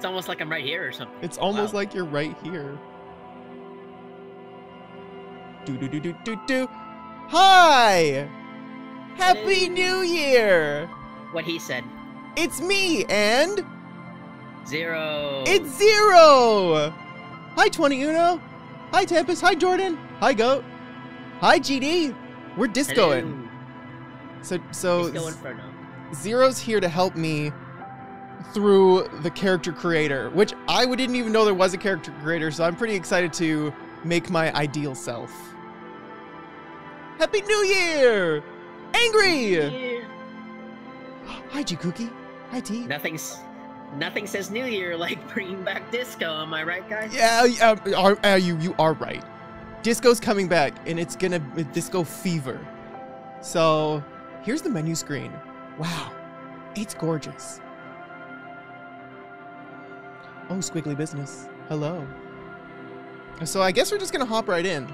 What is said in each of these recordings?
It's almost like I'm right here or something. It's almost Wow. like you're right here. Do do do do do do. Hi! Happy New Year! what he said. It's me and Zero. it's Zero! Hi 20 Uno! Hi Tempest! Hi Jordan! Hi Goat! Hi GD! We're discoing. So so Disco Inferno. Zero's here to help me through the character creator, which I didn't even know there was a character creator, so I'm pretty excited to make my ideal self. Happy New Year! Angry! Yeah. Hi, G Cookie. Hi, T. Nothing's. Nothing says New Year like bringing back disco. Am I right, guys? Yeah, yeah, um, are, are you you are right. Disco's coming back, and it's gonna be disco fever. So, here's the menu screen. Wow, it's gorgeous. Oh, squiggly business. Hello. So I guess we're just gonna hop right in.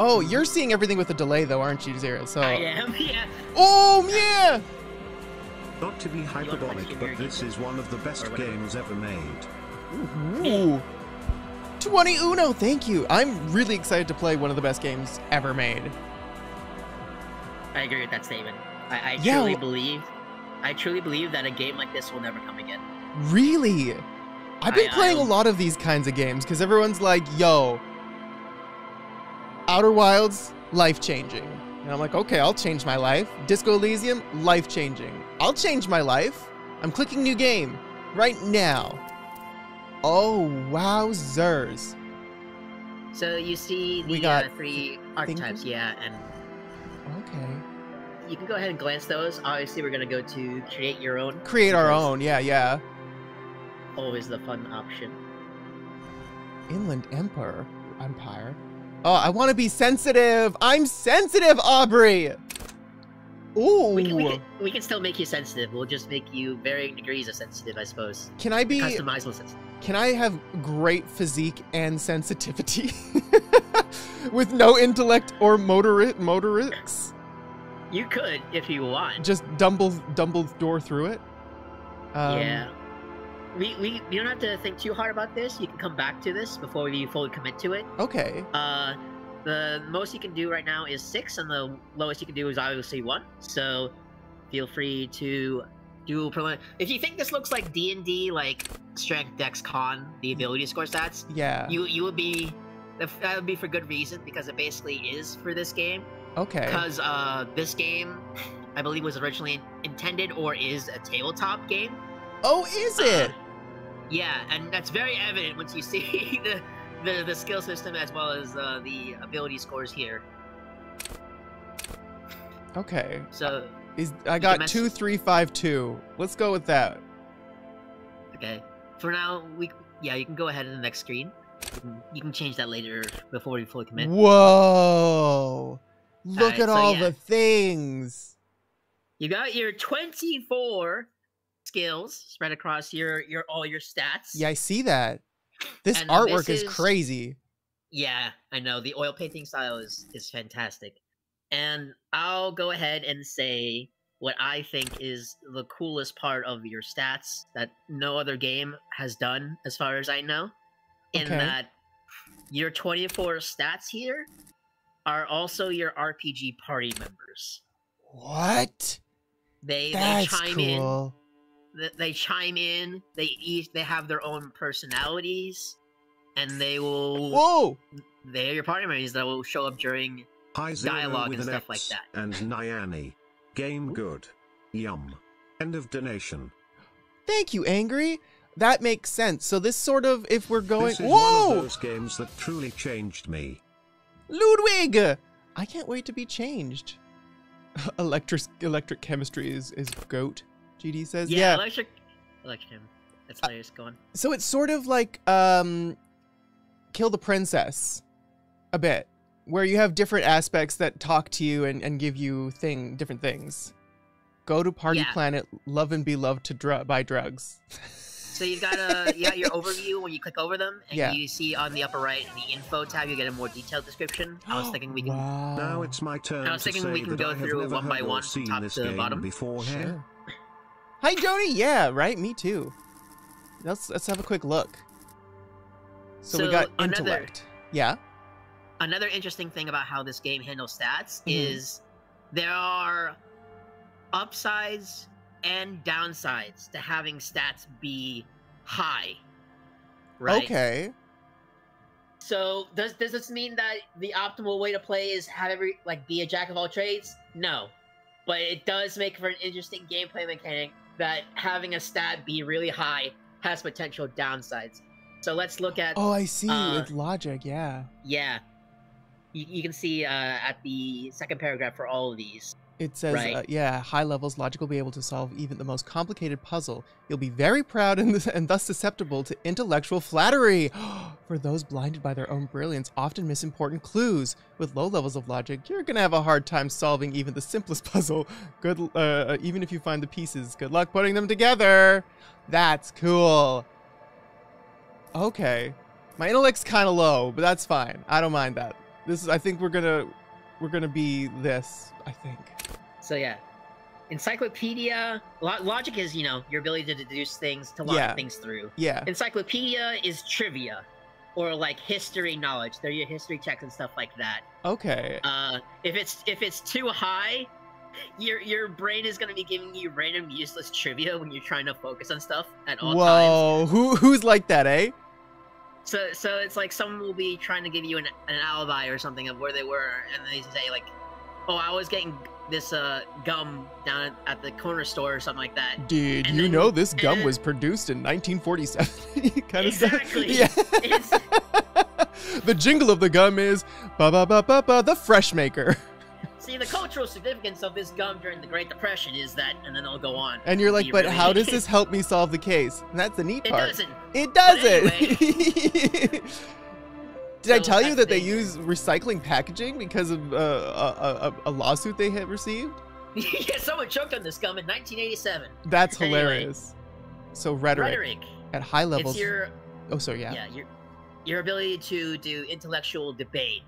Oh, you're seeing everything with a delay though, aren't you, Zero? So. I am. Yeah. Oh yeah. Not to be hyperbolic, but this is one of the best games ever made. Ooh. 20 Uno, thank you. I'm really excited to play one of the best games ever made. I agree with that statement. I, I Yeah, truly well- believe. I truly believe that a game like this will never come again. Really? I've been I- playing a I'll- lot of these kinds of games because everyone's like, yo, Outer Wilds, life changing. And I'm like, okay, I'll change my life. Disco Elysium, life changing. I'll change my life. I'm clicking new game right now. Oh, wowzers. So you see the We got uh, three archetypes, yeah, and Okay. you can go ahead and glance those. Obviously, we're gonna go to create your own. Create our own, yeah, yeah. Always the fun option. Inland Empire. Empire. Oh, I want to be sensitive. I'm sensitive, Aubrey. Ooh. We can, we, can, we can still make you sensitive. We'll just make you varying degrees of sensitive, I suppose. Can I be? Customizable sensitive. Can I have great physique and sensitivity with no intellect or motori- motorics? You could if you want. Just dumble Dumbledore through it. Um, yeah. We, we we don't have to think too hard about this. You can come back to this before we fully commit to it. Okay. Uh, the most you can do right now is six, and the lowest you can do is obviously one. So, feel free to do prelim. If you think this looks like D and D, like strength, dex, con, the ability score stats, Yeah. you you would be that would be for good reason because it basically is for this game. Okay. Because uh, this game, I believe, was originally intended or is a tabletop game. Oh, is it? Uh, yeah, and that's very evident once you see the the, the skill system as well as uh, the ability scores here. Okay. So, Is I got two, three, five, two. Let's go with that. okay, for now, we yeah, you can go ahead to the next screen. You can, you can change that later before we fully commit. Whoa! Look Alright, at so all yeah. the things. You got your 24 skills spread across your your all your stats. Yeah, I see that. This And uh, artwork this is is- crazy. Yeah, I know. The oil painting style is is fantastic. And I'll go ahead and say what I think is the coolest part of your stats that no other game has done as far as I know. In Okay. that your 24 stats here are also your RPG party members. What? They That's they chime in cool. th- they chime in they each they have their own personalities and they will Whoa! they're your party members that will show up during Hi Dialogue and an stuff like that. And Nyani. Game good. Yum. End of donation. Thank you, Angry. That makes sense. So this sort of, if we're going, this is one whoa, of those games that truly changed me. Ludwig! I can't wait to be changed. electric electric chemistry is is goat. GD says, yeah, yeah. electric electric that's where it's going So it's sort of like um, kill the princess, a bit, where you have different aspects that talk to you and, and give you thing different things. Go to party Yeah. planet, love and be loved to dr- by drugs. so you've got a you got your overview when you click over them and Yeah. you see on the upper right in the info tab you get a more detailed description i was thinking we can Wow. Now it's my turn I was to thinking say we can go through one by one from seen top this to game bottom. beforehand. Sure. Hi, Jody. Yeah, right. Me too. let's let's have a quick look. So, we So, got another- intellect. Yeah. Another interesting thing about how this game handles stats Mhm. is there are upsides and downsides to having stats be high. Right. Okay. So does does this mean that the optimal way to play is have every like be a jack of all trades? No, but it does make for an interesting gameplay mechanic that having a stat be really high has potential downsides. So let's look at Oh, I see. Uh, with logic, yeah. yeah. You, you can see uh, at the second paragraph for all of these. It says, Right. uh, yeah, high levels logic will be able to solve even the most complicated puzzle. You'll be very proud and, and thus susceptible to intellectual flattery. For those blinded by their own brilliance, often miss important clues. With low levels of logic, you're gonna have a hard time solving even the simplest puzzle. Good, uh, even if you find the pieces. Good luck putting them together. That's cool. Okay, my intellect's kind of low, but that's fine. I don't mind that. This is. I think we're gonna, we're gonna be this. I think. So yeah, encyclopedia lo- logic is you know your ability to deduce things to logic Yeah. things through. Yeah. Encyclopedia is trivia, or like history knowledge. They're your history checks and stuff like that. Okay. Uh, if it's if it's too high, your your brain is gonna be giving you random useless trivia when you're trying to focus on stuff at all times. Whoa. Who who's like that, eh? So so it's like someone will be trying to give you an, an alibi or something of where they were, and they say like, "Oh, I was getting this uh gum down at, the corner store or something like that." Did And you then- know this gum was produced in 1947? kind of stuff. Exactly. Yeah. The jingle of the gum is ba ba ba ba ba the fresh maker. See, the cultural significance of this gum during the Great Depression is that, and then they'll go on. And you're like, You but really- how does this help me solve the case? And that's the neat It part. doesn't. It doesn't. Did I tell you that they the- use recycling packaging because of uh, a, a, a lawsuit they had received? yeah, someone choked on this gum in 1987. That's Anyway. hilarious. So rhetoric, Rhetoric. at high levels. It's your oh, sorry, yeah. yeah. your your ability to do intellectual debate,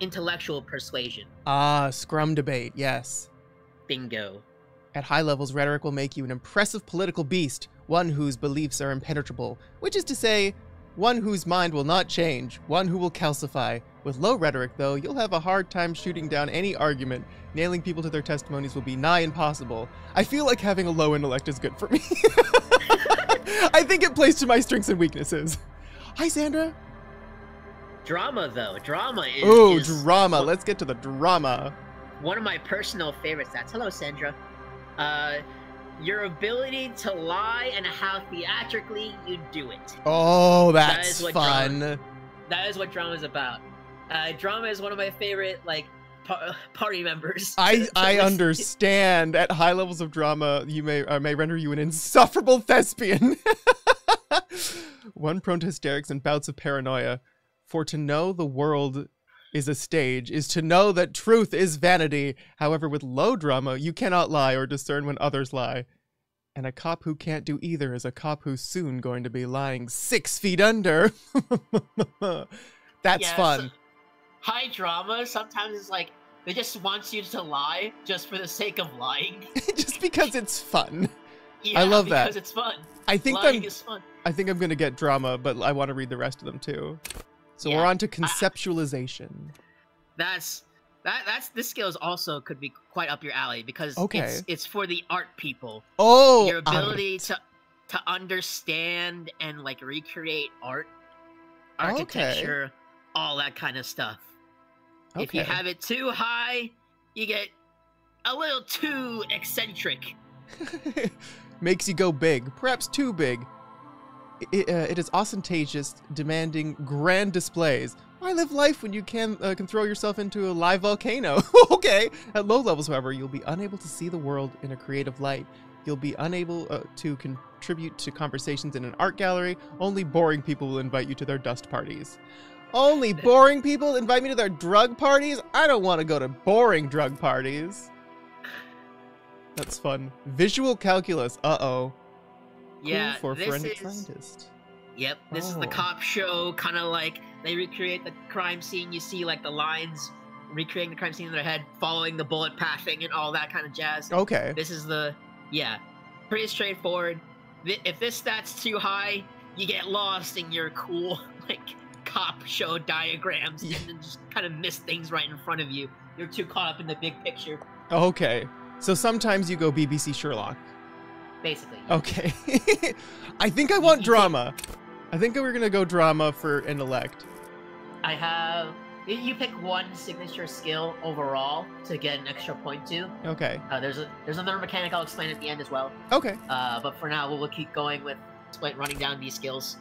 intellectual persuasion. Ah, scrum debate. Yes. Bingo. At high levels, rhetoric will make you an impressive political beast, one whose beliefs are impenetrable, which is to say, one whose mind will not change, one who will calcify. With low rhetoric, though, you'll have a hard time shooting down any argument. Nailing people to their testimonies will be nigh impossible. I feel like having a low intellect is good for me. I think it plays to my strengths and weaknesses. Hi, Sandra. Drama though, drama is, Oh, drama. Let's get to the drama. one of my personal favorites. That's hello, Sandra. Uh, your ability to lie and how theatrically you do it. Oh, that's is what fun. That is what drama is about. Uh, drama is one of my favorite like par- party members. I I understand. At high levels of drama, you may uh, may render you an insufferable thespian. One prone to hysterics and bouts of paranoia. For to know the world is a stage is to know that truth is vanity. However, with low drama, you cannot lie or discern when others lie. And a cop who can't do either is a cop who's soon going to be lying six feet under. That's Yeah, fun. so- high drama sometimes it's like they just want you to lie just for the sake of lying. Just because it's fun. Yeah, love that. because it's fun. I think lying I'm is fun. I think I'm gonna get drama, but I want to read the rest of them too. So Yeah, we're on to conceptualization. That's that. That's this skills also could be quite up your alley because Okay. it's it's for the art people. oh, Your ability art. to to understand and like recreate art, Okay. architecture, all that kind of stuff. If you have it too high, you get a little too eccentric. makes you go big, perhaps too big. It, uh, it is ostentatious, demanding grand displays. Why live life when you can uh, can throw yourself into a live volcano? okay. At low levels, however, you'll be unable to see the world in a creative light. You'll be unable uh, to contribute to conversations in an art gallery. Only boring people will invite you to their dust parties. Only boring people invite me to their drug parties? I don't want to go to boring drug parties. That's fun. Visual calculus. Uh oh. Yeah, for this forensic is. scientist. Yep, this is Oh. the cop show, kind of like they recreate the crime scene. You see like the lines recreating the crime scene in their head, following the bullet pathing and all that kind of jazz. Okay. This is the yeah, pretty straightforward. If this stat's too high, you get lost in your cool like cop show diagrams Yeah. and then just kind of miss things right in front of you. You're too caught up in the big picture, Okay. So sometimes you go BBC Sherlock. Basically. Okay. I think I want drama. I think we're gonna go drama for intellect. I have. you- pick one signature skill overall to get an extra point to. Okay. Uh, there's a there's another mechanic I'll explain at the end as well. Okay. Uh, but for now, we'll, we'll keep going with explain running down these skills.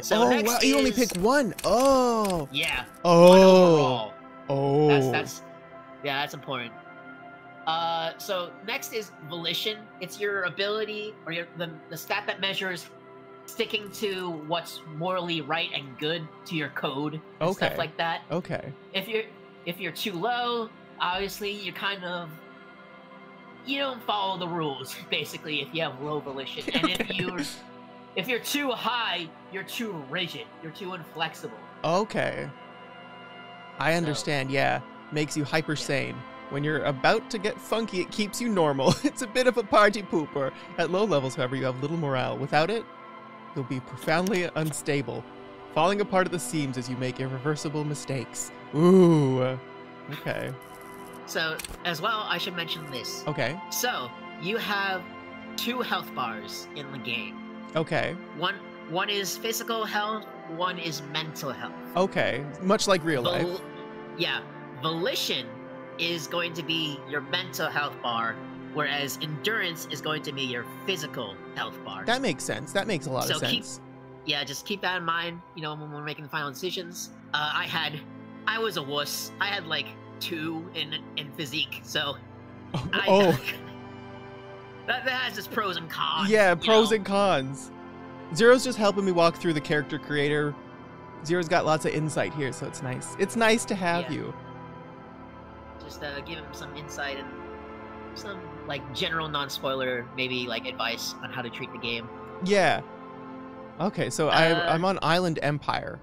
So oh wow! You only pick one. Oh. Yeah. Oh. Oh. That's that's yeah, that's important. Uh, so next is volition. It's your ability or your the, the stat that measures sticking to what's morally right and good to your code and Okay. stuff like that. Okay. If you're if you're too low, obviously you're kind of you don't follow the rules basically if you have low volition. And if you're if you're too high, you're too rigid. You're too inflexible. Okay. I understand. Yeah. Makes you hyper sane. When you're about to get funky, it keeps you normal. It's a bit of a party pooper. At low levels, however, you have little morale. Without it, you'll be profoundly unstable, falling apart at the seams as you make irreversible mistakes. Ooh. Okay. So as well, I should mention this. Okay. So you have two health bars in the game. Okay. One one is physical health, one is mental health. Okay. Much like real life. Yeah, volition is going to be your mental health bar, whereas endurance is going to be your physical health bar. That makes sense. That makes a lot of So keep- sense. yeah, just keep that in mind. You know, when we're making the final decisions. Uh, I had, I was a wuss. I had like two in in physique, so Oh, I, oh. that, that has its pros and cons. yeah, pros know? and cons. Zero's just helping me walk through the character creator. Zero's got lots of insight here, so it's nice. It's nice to have Yeah. you. Just uh, give him some insight and some like general non-spoiler maybe like advice on how to treat the game Yeah. Okay, so I, Uh, I'm on Inland Empire.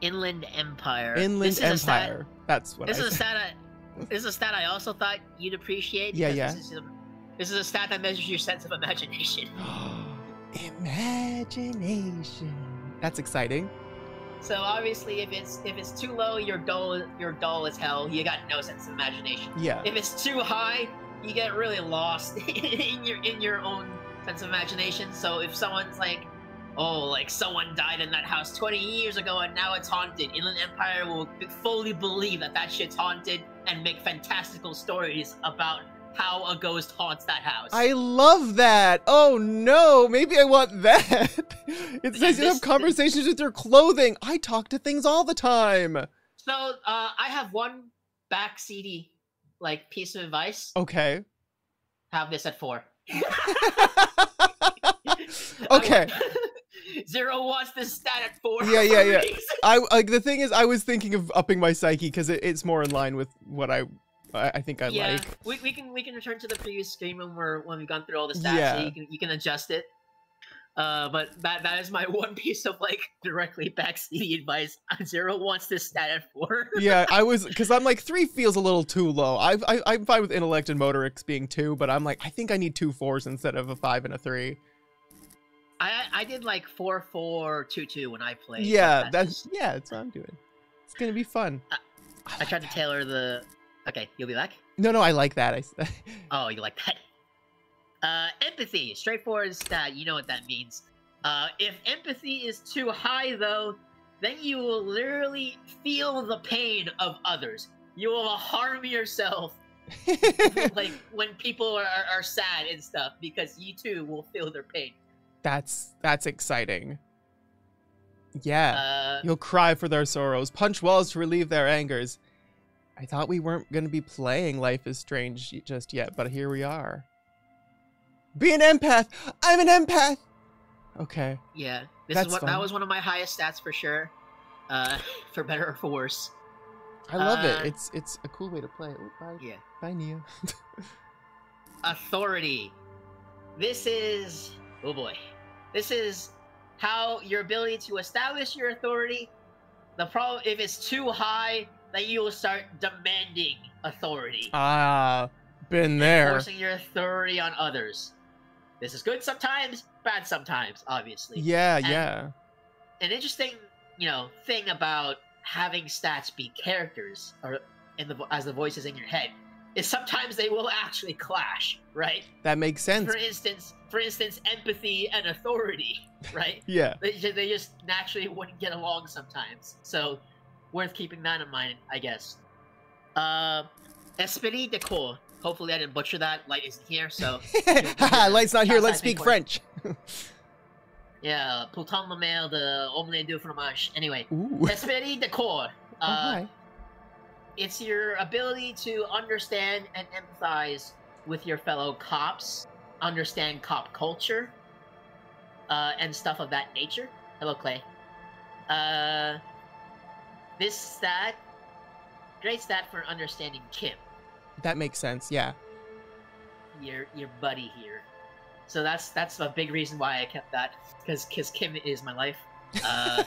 inland empire Inland this is a stat- Empire. That's what this I is a stat I, this is a stat i also thought you'd appreciate Yeah, yeah. this is, a, this is a stat that measures your sense of imagination Imagination. That's exciting. So obviously if it's if it's too low you're dull you're dull as hell you got no sense of imagination Yeah. if it's too high, you get really lost in your in your own sense of imagination. So if someone's like, "Oh, like someone died in that house 20 years ago and now it's haunted," Inland Empire will fully believe that that shit's haunted and make fantastical stories about how a ghost haunts that house. I love that. Oh no, maybe I want that. It says you have conversations with your clothing. I talk to things all the time. so uh, I have one back CD like piece of advice. Okay. Have this at four. okay. Zero wants this stat at four. Yeah, yeah, yeah. I like the thing is I was thinking of upping my psyche because it, it's more in line with what I I, I think I yeah, like. we, we can we can return to the previous screen when we're when we've gone through all the stats. Yeah. So you can you can adjust it. Uh, but that that is my one piece of like directly backseat advice. Zero wants this stat at four. yeah, I was because I'm like three feels a little too low. I, I I'm fine with intellect and motorics being two, but I'm like I think I need two fours instead of a five and a three. I I did like four four two two when I played. so yeah, that's that's yeah, that's what I'm doing. It's gonna be fun. I- I, I like tried to tailor the. Okay, you'll be back. No, no, I like that. I Oh, you like that? Uh, empathy, straightforward stat. You know what that means. Uh, if empathy is too high, though, then you will literally feel the pain of others. You will harm yourself, like when people are, are, are sad and stuff, because you too will feel their pain. that's that's exciting. Yeah. Uh, You'll cry for their sorrows, punch walls to relieve their angers. I thought we weren't going to be playing Life is Strange just yet, but here we are. Be an empath! I'm an empath! Okay. yeah, this That's is what fun. that was one of my highest stats for sure. Uh, for better or for worse. I love Uh, it. It's it's a cool way to play it. Ooh, bye. Yeah. Bye, Nia. authority. This is oh boy. This is how your ability to establish your authority. The problem if it's too high, then you will start demanding authority, ah, been there. forcing your authority on others. This is good sometimes, bad sometimes, obviously. Yeah, And- yeah. an interesting, you know, thing about having stats be characters or in the as the voices in your head is sometimes they will actually clash, right? That makes sense. For instance, for instance, empathy and authority, right? Yeah. they, they just naturally wouldn't get along sometimes. So, worth keeping that in mind, I guess. Uh, Esprit de Corps. Hopefully, I didn't butcher that. Light isn't here, so Light's not here. Let's speak French. yeah. Pourtant la mère de omelette de fromage. Anyway, Ooh. Esprit de Corps. Oh, Uh, hi. it's your ability to understand and empathize with your fellow cops, understand cop culture, uh, and stuff of that nature. Hello, Clay. Uh, this stat, great stat for understanding Kim, That makes sense. Yeah. your your buddy here. So that's that's a big reason why I kept that because because Kim is my life. Uh,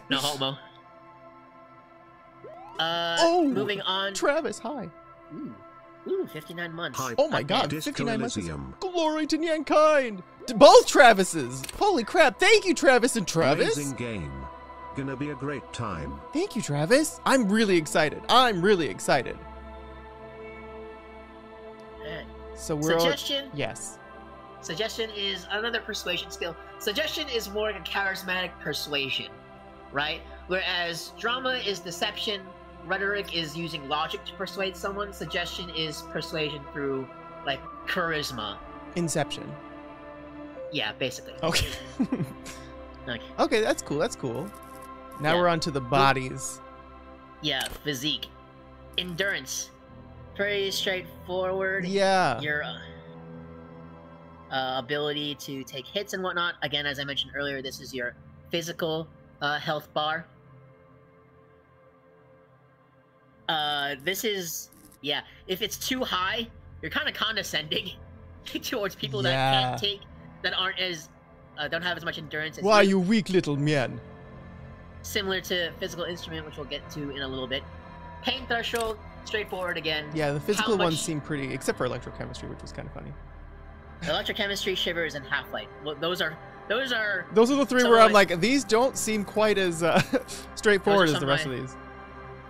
no homo. Uh, Oh, moving on. Travis, hi. Ooh, ooh, 59 months. Hi. Oh my Not god, 59 months. is- Elysium. Glory to Nyankind! D- Both Travises! Holy crap, thank you, Travis and Travis! Amazing game. Gonna be a great time. Thank you, Travis. I'm really excited. I'm really excited. Alright. So we're all... Suggestion. Yes. Suggestion is another persuasion skill. Suggestion is more like a charismatic persuasion, right? Whereas drama is deception, rhetoric is using logic to persuade someone. Suggestion is persuasion through like charisma. Inception. Yeah, basically. Okay. Okay. okay, that's cool. That's cool. Now Yeah. we're on to the bodies. Yeah, physique, endurance, pretty straightforward. Yeah. your uh, uh, ability to take hits and whatnot. Again, as I mentioned earlier, this is your physical uh, health bar. Uh, this is yeah. If it's too high, you're kind of condescending towards people that can't take that aren't as uh, don't have as much endurance. As Why, are you weak little man? Similar to physical instrument, which we'll get to in a little bit. Pain threshold, straightforward again. Yeah, the physical much- ones seem pretty, except for electrochemistry, which was kind of funny. Electrochemistry, shivers, and half light. Well, those are those are Those are the three where I'm like- like, these don't seem quite as uh, straightforward as the of rest my- of these.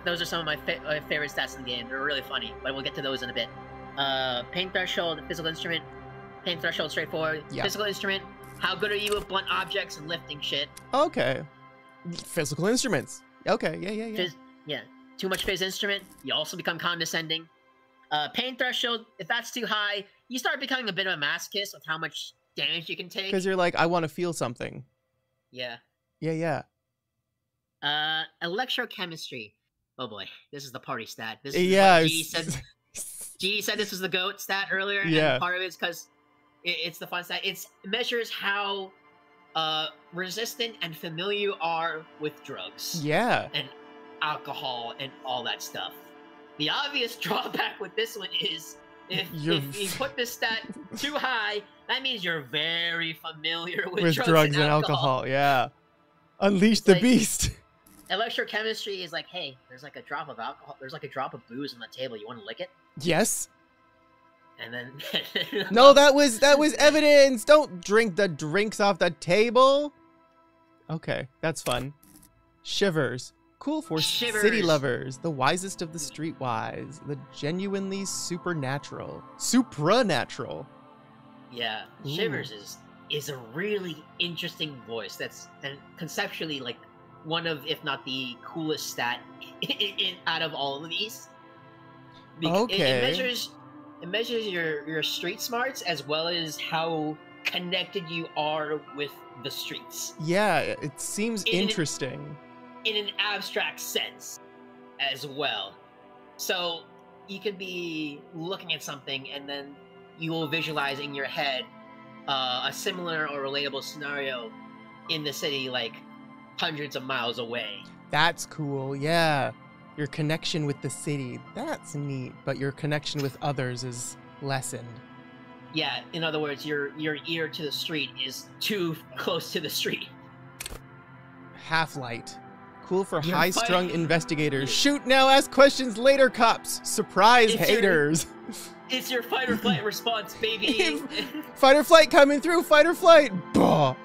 those are some of my, fa- my favorite stats in the game. They're really funny, but we'll get to those in a bit. Uh, pain threshold, physical instrument. Pain threshold, straightforward. Yeah. Physical instrument. How good are you with blunt objects and lifting shit? Okay. Physical instruments. Okay, yeah, yeah, yeah. Phys- yeah. Too much phys instrument. You also become condescending. Uh, pain threshold. If that's too high, you start becoming a bit of a masochist with how much damage you can take. Because you're like, I want to feel something. Yeah. Yeah, yeah. Uh, electrochemistry. Oh boy, this is the party stat. This is yeah. what G said. G said this was the goat stat earlier, Yeah. and part of it is because it, it's the fun stat. It's, it measures how uh, resistant and familiar you are with drugs yeah. and alcohol and all that stuff. The obvious drawback with this one is if, if you put this stat too high, that means you're very familiar with, With drugs, and alcohol. Yeah. Unleash the like- beast. Electrochemistry is like, hey, there's like a drop of alcohol, there's like a drop of booze on the table. You want to lick it? Yes. And then No, that was that was evidence. Don't drink the drinks off the table. Okay, that's fun. Shivers. Cool for city lovers, the wisest of the streetwise, the genuinely supernatural. Supranatural. yeah, Ooh. Shivers is is a really interesting voice. That's and conceptually like one of, if not the coolest stat in, in, out of all of these. Bec- it- Okay. It, measures it measures your your street smarts as well as how connected you are with the streets Yeah, it seems In- interesting. in an abstract sense as well. So you could be looking at something and then you will visualize in your head uh, a similar or relatable scenario in the city, like hundreds of miles away. That's cool. Yeah. Your connection with the city. That's neat, but your connection with others is lessened. Yeah, in other words, your your ear to the street is too close to the street. Half light. Cool for high strung investigators. Shoot now, ask questions later, cops. Surprise It's your- haters. It's your fight or flight response, baby. Fight or flight coming through, fight or flight. Bah.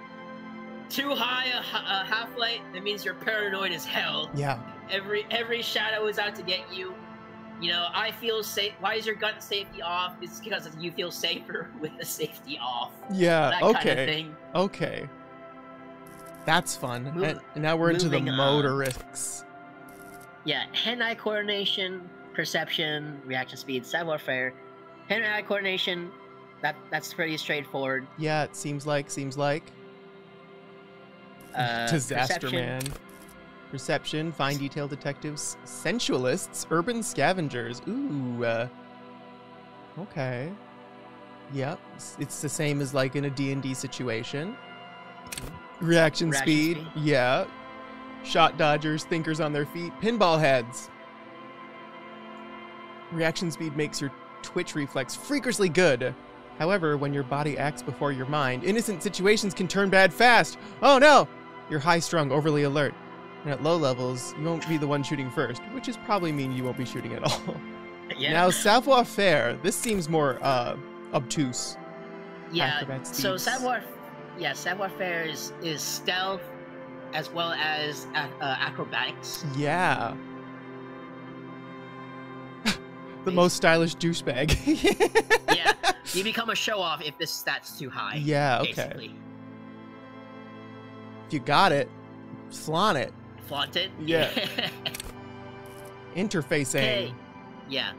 too high a, a half light, that means you're paranoid as hell. Yeah. Every every shadow is out to get you. You know, I feel safe. Why is your gun safety off? It's because you feel safer with the safety off. Yeah. That okay. kind of thing. Okay. That's fun. Move- and, now we're into the motorics. Yeah, hand-eye coordination, perception, reaction speed, savoir faire. Hand-eye coordination, that that's pretty straightforward. Yeah, it seems like, seems like. Uh, Disaster perception, Man. Perception, fine detail detectives, sensualists, urban scavengers. Ooh. Uh, okay. Yep. s- It's the same as like in a D&D situation. Reaction, Reaction speed. speed. Yeah. Shot dodgers, thinkers on their feet, pinball heads. Reaction speed makes your twitch reflex freakishly good. However, when your body acts before your mind, innocent situations can turn bad fast. Oh no! You're high strung, overly alert. And at low levels, you won't be the one shooting first, which is probably mean you won't be shooting at all. Yeah. Now, savoir faire, this seems more uh, obtuse. yeah. So savoir, yeah, savoir faire is is stealth as well as uh, acrobatics. Yeah. the most stylish douchebag. yeah, you become a show off if this stat's too high. Yeah, okay. Basically. If you got it, flaunt it. Flaunt it. Yeah. Interfacing. Okay. Yeah.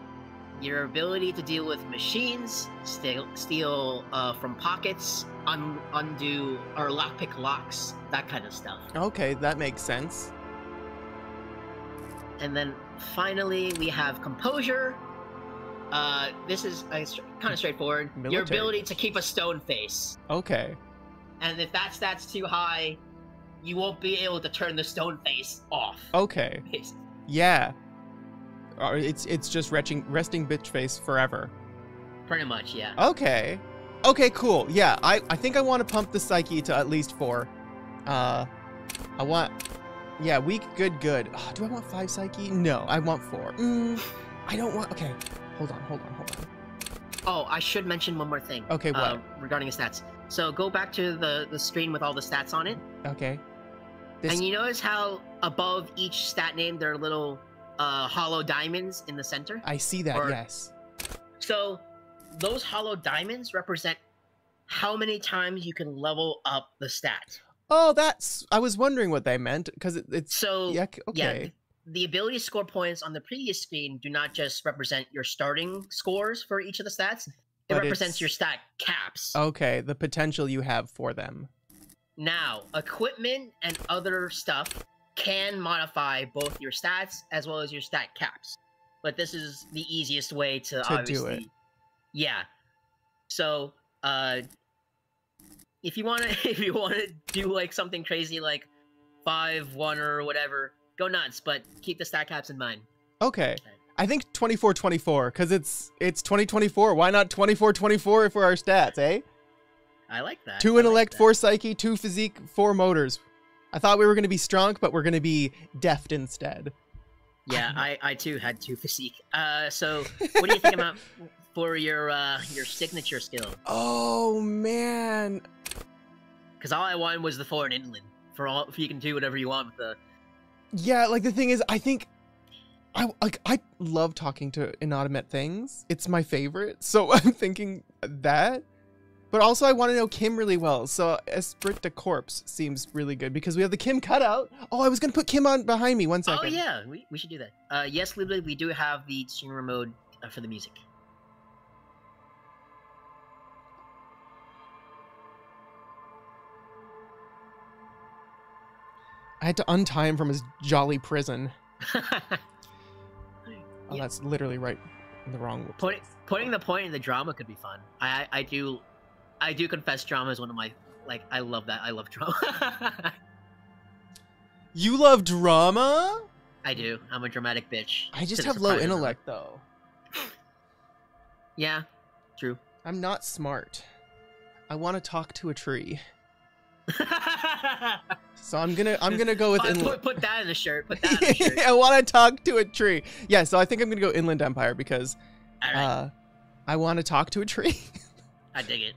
Your ability to deal with machines, steal, steal uh, from pockets, un- undo or lockpick locks, that kind of stuff. Okay, that makes sense. And then finally, we have composure. Uh, this is uh, kind of straightforward. Your ability to keep a stone face, Okay. and if that stat's too high, you won't be able to turn the stone face off. Okay. Yeah. It's it's just resting resting bitch face forever. Pretty much, yeah. Okay. Okay, cool. Yeah, I, I think I want to pump the psyche to at least four. Uh, I want, yeah, weak, good, good. Ah, do I want five psyche? No, I want four. Mm, I don't want. Okay, hold on, hold on, hold on. Oh, I should mention one more thing. Okay, what? Uh, regarding the stats. So go back to the the screen with all the stats on it, Okay. This. and you notice how above each stat name there are little uh, hollow diamonds in the center. I see that. or- yes. So those hollow diamonds represent how many times you can level up the stat. Oh, that's. I was wondering what they meant because it, it's. So Yeah. c- yeah, Okay. the ability score points on the previous screen do not just represent your starting scores for each of the stats. It But represents it's- your stat caps. Okay, the potential you have for them. Now, equipment and other stuff can modify both your stats as well as your stat caps. But this is the easiest way to, To do it. Yeah. So, uh if you want to if you want to do like something crazy like 5 1 or whatever, go nuts, but keep the stat caps in mind. Okay. I think 24 24 because it's it's 2024. Why not 24 24 for our stats, eh? I like that. Two like intellect, that. four psyche, two physique, four motors. I thought we were going to be strong, but we're going to be deft instead. Yeah, I I too had two physique. Uh so what do you think about for your uh your signature skill? Oh man. Because all I wanted was the foreign inland. For all, if you can do whatever you want with the. Yeah, like the thing is, I think I like I love talking to inanimate things. It's my favorite. So I'm thinking that. But also I want to know Kim really well. So Esprit de Corpse seems really good because we have the Kim cutout. Oh, I was going to put Kim on behind me. One second. Oh yeah, we, we should do that. Uh, yes, Lulu, we do have the streamer mode uh, for the music. I had to untie him from his jolly prison. Oh, Yeah. that's literally right in the wrong. putting putting the point in the drama could be fun. I, I do, I do confess drama is one of my like I love that. I love drama. You love drama? I do. I'm a dramatic bitch. I just have low intellect though. Yeah, true. I'm not smart. I want to talk to a tree. So I'm gonna I'm gonna go with inland. put, put that in the shirt. Put that in the shirt. I want to talk to a tree. Yeah, so I think I'm gonna go inland empire because right, uh, I want to talk to a tree. I dig it.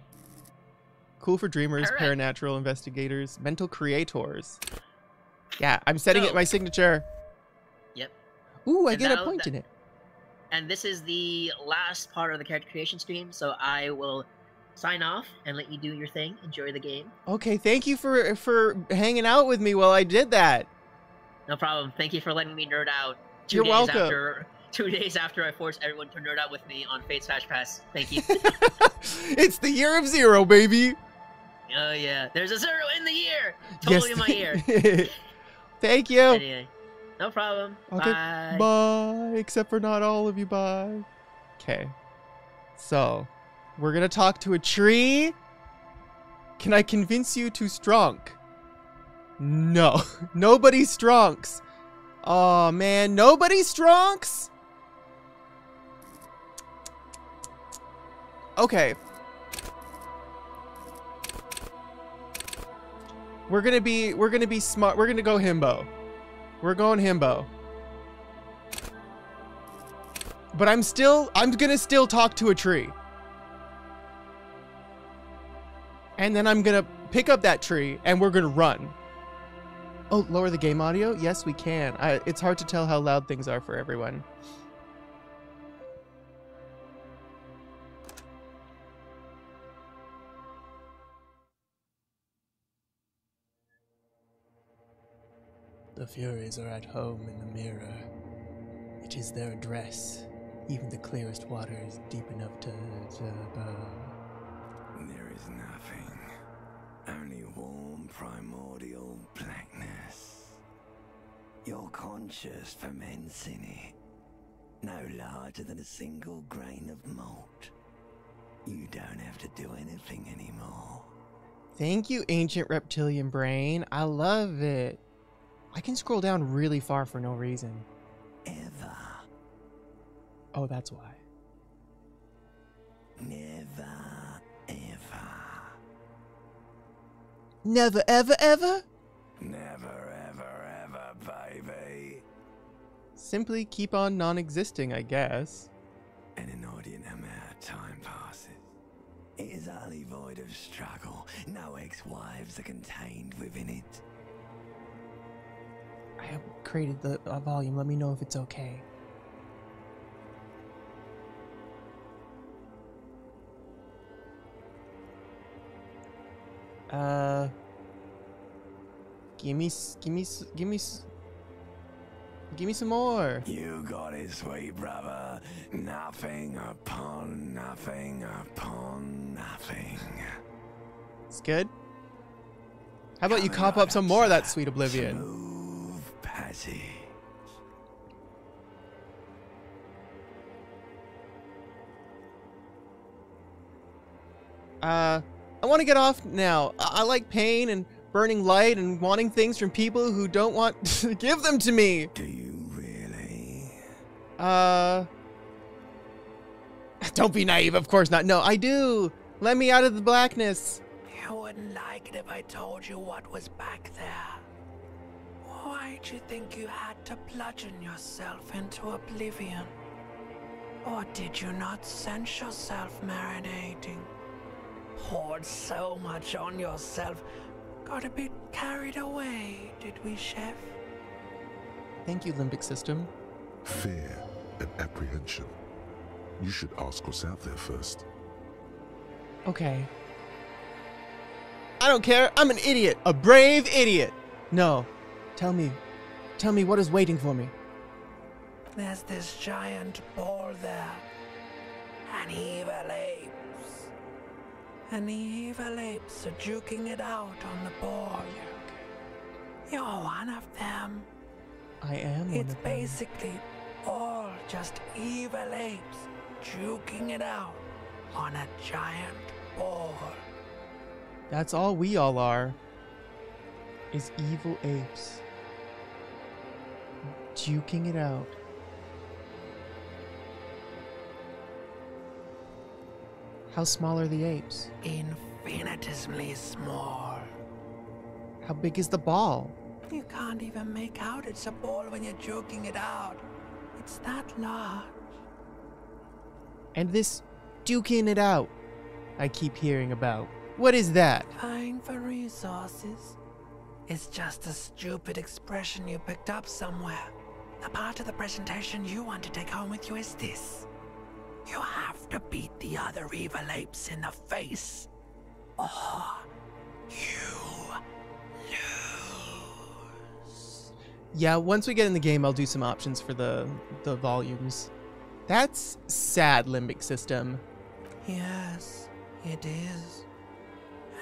Cool for dreamers, right. paranatural investigators, mental creators. Yeah, I'm setting it my signature. Yep. Ooh, I And get a point that- in it. And this is the last part of the character creation stream, so I will sign off and let you do your thing. Enjoy the game. Okay, thank you for for hanging out with me while I did that. No problem. Thank you for letting me nerd out. 2 You're days welcome. After, two days after I forced everyone to nerd out with me on Fate's Fast Pass. Thank you. it's the year of zero, baby. oh yeah, there's a zero in the year. Totally in my ear. thank you. Anyway, no problem. Okay, Bye. Bye. Except for not all of you. Bye. Okay. So, we're gonna talk to a tree. Can I convince you to strunk? No. Nobody strunks. Oh man, nobody strunks? Okay. We're gonna be we're gonna be smart. We're gonna go himbo. We're going himbo. But I'm still I'm gonna still talk to a tree. And then I'm gonna pick up that tree and we're gonna run. Oh, lower the game audio? Yes, we can. I, it's hard to tell how loud things are for everyone. The Furies are at home in the mirror. It is their address. Even the clearest water is deep enough to. to uh, There is nothing. Only warm primordial blackness. Your conscious ferments in it. No larger than a single grain of malt. You don't have to do anything anymore. Thank you, ancient reptilian brain. I love it. I can scroll down really far for no reason. Ever. Oh, that's why. Never. Never, ever, ever? Never, ever, ever, baby. Simply keep on non existing, I guess. An inordinate amount of time passes. It is utterly void of struggle. No ex-wives are contained within it. I have created the uh, volume. Let me know if it's okay. Uh, give me, give me, give me, give me some more. You got it, sweet brother. Nothing upon nothing upon nothing. It's good. How about you cop right up some more of that sweet oblivion? Smooth passage. Uh, I want to get off now. I-, I like pain and burning light and wanting things from people who don't want to give them to me. Do you really? Uh, don't be naive. Of course not. No, I do. Let me out of the blackness. You wouldn't like it if I told you what was back there. Why'd you think you had to bludgeon yourself into oblivion? Or did you not sense yourself marinating? Poured so much on yourself, got a bit carried away, did we, Chef? Thank you, limbic system. Fear and apprehension. You should ask what's out there first. Okay. I don't care. I'm an idiot. A brave idiot. No. Tell me. Tell me what is waiting for me. There's this giant ball there. An evil apes. And the evil apes are juking it out on the ball. You're one of them. I am It's basically all just evil apes juking it out on a giant ball. That's all we all are. Is evil apes. Duking it out. How small are the apes? Infinitesimally small. How big is the ball? You can't even make out it's a ball when you're joking it out. It's that large. And this duking it out I keep hearing about. What is that? Vying for resources It's just a stupid expression you picked up somewhere. The part of the presentation you want to take home with you is this. You have to beat the other evil apes in the face, or you lose. Yeah, once we get in the game, I'll do some options for the the volumes. That's sad, Limbic System. Yes, it is.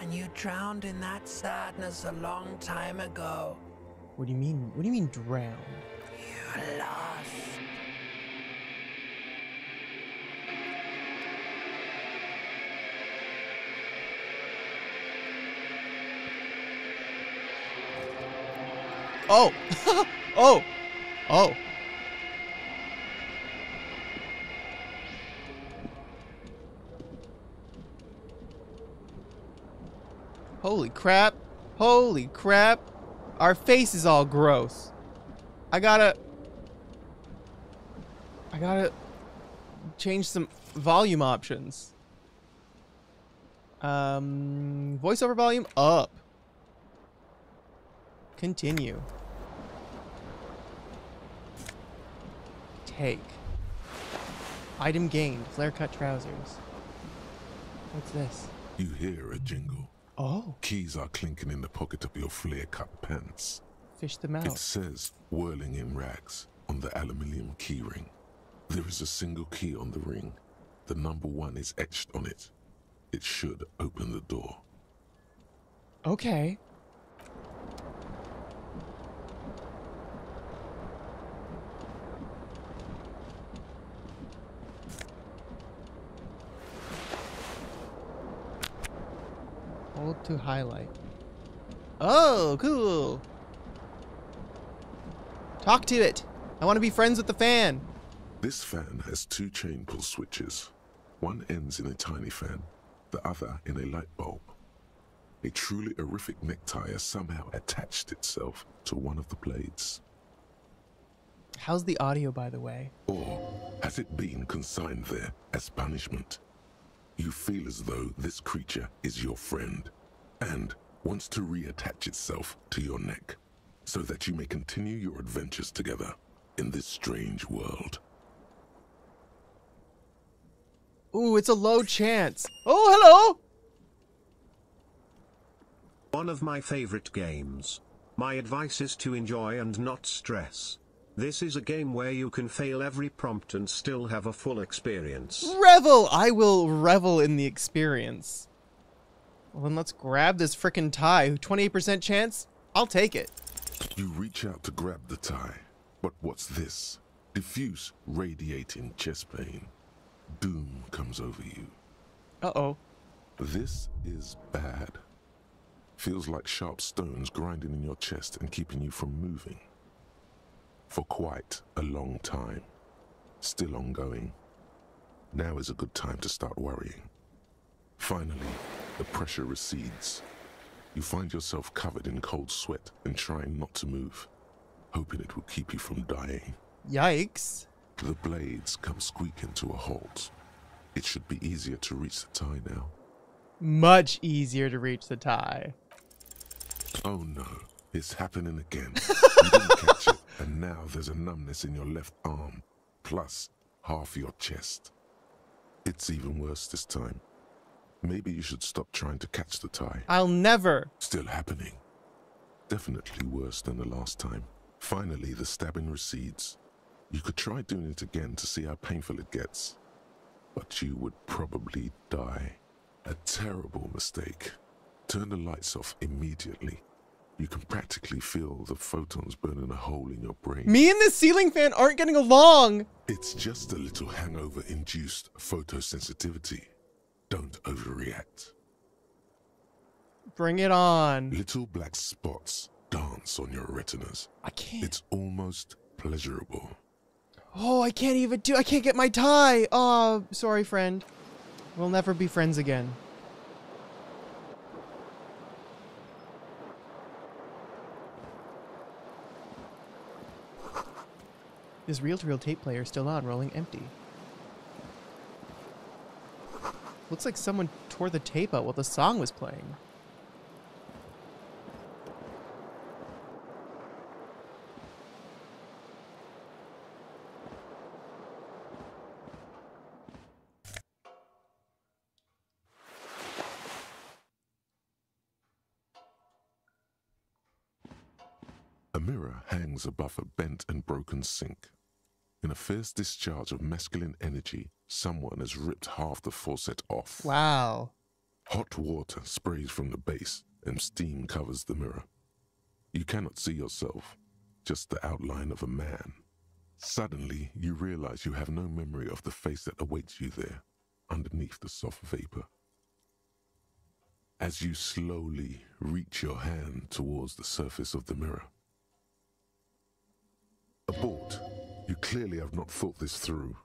And you drowned in that sadness a long time ago. What do you mean? What do you mean drown? You lost. Oh, oh, oh. Holy crap. Holy crap. Our face is all gross. I gotta... I gotta change some volume options. Um, voiceover volume up. Continue. Take. Item gained. Flare cut trousers. What's this? You hear a jingle. Oh, Keys are clinking in the pocket of your flare cut pants. fish them out. It says whirling in rags on the aluminium key ring. There is a single key on the ring. The number one is etched on it. It should open the door. Okay. Hold to highlight. Oh, cool. Talk to it. I want to be friends with the fan. This fan has two chain pull switches. One ends in a tiny fan, the other in a light bulb. A truly horrific necktie has somehow attached itself to one of the blades. How's the audio, by the way? Or has it been consigned there as punishment? You feel as though this creature is your friend and wants to reattach itself to your neck so that you may continue your adventures together in this strange world. Ooh, it's a low chance. Oh, hello. One of my favorite games. My advice is to enjoy and not stress. This is a game where you can fail every prompt and still have a full experience. Revel! I will revel in the experience. Well, then let's grab this frickin' tie. 28% chance? I'll take it. You reach out to grab the tie, but what's this? Diffuse radiating chest pain. Doom comes over you. Uh-oh. This is bad. Feels like sharp stones grinding in your chest and keeping you from moving. For quite a long time. Still ongoing. Now is a good time to start worrying. Finally, the pressure recedes. You find yourself covered in cold sweat and trying not to move, hoping it will keep you from dying. Yikes. The blades come squeaking to a halt. It should be easier to reach the tie now. Much easier to reach the tie. Oh no, it's happening again. you didn't catch it, and now there's a numbness in your left arm, plus half your chest. It's even worse this time. Maybe you should stop trying to catch the tie. I'll never. Still happening. Definitely worse than the last time. Finally, the stabbing recedes. You could try doing it again to see how painful it gets. But you would probably die. A terrible mistake. Turn the lights off immediately. You can practically feel the photons burning a hole in your brain. Me and the ceiling fan aren't getting along. It's just a little hangover induced photosensitivity. Don't overreact. Bring it on. Little black spots dance on your retinas. I can't. It's almost pleasurable. Oh, I can't even do. I can't get my tie. Oh, sorry, friend. We'll never be friends again. This reel-to-reel tape player is still on, rolling empty. Looks like someone tore the tape out while the song was playing. A mirror hangs above a bent and broken sink. In a fierce discharge of masculine energy, someone has ripped half the faucet off. Wow. Hot water sprays from the base and steam covers the mirror. You cannot see yourself, just the outline of a man. Suddenly, you realize you have no memory of the face that awaits you there, underneath the soft vapor. As you slowly reach your hand towards the surface of the mirror. Abort. You clearly have not thought this through.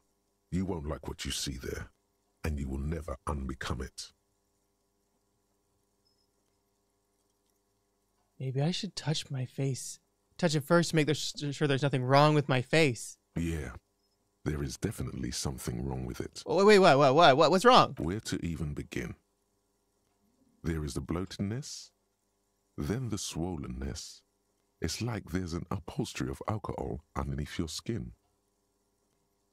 You won't like what you see there, and you will never unbecome it. Maybe I should touch my face. Touch it first to make sure there's nothing wrong with my face. Yeah, there is definitely something wrong with it. Oh, wait, wait, what, what, what, what, what's wrong? Where to even begin? There is the bloatedness, then the swollenness. It's like there's an upholstery of alcohol underneath your skin.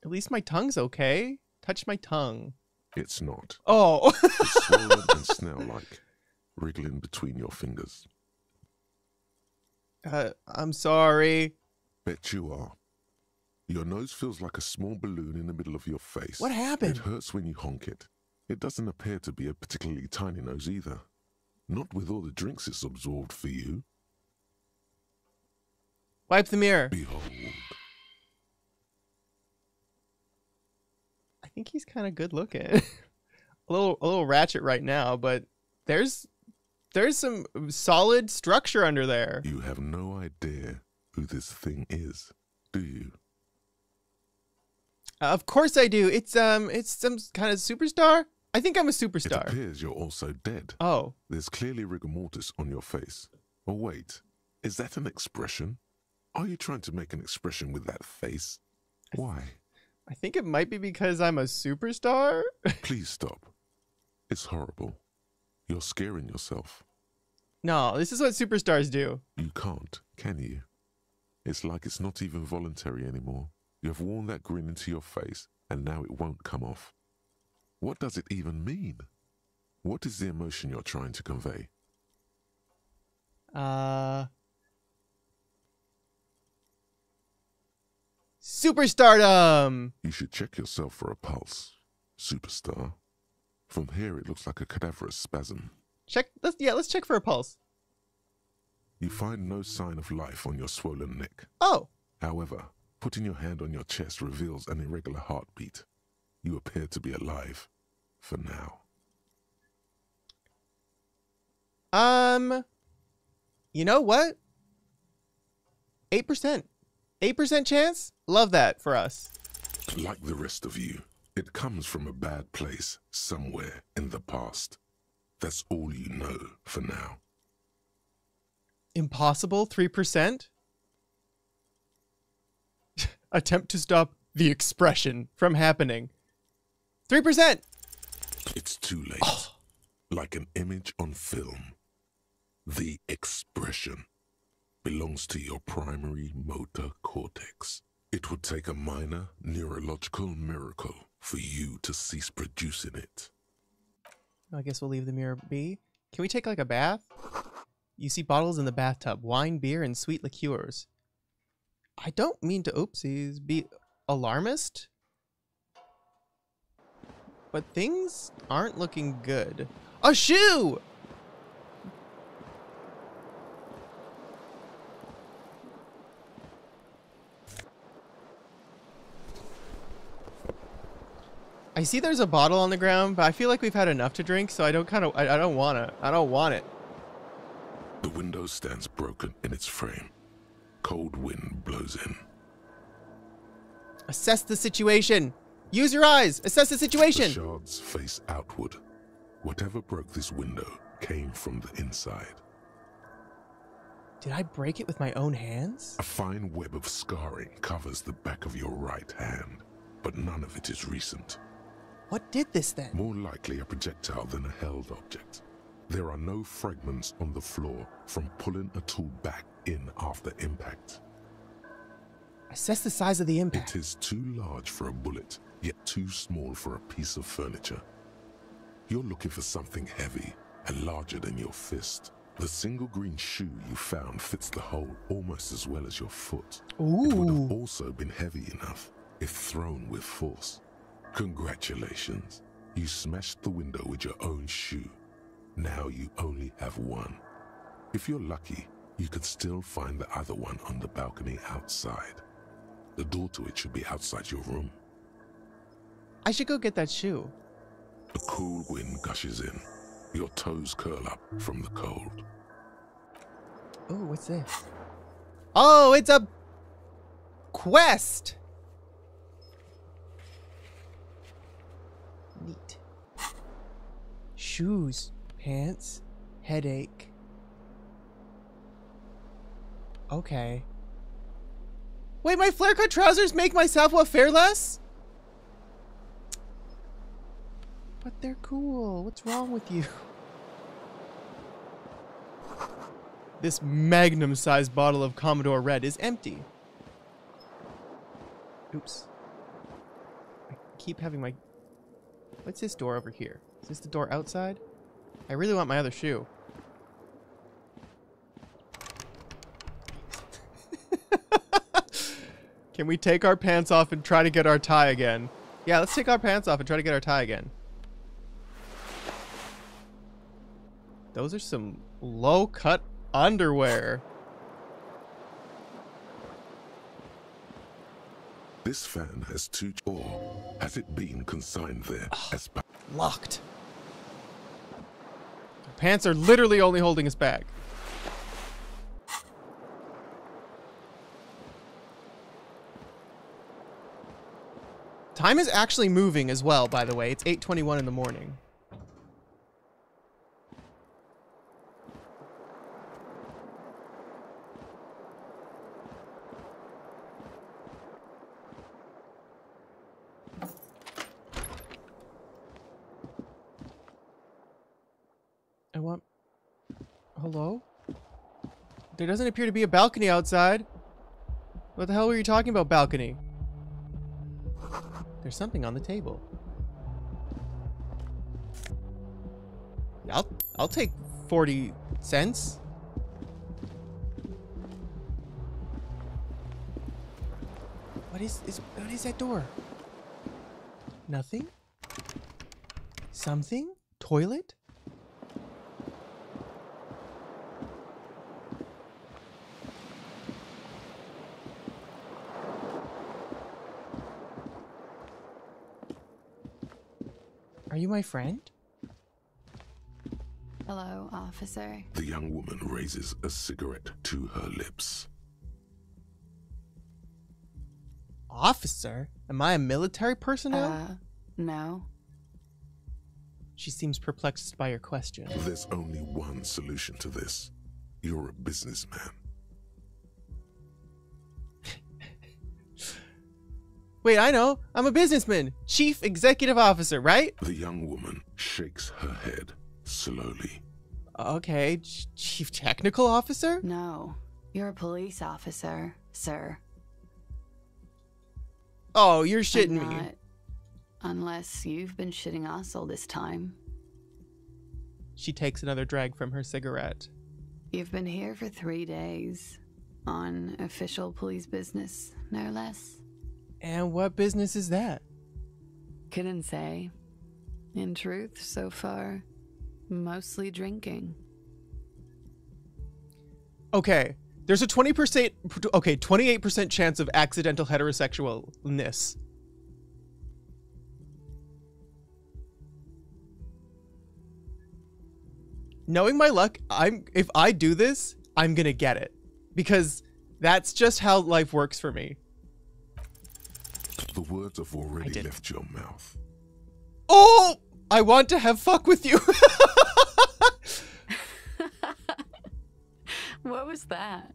At least my tongue's okay. Touch my tongue. It's not. Oh. It's swollen and snail-like, wriggling between your fingers. uh, I'm sorry. Bet you are. Your nose feels like a small balloon in the middle of your face. What happened? It hurts when you honk it. It doesn't appear to be a particularly tiny nose either. Not with all the drinks it's absorbed for you. Wipe the mirror. Behold. I think he's kind of good looking. a little, a little ratchet right now, but there's, there's some solid structure under there. You have no idea who this thing is, do you? Uh, of course I do. It's um, it's some kind of superstar. I think I'm a superstar. It superstar. appears you're also dead. Oh, There's clearly rigor mortis on your face. Oh, wait. Is that an expression? Are you trying to make an expression with that face? Why? I think it might be because I'm a superstar. Please stop. It's horrible. You're scaring yourself. no, this is what superstars do. You can't, can you? It's like it's not even voluntary anymore. You have worn that grin into your face, and now it won't come off. What does it even mean? What is the emotion you're trying to convey? Uh, superstardom. You should check yourself for a pulse, superstar. From here, it looks like a cadaverous spasm. Check. Let's yeah. Let's check for a pulse. You find no sign of life on your swollen neck. Oh, However, putting your hand on your chest reveals an irregular heartbeat. You appear to be alive. For now. um, you know what? Eight percent. Eight percent chance. Love that for us. Like the rest of you, it comes from a bad place somewhere in the past. That's all you know for now. Impossible. Three percent. Attempt to stop the expression from happening. Three percent. It's too late. Like an image on film. The expression belongs to your primary motor cortex. It would take a minor neurological miracle for you to cease producing it. I guess we'll leave the mirror be. Can we take like a bath? You see bottles in the bathtub, wine, beer, and sweet liqueurs. I don't mean to oopsies be alarmist, but things aren't looking good. A shoe! I see there's a bottle on the ground, but I feel like we've had enough to drink, so I don't kind of, I, I don't want to, I don't want it. The window stands broken in its frame. Cold wind blows in. Assess the situation. Use your eyes. Assess the situation. The shards face outward. Whatever broke this window came from the inside. Did I break it with my own hands? A fine web of scarring covers the back of your right hand, but none of it is recent. What did this then? More likely a projectile than a held object. There are no fragments on the floor from pulling a tool back in after impact. Assess the size of the impact. It is too large for a bullet, yet too small for a piece of furniture. You're looking for something heavy and larger than your fist. The single green shoe you found fits the hole almost as well as your foot. It would have also been heavy enough if thrown with force. Congratulations. You smashed the window with your own shoe. Now you only have one. If you're lucky, you could still find the other one on the balcony outside. The door to it should be outside your room. I should go get that shoe. A cool wind gushes in. Your toes curl up from the cold. Oh, what's this? Oh, it's a quest. Neat. Shoes, pants, headache. Okay. Wait, my flare cut trousers make myself savoir faire less? But they're cool. What's wrong with you? This magnum sized bottle of Commodore Red is empty. Oops. I keep having my. What's this door over here? Is this the door outside? I really want my other shoe. Can we take our pants off and try to get our tie again? Yeah, let's take our pants off and try to get our tie again. Those are some low cut underwear. This fan has two, or has it been consigned there as Locked. Pants are literally only holding us back. Time is actually moving as well, by the way. It's 8:21 in the morning. Want Hello? There doesn't appear to be a balcony outside. What the hell were you talking about, balcony? There's something on the table. I'll I'll take 40 cents. What is is what is that door? Nothing? Something? Toilet? You my friend? Hello, officer. the young woman raises a cigarette to her lips. Officer? Am I a military personnel? Uh, no. she seems perplexed by your question. There's only one solution to this. You're a businessman. Wait, I know. I'm a businessman. Chief executive officer, right? The young woman shakes her head slowly. Okay, ch- chief technical officer? No. You're a police officer, sir. Oh, you're I'm shitting me. Unless you've been shitting us all this time. She takes another drag from her cigarette. You've been here for three days. On official police business, no less. And what business is that? Couldn't say. In truth, so far, mostly drinking. Okay, there's a 20%, okay, 28% chance of accidental heterosexualness. Knowing my luck, I'm if I do this, I'm going to get it because that's just how life works for me. The words have already left your mouth. Oh, I want to have fuck with you. What was that?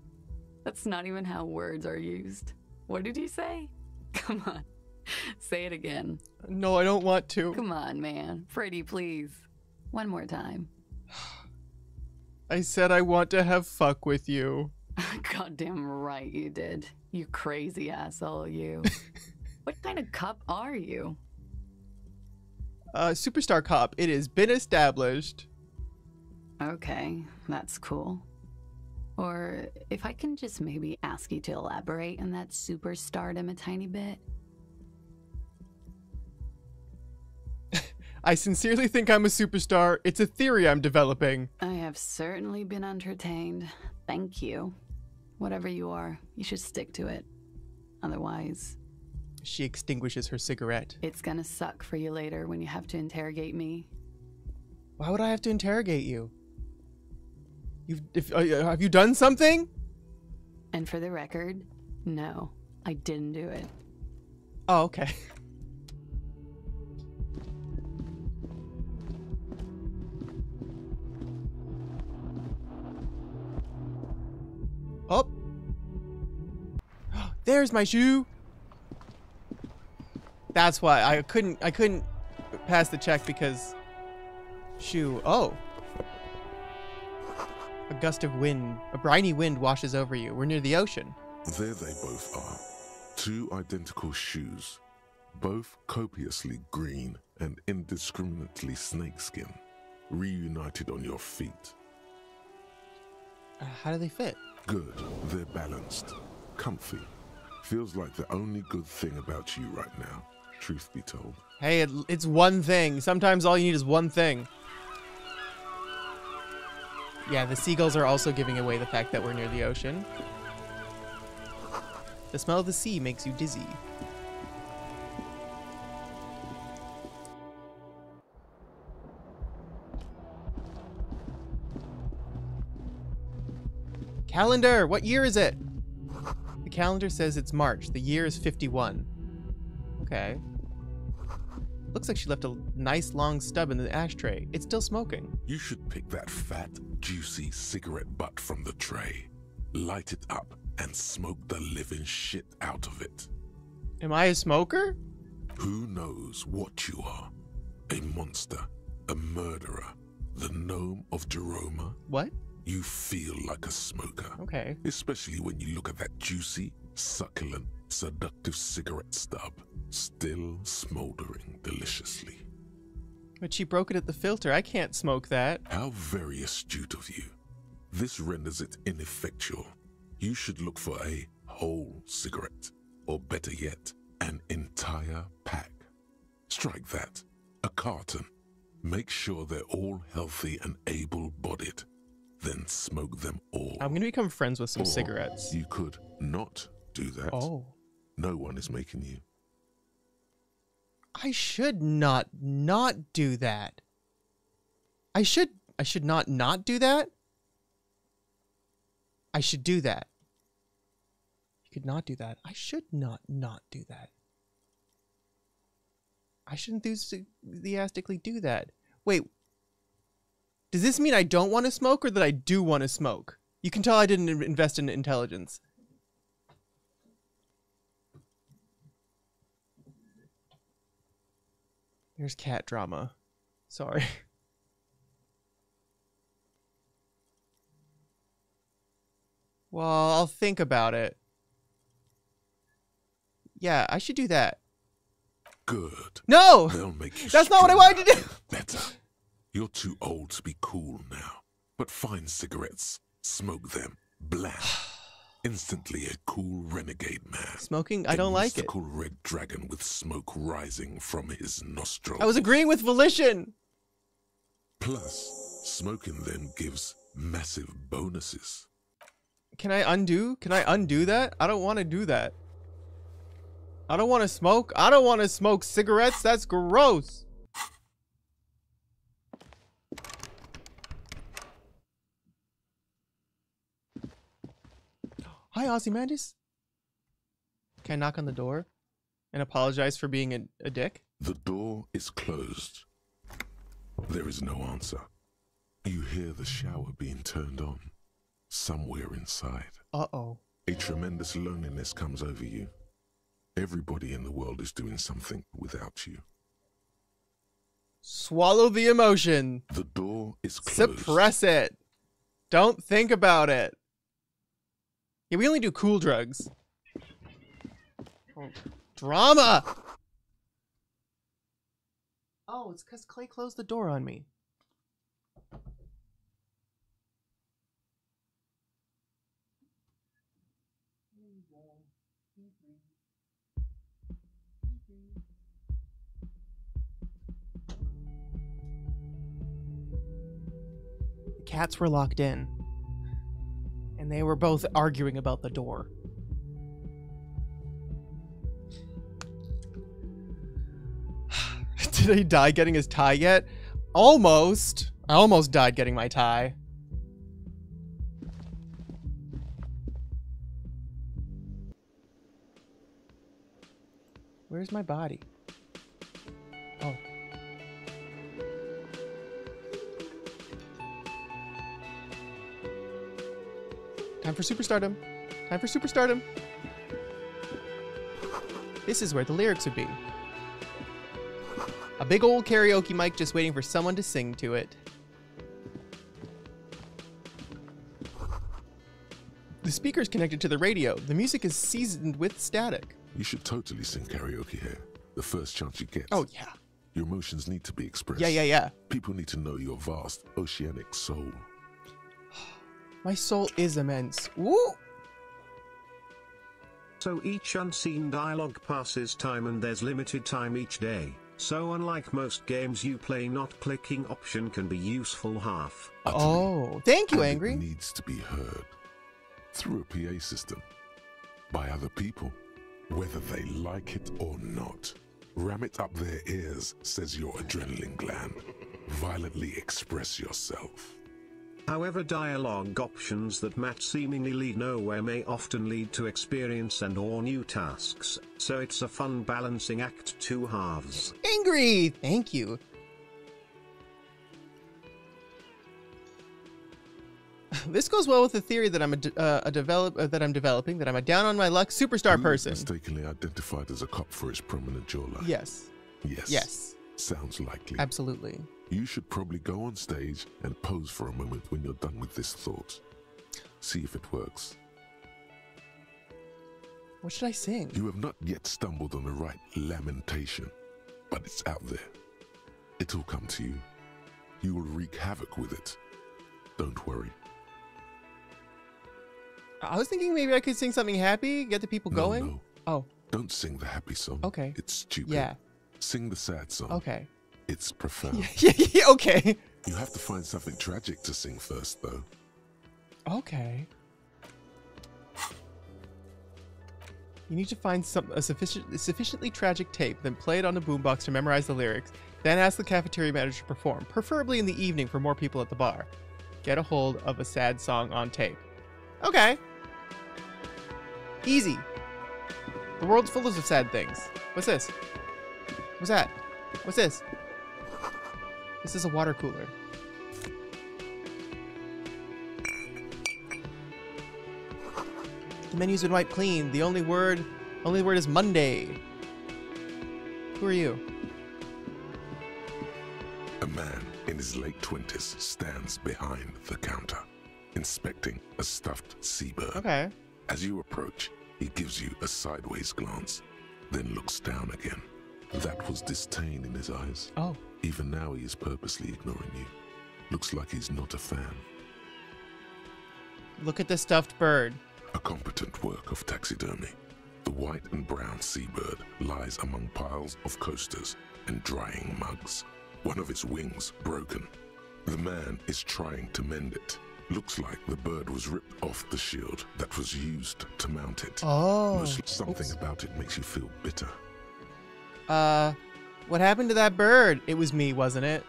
That's not even how words are used. What did you say? Come on. Say it again. No, I don't want to. Come on, man. Pretty, please. One more time. I said I want to have fuck with you. Goddamn right you did. You crazy asshole, you. What kind of cup are you? Uh, Superstar Cop, it has been established. Okay, that's cool. Or if I can just maybe ask you to elaborate on that superstardom a tiny bit. I sincerely think I'm a superstar. It's a theory I'm developing. I have certainly been entertained. Thank you. Whatever you are, you should stick to it. Otherwise, She extinguishes her cigarette. it's gonna suck for you later when you have to interrogate me. Why would I have to interrogate you? You've, if, uh, have you done something? And for the record, no, I didn't do it. Oh, okay. Oh. There's my shoe. That's why I couldn't I couldn't pass the check because shoe. Oh. A gust of wind, a briny wind washes over you. We're near the ocean. There they both are. Two identical shoes, both copiously green and indiscriminately snakeskin, reunited on your feet. Uh, how do they fit? Good, they're balanced, comfy. Feels like the only good thing about you right now, truth be told. Hey, it, it's one thing. Sometimes all you need is one thing. Yeah, the seagulls are also giving away the fact that we're near the ocean. The smell of the sea makes you dizzy. Calendar, what year is it? The calendar says it's March. The year is 51. Okay. Looks like she left a nice long stub in the ashtray. It's still smoking. You should pick that fat, juicy cigarette butt from the tray, light it up, and smoke the living shit out of it. Am I a smoker? Who knows what you are? A monster, a murderer, the gnome of Jeroma? What? You feel like a smoker. Okay. Especially when you look at that juicy, succulent, seductive cigarette stub, still smoldering deliciously. But she broke it at the filter. I can't smoke that. How very astute of you. This renders it ineffectual. You should look for a whole cigarette, or better yet, an entire pack. Strike that, a carton. Make sure they're all healthy and able bodied. Then smoke them all. I'm gonna become friends with some Or cigarettes. You could not do that. Oh. No one is making you. I should not not do that. I should I should not not do that. I should do that. You could not do that. I should not not do that. I should enthusiastically do that. Wait. Does this mean I don't want to smoke or that I do want to smoke? You can tell I didn't invest in intelligence. There's cat drama. Sorry. Well, I'll think about it. Yeah, I should do that. Good. No! They'll make you That's not what I wanted to do! Better. You're too old to be cool now. But find cigarettes, smoke them, blam. Instantly a cool renegade man. Smoking, I don't like it. A mystical red dragon with smoke rising from his nostrils. I was agreeing with Volition! Plus, smoking then gives massive bonuses. Can I undo? Can I undo that? I don't want to do that. I don't want to smoke. I don't want to smoke cigarettes. That's gross. Hi, Ozymandias. Can I knock on the door and apologize for being a, a dick? The door is closed. There is no answer. You hear the shower being turned on. Somewhere inside, Uh-oh. a tremendous loneliness comes over you. Everybody in the world is doing something without you. Swallow the emotion. The door is closed. Suppress it. Don't think about it. Yeah, we only do cool drugs. Drama! Oh, it's because Clay closed the door on me. Cats were locked in. And they were both arguing about the door. Did he die getting his tie yet? Almost. I almost died getting my tie. Where's my body? Time for superstardom. Time for superstardom. This is where the lyrics would be. A big old karaoke mic just waiting for someone to sing to it. The speaker's connected to the radio. The music is seasoned with static. You should totally sing karaoke here. The first chance you get. Oh, yeah. Your emotions need to be expressed. Yeah, yeah, yeah. People need to know your vast oceanic soul. My soul is immense. Woo! So each unseen dialogue passes time and there's limited time each day. So unlike most games you play not clicking option can be useful half. Utterly. Oh, thank you, And Angry. It needs to be heard through a PA system by other people, whether they like it or not. Ram it up their ears, says your adrenaline gland. Violently express yourself. However dialogue options that match seemingly lead nowhere may often lead to experience and or new tasks, so it's a fun balancing act two halves. Angry! Thank you. This goes well with the theory that I'm a, de- uh, a develop uh, that I'm developing that I'm a down on my luck superstar Who person. Mistakenly identified as a cop for his prominent jawline. Yes. Yes. Yes. Sounds likely. Absolutely. You should probably go on stage and pose for a moment when you're done with this thought. See if it works. What should I sing? You have not yet stumbled on the right lamentation, but it's out there. It'll come to you. You will wreak havoc with it. Don't worry. I was thinking maybe I could sing something happy, get the people No, going. no. Oh, Don't sing the happy song. Okay. It's stupid. yeah. Sing the sad song. Okay. It's profound. yeah, yeah, okay. You have to find something tragic to sing first, though. Okay. You need to find some a sufficient, sufficiently tragic tape, then play it on a boombox to memorize the lyrics, then ask the cafeteria manager to perform, preferably in the evening for more people at the bar. Get a hold of a sad song on tape. Okay. Easy. The world's full of sad things. What's this? What's that? What's this? This is a water cooler. The menu's been wiped clean. The only word, only word is Monday. Who are you? A man in his late 20s stands behind the counter, inspecting a stuffed seabird. Okay. As you approach, he gives you a sideways glance, then looks down again. That was disdain in his eyes. Oh. Even now, he is purposely ignoring you. Looks like he's not a fan. Look at the stuffed bird. A competent work of taxidermy. The white and brown seabird lies among piles of coasters and drying mugs. One of its wings broken. The man is trying to mend it. Looks like the bird was ripped off the shield that was used to mount it. Oh. Most something Oops. about it makes you feel bitter. Uh, what happened to that bird? It was me, wasn't it?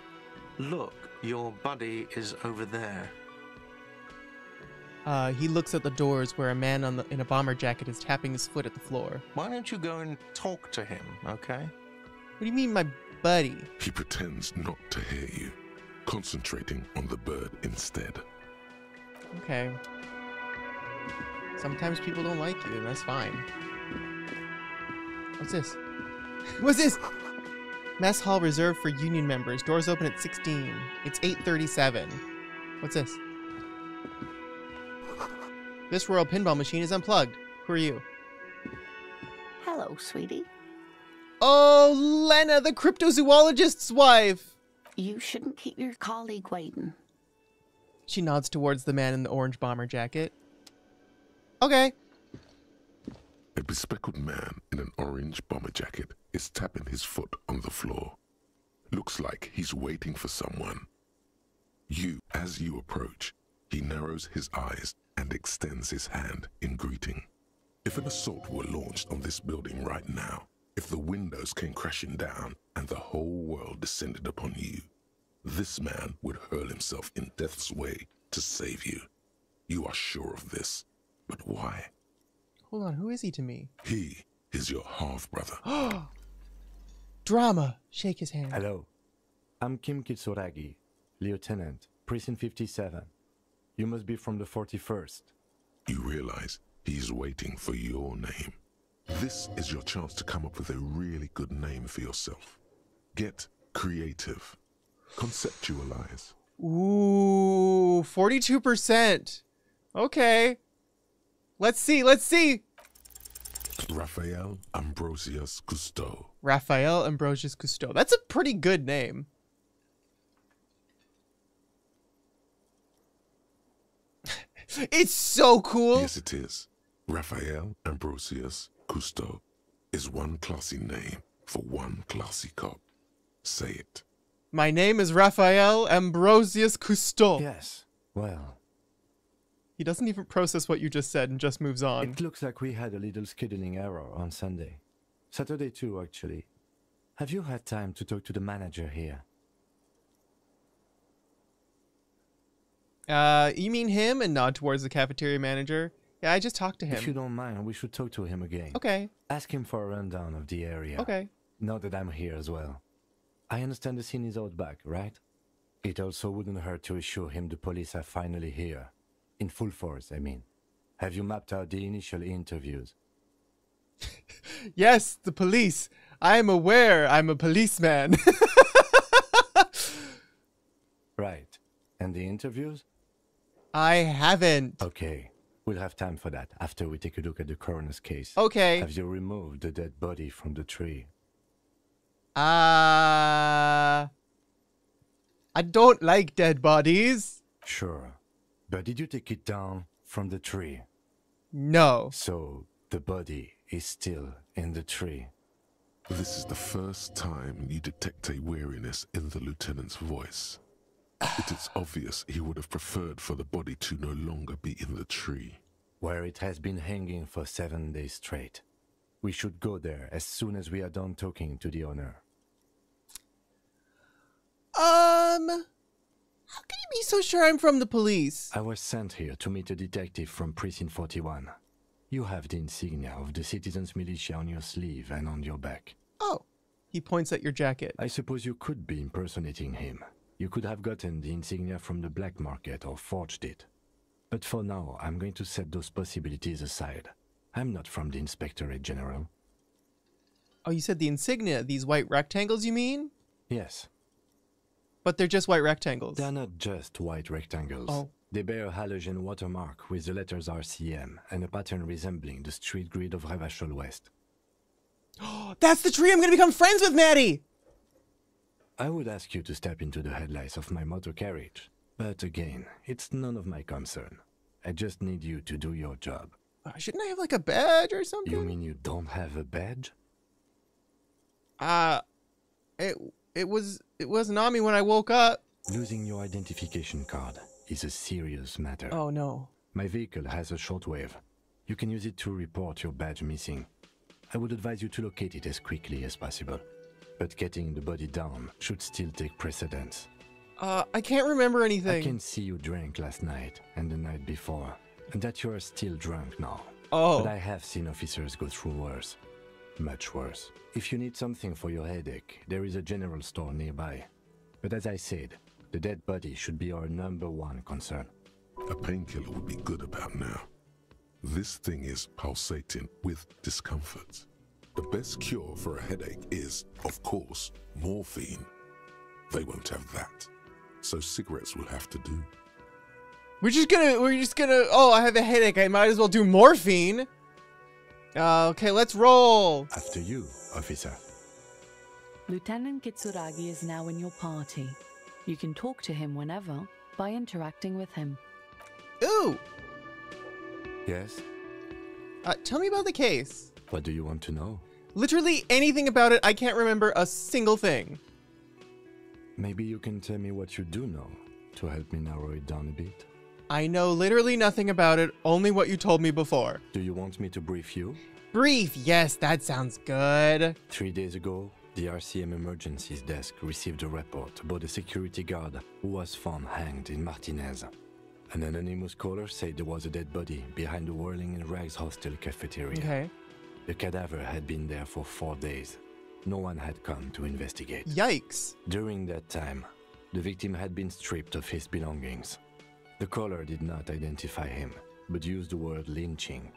Look, your buddy is over there. Uh, he looks at the doors where a man on the, in a bomber jacket is tapping his foot at the floor. Why don't you go and talk to him, okay? What do you mean, my buddy? He pretends not to hear you, concentrating on the bird instead. Okay. Sometimes people don't like you, and that's fine. What's this? What's this? Mess hall reserved for union members. Doors open at 16. It's 8:37. What's this? This royal pinball machine is unplugged. Who are you? Hello, sweetie. Oh, Lena, the cryptozoologist's wife. You shouldn't keep your colleague waiting. She nods towards the man in the orange bomber jacket. Okay. A bespectacled man in an orange bomber jacket is tapping his foot on the floor. Looks like he's waiting for someone. You, as you approach, he narrows his eyes and extends his hand in greeting. If an assault were launched on this building right now, if the windows came crashing down and the whole world descended upon you, this man would hurl himself in death's way to save you. You are sure of this. But why? Hold on, who is he to me? He is your half brother. Drama. Shake his hand. Hello. I'm Kim Kitsuragi, Lieutenant, Precinct 57. You must be from the 41st. You realize he's waiting for your name. This is your chance to come up with a really good name for yourself. Get creative. Conceptualize. Ooh, 42%. Okay. Let's see, let's see. Raphael Ambrosius Cousteau. Raphael Ambrosius Cousteau. That's a pretty good name. it's so cool. Yes, it is. Raphael Ambrosius Cousteau is one classy name for one classy cop. Say it. My name is Raphael Ambrosius Cousteau. Yes. Well, He doesn't even process what you just said and just moves on. it looks like we had a little scheduling error on Sunday. Saturday too, actually. Have you had time to talk to the manager here? Uh, you mean him and nod towards the cafeteria manager? Yeah, I just talked to him. If you don't mind, we should talk to him again. Okay, Ask him for a rundown of the area. okay. Now that I'm here as well. I understand the scene is out back, right? It also wouldn't hurt to assure him the police are finally here. In full force, I mean. Have you mapped out the initial interviews? Yes, the police. I am aware I'm a policeman. Right. And the interviews? I haven't. Okay. We'll have time for that after we take a look at the coroner's case. Okay. Have you removed the dead body from the tree? Uh I don't like dead bodies. Sure. But did you take it down from the tree? No. So the body is still in the tree. This is the first time you detect a weariness in the lieutenant's voice. It is obvious he would have preferred for the body to no longer be in the tree. where it has been hanging for seven days straight. We should go there as soon as we are done talking to the owner. Um How can you be so sure I'm from the police? I was sent here to meet a detective from Precinct 41. You have the insignia of the Citizens Militia on your sleeve and on your back. Oh. He points at your jacket. I suppose you could be impersonating him. You could have gotten the insignia from the black market or forged it. But for now, I'm going to set those possibilities aside. I'm not from the Inspectorate General. Oh, you said the insignia, these white rectangles you mean? Yes, But they're just white rectangles. They are not just white rectangles. Oh. They bear a halogen watermark with the letters RCM and a pattern resembling the street grid of Revachol West. That's the tree I'm gonna become friends with, Maddie! I would ask you to step into the headlights of my motor carriage, but again, it's none of my concern. I just need you to do your job. Uh, shouldn't I have like a badge or something? You mean you don't have a badge? Uh it it was it wasn't on me when I woke up. Losing your identification card is a serious matter. Oh no. My vehicle has a shortwave. You can use it to report your badge missing. I would advise you to locate it as quickly as possible. But getting the body down should still take precedence. Uh I can't remember anything. I can see you drank last night and the night before, and that you are still drunk now. Oh. But I have seen officers go through worse. Much worse. If you need something for your headache, there is a general store nearby. But as I said, the dead body should be our number one concern. A painkiller would be good about now. This thing is pulsating with discomfort. The best cure for a headache is, of course, morphine. They won't have that. So cigarettes will have to do. We're just gonna, we're just gonna, oh, I have a headache. I might as well do morphine. Uh, okay, let's roll. After you, officer. Lieutenant Kitsuragi is now in your party. You can talk to him whenever by interacting with him. Ooh, Yes? uh, tell me about the case. What do you want to know? Literally anything about it, I can't remember a single thing. Maybe you can tell me what you do know to help me narrow it down a bit. I know literally nothing about it, only what you told me before. Do you want me to brief you? Brief, yes, that sounds good. Three days ago, the RCM Emergencies Desk received a report about a security guard who was found hanged in Martinez. An anonymous caller said there was a dead body behind the Whirling in Rags hostel cafeteria. Okay. The cadaver had been there for four days. No one had come to investigate. Yikes. During that time, the victim had been stripped of his belongings. The caller did not identify him, but used the word lynching.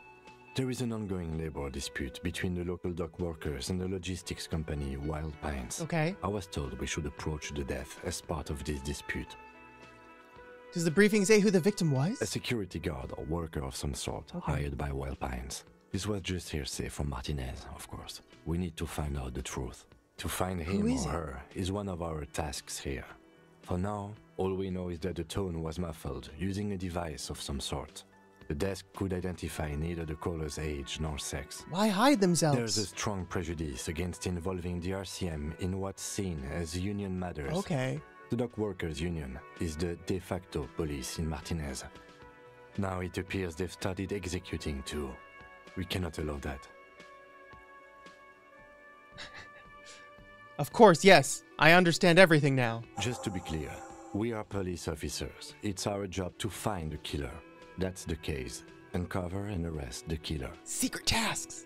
There is an ongoing labor dispute between the local dock workers and the logistics company Wild Pines. Okay. I was told we should approach the death as part of this dispute. Does the briefing say who the victim was? A security guard or worker of some sort, Okay. hired by Wild Pines. This was just hearsay from Martinez, of course. We need to find out the truth. To find him or it? her is one of our tasks here. For now, all we know is that the tone was muffled using a device of some sort. The desk could identify neither the caller's age nor sex. Why hide themselves? There's a strong prejudice against involving the RCM in what's seen as union matters. Okay. The Dock Workers Union is the de facto police in Martinez. Now it appears they've started executing too. We cannot allow that. Of course, yes. I understand everything now. Just to be clear, we are police officers. It's our job to find the killer. That's the case. Uncover and arrest the killer. Secret tasks.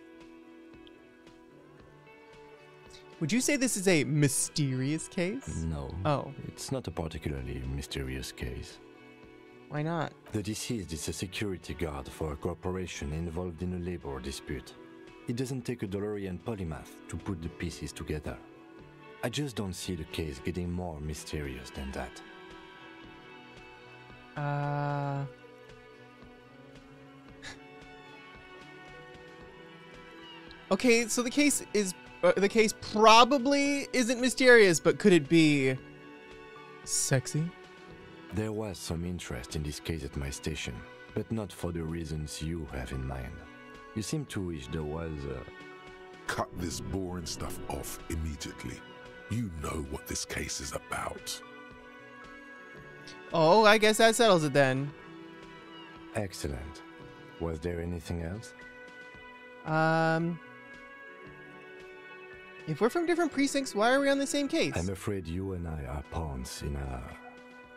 Would you say this is a mysterious case? No. Oh. It's not a particularly mysterious case. Why not? The deceased is a security guard for a corporation involved in a labor dispute. It doesn't take a Dolorian polymath to put the pieces together. I just don't see the case getting more mysterious than that. Uh. okay, so the case is uh, the case probably isn't mysterious, but could it be sexy? There was some interest in this case at my station, but not for the reasons you have in mind. You seem to wish there was a. Cut this boring stuff off immediately. You know what this case is about. Oh, I guess that settles it then. Excellent. Was there anything else? Um. If we're from different precincts, why are we on the same case? I'm afraid you and I are pawns in a,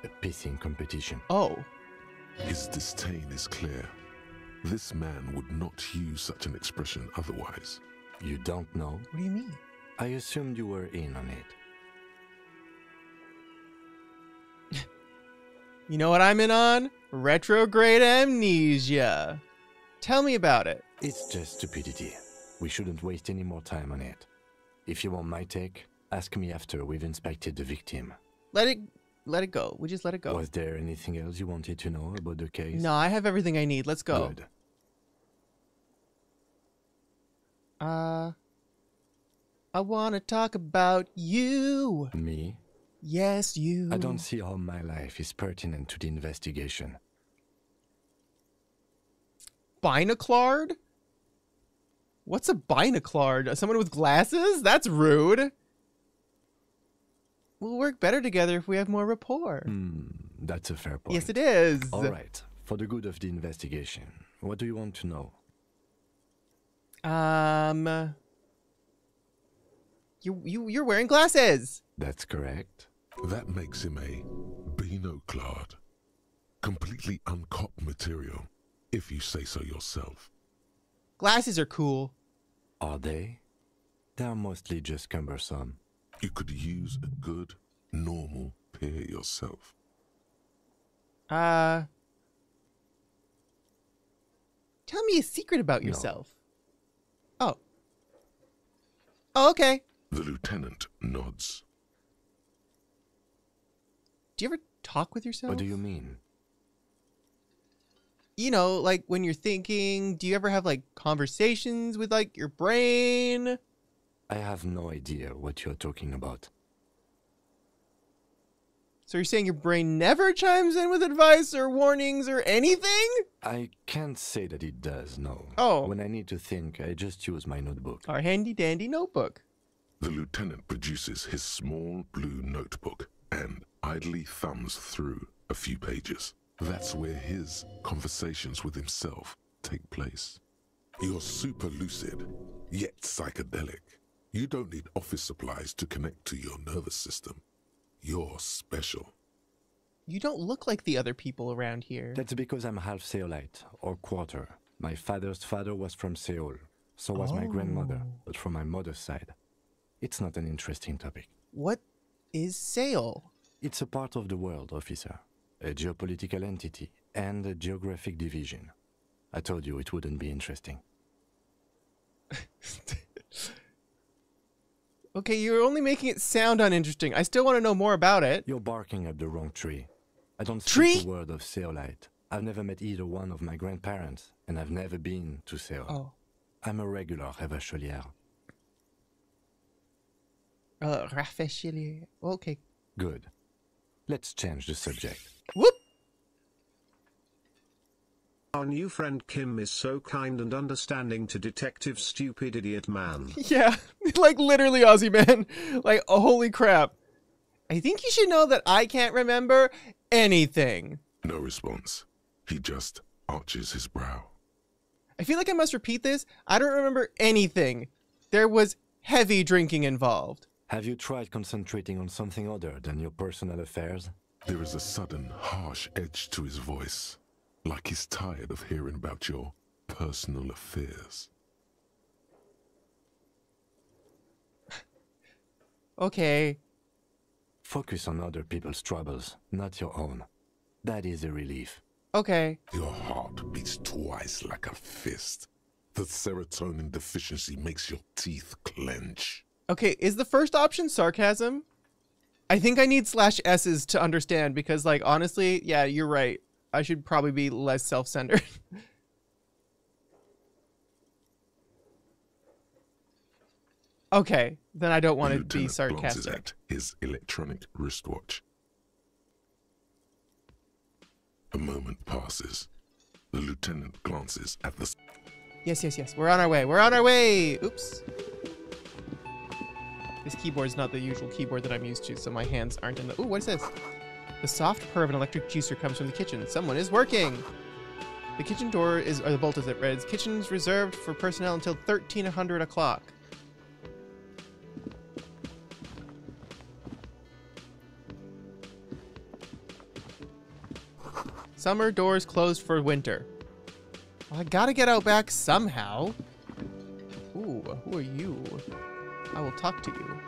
a pissing competition. oh, His disdain is clear. This man would not use such an expression otherwise. You don't know? what do you mean? I assumed you were in on it. You know what I'm in on? Retrograde amnesia. Tell me about it. It's just stupidity. We shouldn't waste any more time on it. If you want my take, ask me after we've inspected the victim. Let it let it go. We just let it go. Was there anything else you wanted to know about the case? No, I have everything I need. Let's go. Good. Uh I want to talk about you. Me? Yes, you. I don't see how my life is pertinent to the investigation. binoclard? What's a binoclard? Someone with glasses? That's rude. We'll work better together if we have more rapport. Hmm, that's a fair point. Yes, it is. All right. For the good of the investigation, what do you want to know? Um, you you you're wearing glasses. That's correct. That makes him a binoclard. Completely uncut material, if you say so yourself. Glasses are cool. Are they? They're mostly just cumbersome. You could use a good, normal pair yourself. Uh, tell me a secret about No. yourself. Oh, Oh, okay. The lieutenant nods. Do you ever talk with yourself? What do you mean? You know, like when you're thinking, do you ever have like conversations with like your brain? I have no idea what you're talking about. So you're saying your brain never chimes in with advice or warnings or anything? I can't say that it does, no. Oh. When I need to think, I just use my notebook. Our handy dandy notebook. The lieutenant produces his small blue notebook and idly thumbs through a few pages. That's where his conversations with himself take place. You're super lucid, yet psychedelic. You don't need office supplies to connect to your nervous system. You're special. You don't look like the other people around here. That's because I'm half Seolite, or quarter. My father's father was from Seol, so was my oh. grandmother, Oh. but from my mother's side. It's not an interesting topic. What is Seol? It's a part of the world, officer. A geopolitical entity and a geographic division. I told you it wouldn't be interesting. Okay, you're only making it sound uninteresting. I still want to know more about it. You're barking up the wrong tree. I don't Tree? speak a word of Seolite. I've never met either one of my grandparents, and I've never been to Seol. Oh. I'm a regular Revachelier. Uh, Raffaele. Okay. Good. Let's change the subject. Whoop! Our new friend Kim is so kind and understanding to Detective Stupid Idiot Man. Yeah, like literally Aussie man. Like, oh, holy crap. I think you should know that I can't remember anything. No response. He just arches his brow. I feel like I must repeat this. I don't remember anything. There was heavy drinking involved. Have you tried concentrating on something other than your personal affairs? There is a sudden, harsh edge to his voice, like he's tired of hearing about your personal affairs. Okay. Focus on other people's troubles, not your own. That is a relief. Okay. Your heart beats twice like a fist. The serotonin deficiency makes your teeth clench. Okay, is the first option sarcasm? I think I need slash S's to understand because, like, honestly, yeah, you're right. I should probably be less self centered. okay, then I don't want to be lieutenant glances sarcastic. at his electronic wristwatch. A moment passes. The lieutenant glances at the Yes, yes, yes. We're on our way. We're on our way. Oops. This keyboard is not the usual keyboard that I'm used to, so my hands aren't in the. Ooh, what is this? The soft purr of an electric juicer comes from the kitchen. Someone is working. The kitchen door is, or the bolt as it reads, kitchen's reserved for personnel until 1300 o'clock. Summer doors closed for winter. Well, I gotta get out back somehow. Ooh, who are you? I will talk to you.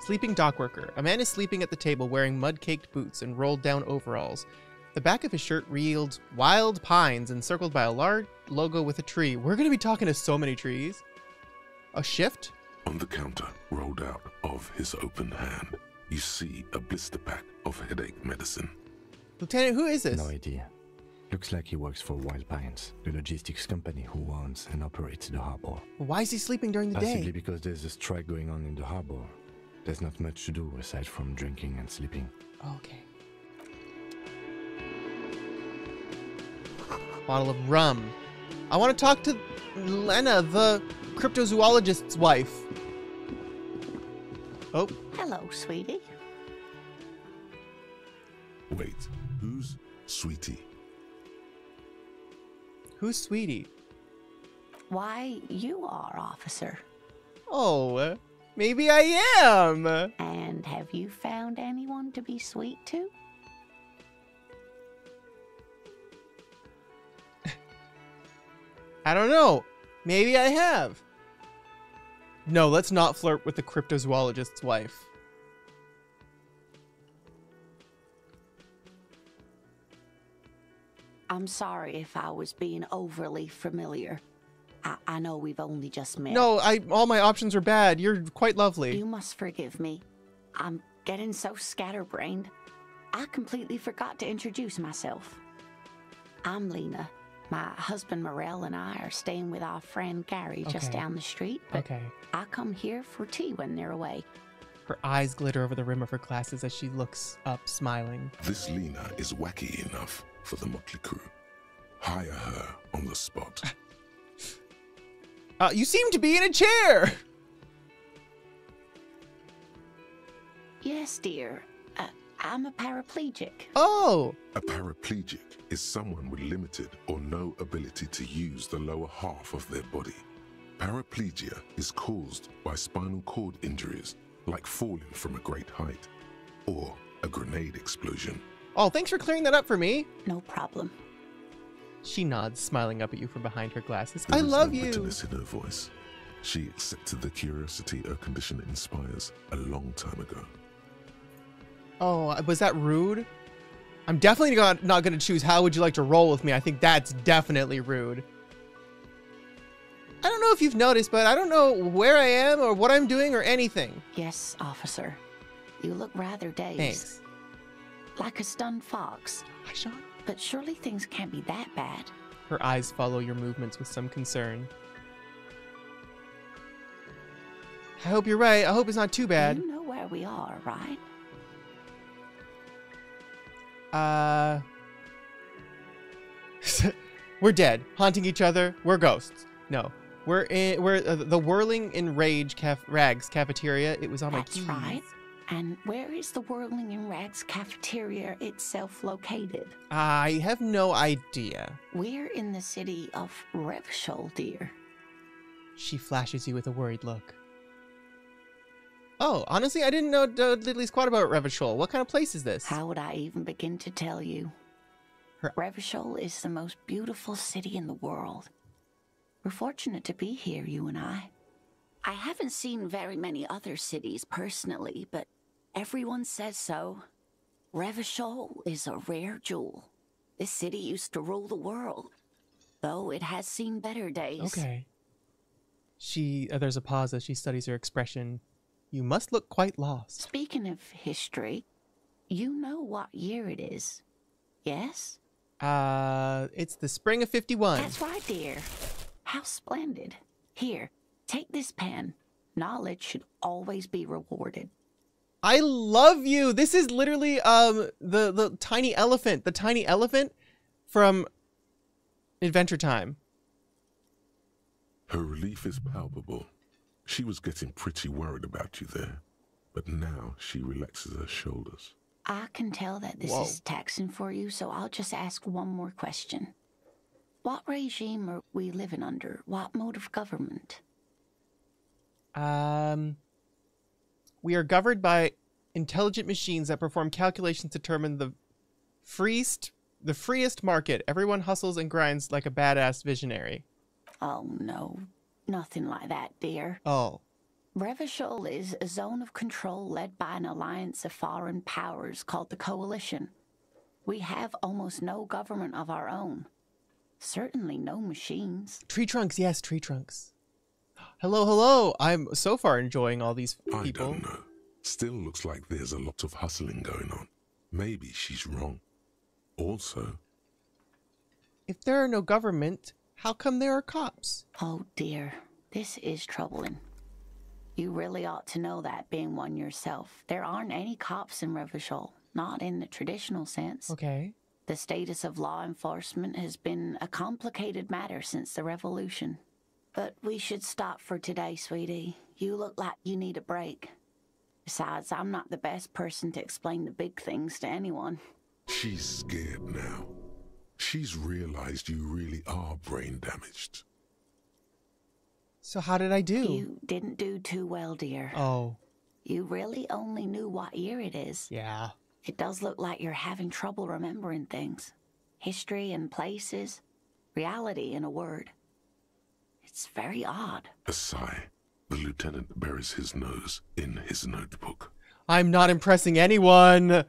Sleeping dock worker. A man is sleeping at the table wearing mud caked boots and rolled down overalls. The back of his shirt reads Wild Pines encircled by a large logo with a tree. We're gonna be talking to so many trees. A shift? On the counter, rolled out of his open hand, you see a blister pack of headache medicine. Lieutenant, who is this? No idea. Looks like he works for Wild Pines, the logistics company who owns and operates the harbor. Why is he sleeping during the Possibly day? because there's a strike going on in the harbor. There's not much to do aside from drinking and sleeping. Oh, okay. Bottle of rum. I want to talk to Lena, the cryptozoologist's wife. Oh, Hello, sweetie. Wait, who's Sweetie? Who's Sweetie? Why, you are, officer. Oh, uh, maybe I am. And have you found anyone to be sweet to? I don't know. Maybe I have. No, let's not flirt with the cryptozoologist's wife. I'm sorry if I was being overly familiar. I, I know we've only just met. No, I all my options are bad. You're quite lovely. You must forgive me. I'm getting so scatterbrained. I completely forgot to introduce myself. I'm Lena. My husband Morel and I are staying with our friend Gary just down the street, but Okay. I come here for tea when they're away. Her eyes glitter over the rim of her glasses as she looks up, smiling. This Lena is wacky enough for the Motley Crew. Hire her on the spot. Uh, you seem to be in a chair. Yes, dear. Uh, I'm a paraplegic. Oh, A paraplegic is someone with limited or no ability to use the lower half of their body. Paraplegia is caused by spinal cord injuries, like falling from a great height or a grenade explosion. Oh, thanks for clearing that up for me. No problem. She nods, smiling up at you from behind her glasses. There I is love no you. bitterness in her voice. She accepted the curiosity her condition inspires a long time ago. Oh, uh, was that rude? I'm definitely not, not going to choose how would you like to roll with me. I think that's definitely rude. I don't know if you've noticed, but I don't know where I am or what I'm doing or anything. Yes, officer. You look rather dazed. Thanks. Like a stunned fox. Hi, Sean. But surely things can't be that bad. Her eyes follow your movements with some concern. I hope you're right. I hope it's not too bad. You know where we are, right? Uh. we're dead, haunting each other. We're ghosts. No, we're in. We're uh, the whirling in rage caf- rags cafeteria. It was on That's my keys. right. And where is the Whirling in Rags cafeteria itself located? I have no idea. We're in the city of Revachol, dear. She flashes you with a worried look. Oh, honestly, I didn't know uh, diddly squat about Revachol. What kind of place is this? How would I even begin to tell you? Her- Revachol is the most beautiful city in the world. We're fortunate to be here, you and I. I haven't seen very many other cities personally, but everyone says so. Revachol is a rare jewel. This city used to rule the world, though it has seen better days. Okay. She. Uh, there's a pause as she studies her expression. You must look quite lost. Speaking of history, you know what year it is. Yes? Uh, it's the spring of 51. That's right, dear. How splendid. Here, take this pen. Knowledge should always be rewarded. I love you. This is literally um the the tiny elephant, the tiny elephant from Adventure Time. Her relief is palpable. She was getting pretty worried about you there, but now she relaxes her shoulders. I can tell that this Whoa. is taxing for you, so I'll just ask one more question. What regime are we living under? What mode of government? Um we are governed by intelligent machines that perform calculations to determine the freest the freest market. Everyone hustles and grinds like a badass visionary. Oh, no. Nothing like that, dear. Oh. Revachol is a zone of control led by an alliance of foreign powers called the Coalition. We have almost no government of our own. Certainly no machines. Tree trunks, yes, tree trunks. Hello, hello. I'm so far enjoying all these people. I don't know. Still looks like there's a lot of hustling going on. Maybe she's wrong. Also, If there are no government, how come there are cops? Oh dear, this is troubling. You really ought to know that, being one yourself. There aren't any cops in Revachol, not in the traditional sense. Okay. The status of law enforcement has been a complicated matter since the revolution. But we should stop for today, sweetie. You look like you need a break. Besides, I'm not the best person to explain the big things to anyone. she's scared now. She's realized you really are brain damaged. So how did I do? You didn't do too well, dear. Oh, You really only knew what year it is. yeah. It does look like you're having trouble remembering things. History and places. Reality, in a word. It's very odd. A sigh. The lieutenant buries his nose in his notebook. I'm not impressing anyone.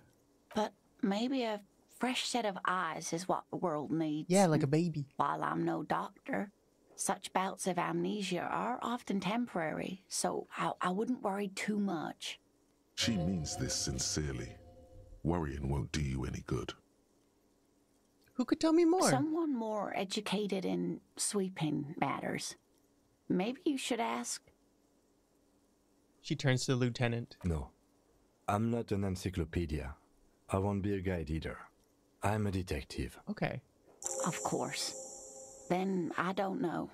But maybe a fresh set of eyes is what the world needs. Yeah, like a baby. While I'm no doctor, Such bouts of amnesia are often temporary, so I, I wouldn't worry too much. She means this sincerely. Worrying won't do you any good. Who could tell me more? Someone more educated in sweeping matters. Maybe you should ask. She turns to the lieutenant. No. I'm not an encyclopedia. I won't be a guide either. I'm a detective. Okay. Of course. Then I don't know.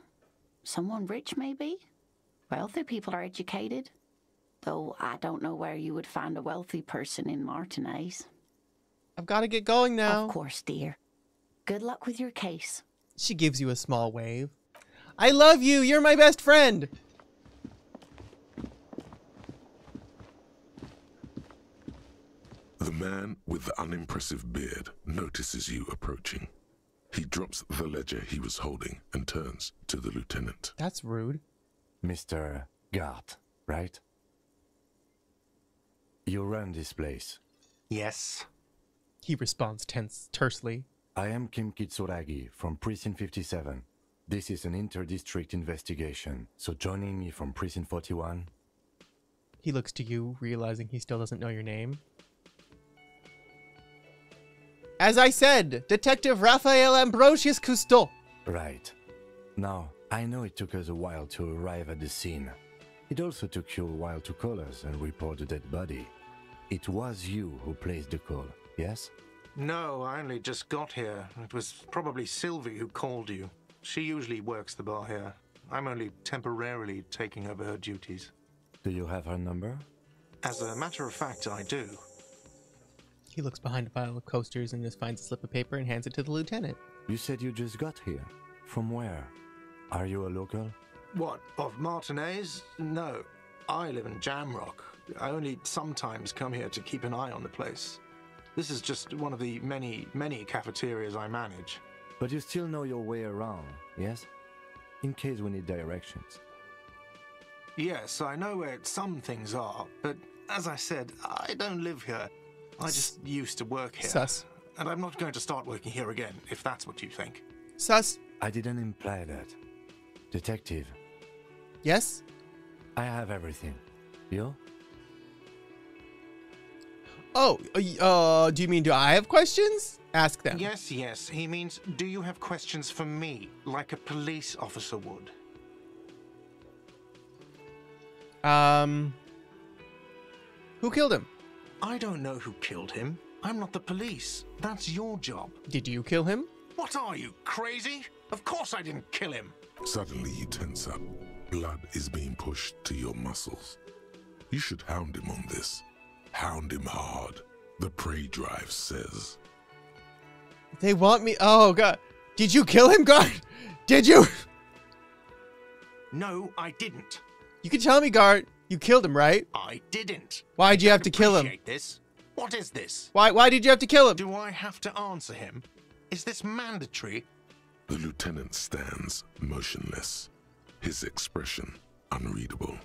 Someone rich, maybe? Wealthy people are educated. Though I don't know where you would find a wealthy person in Martinez. I've got to get going now. Of course, dear. Good luck with your case. She gives you a small wave. I love you. You're my best friend. The man with the unimpressive beard notices you approaching. He drops the ledger he was holding and turns to the lieutenant. That's rude. Mr. Garte, right? You run this place. Yes. He responds tense, tersely. I am Kim Kitsuragi from Precinct 57. This is an inter-district investigation, so joining me from Precinct 41. He looks to you, realizing he still doesn't know your name. As I said, Detective Raphael Ambrosius Costeau. Right. Now, I know it took us a while to arrive at the scene. It also took you a while to call us and report the dead body. It was you who placed the call, yes? No, I only just got here. It was probably Sylvie who called you. She usually works the bar here. I'm only temporarily taking over her duties. Do you have her number? As a matter of fact, I do. He looks behind a pile of coasters and just finds a slip of paper and hands it to the lieutenant. You said you just got here. From where? Are you a local? What, of Martinez? No. I live in Jamrock. I only sometimes come here to keep an eye on the place. This is just one of the many, many cafeterias I manage. But you still know your way around, yes? In case we need directions. Yes, I know where some things are, but as I said, I don't live here. I just used to work here. Sus. And I'm not going to start working here again, if that's what you think. Sus. I didn't imply that. Detective, Yes? I have everything. You? Oh, uh, uh, do you mean do I have questions? Ask them. Yes, yes. He means, do you have questions for me, like a police officer would? Um, who killed him? I don't know who killed him. I'm not the police. That's your job. Did you kill him? What are you, crazy? Of course I didn't kill him. Suddenly you tense up. Blood is being pushed to your muscles. You should hound him on this. Hound him hard. The prey drive says. They want me. Oh god. Did you kill him, Garte? Did you? No, I didn't. You can tell me, Garte. You killed him, right? I didn't. Why'd you have to kill him? This. What is this? Why? Why did you have to kill him? Do I have to answer him? Is this mandatory? The lieutenant stands motionless, his expression unreadable.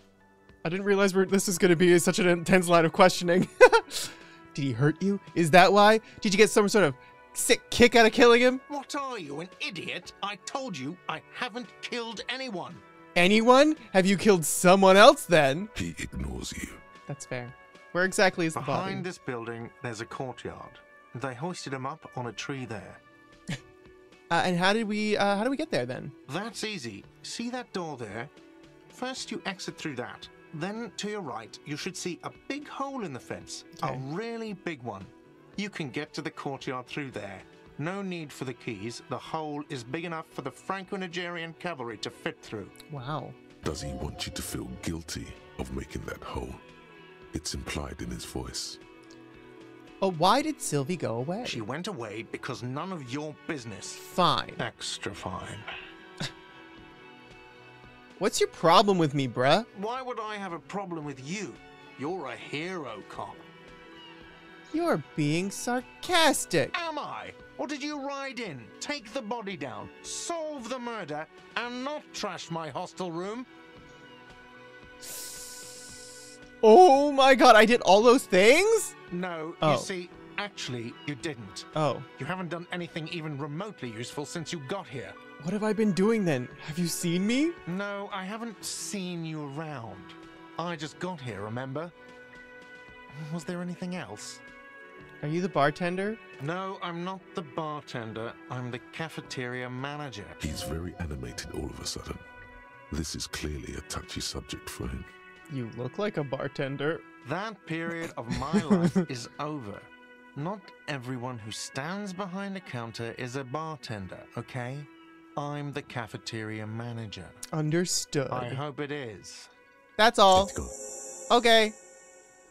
I didn't realize we're, this is going to be such an intense line of questioning. did he hurt you? Is that why? Did you get some sort of sick kick out of killing him? What are you, an idiot? I told you I haven't killed anyone. Anyone? Have you killed someone else then? He ignores you. That's fair. Where exactly is the Behind body? this building, there's a courtyard. They hoisted him up on a tree there. Uh, and how did we? Uh, how do we get there then? That's easy. See that door there? First, you exit through that. Then, to your right, you should see a big hole in the fence. Okay. A really big one. You can get to the courtyard through there. No need for the keys. The hole is big enough for the Franco-Nigerian cavalry to fit through. Wow. Does he want you to feel guilty of making that hole? It's implied in his voice. But why did Sylvie go away? She went away because none of your business. Fine. Extra fine. What's your problem with me, bruh? Why would I have a problem with you? You're a hero cop. You're being sarcastic. Am I? Or did you ride in, take the body down, solve the murder, and not trash my hostel room? Oh my god, I did all those things? No, Oh. you see, Actually, you didn't. Oh. You haven't done anything even remotely useful since you got here. What have I been doing then? Have you seen me? No, I haven't seen you around. I just got here, remember? Was there anything else? Are you the bartender? No, I'm not the bartender. I'm the cafeteria manager. He's very animated all of a sudden. This is clearly a touchy subject for him. You look like a bartender. That period of my life is over. Not everyone who stands behind a counter is a bartender, okay? I'm the cafeteria manager. Understood. I hope it is. That's all. Okay.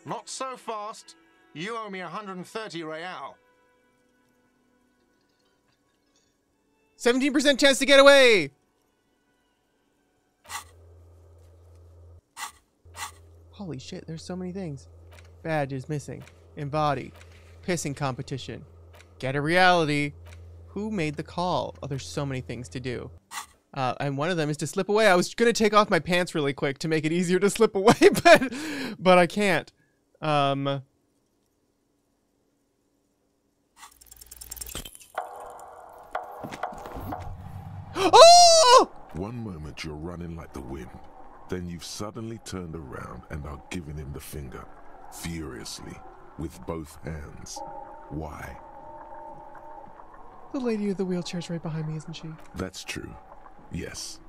Not so fast. You owe me 130 real. 17% chance to get away! Holy shit, there's so many things. Badge is missing. Embody. Pissing competition. Get a reality. Who made the call? Oh, there's so many things to do. Uh, and one of them is to slip away. I was gonna take off my pants really quick to make it easier to slip away, but but I can't. Um, oh! One moment you're running like the wind, then you've suddenly turned around and are giving him the finger, furiously, with both hands. Why? The lady of the wheelchair's right behind me, isn't she? That's true. Yes.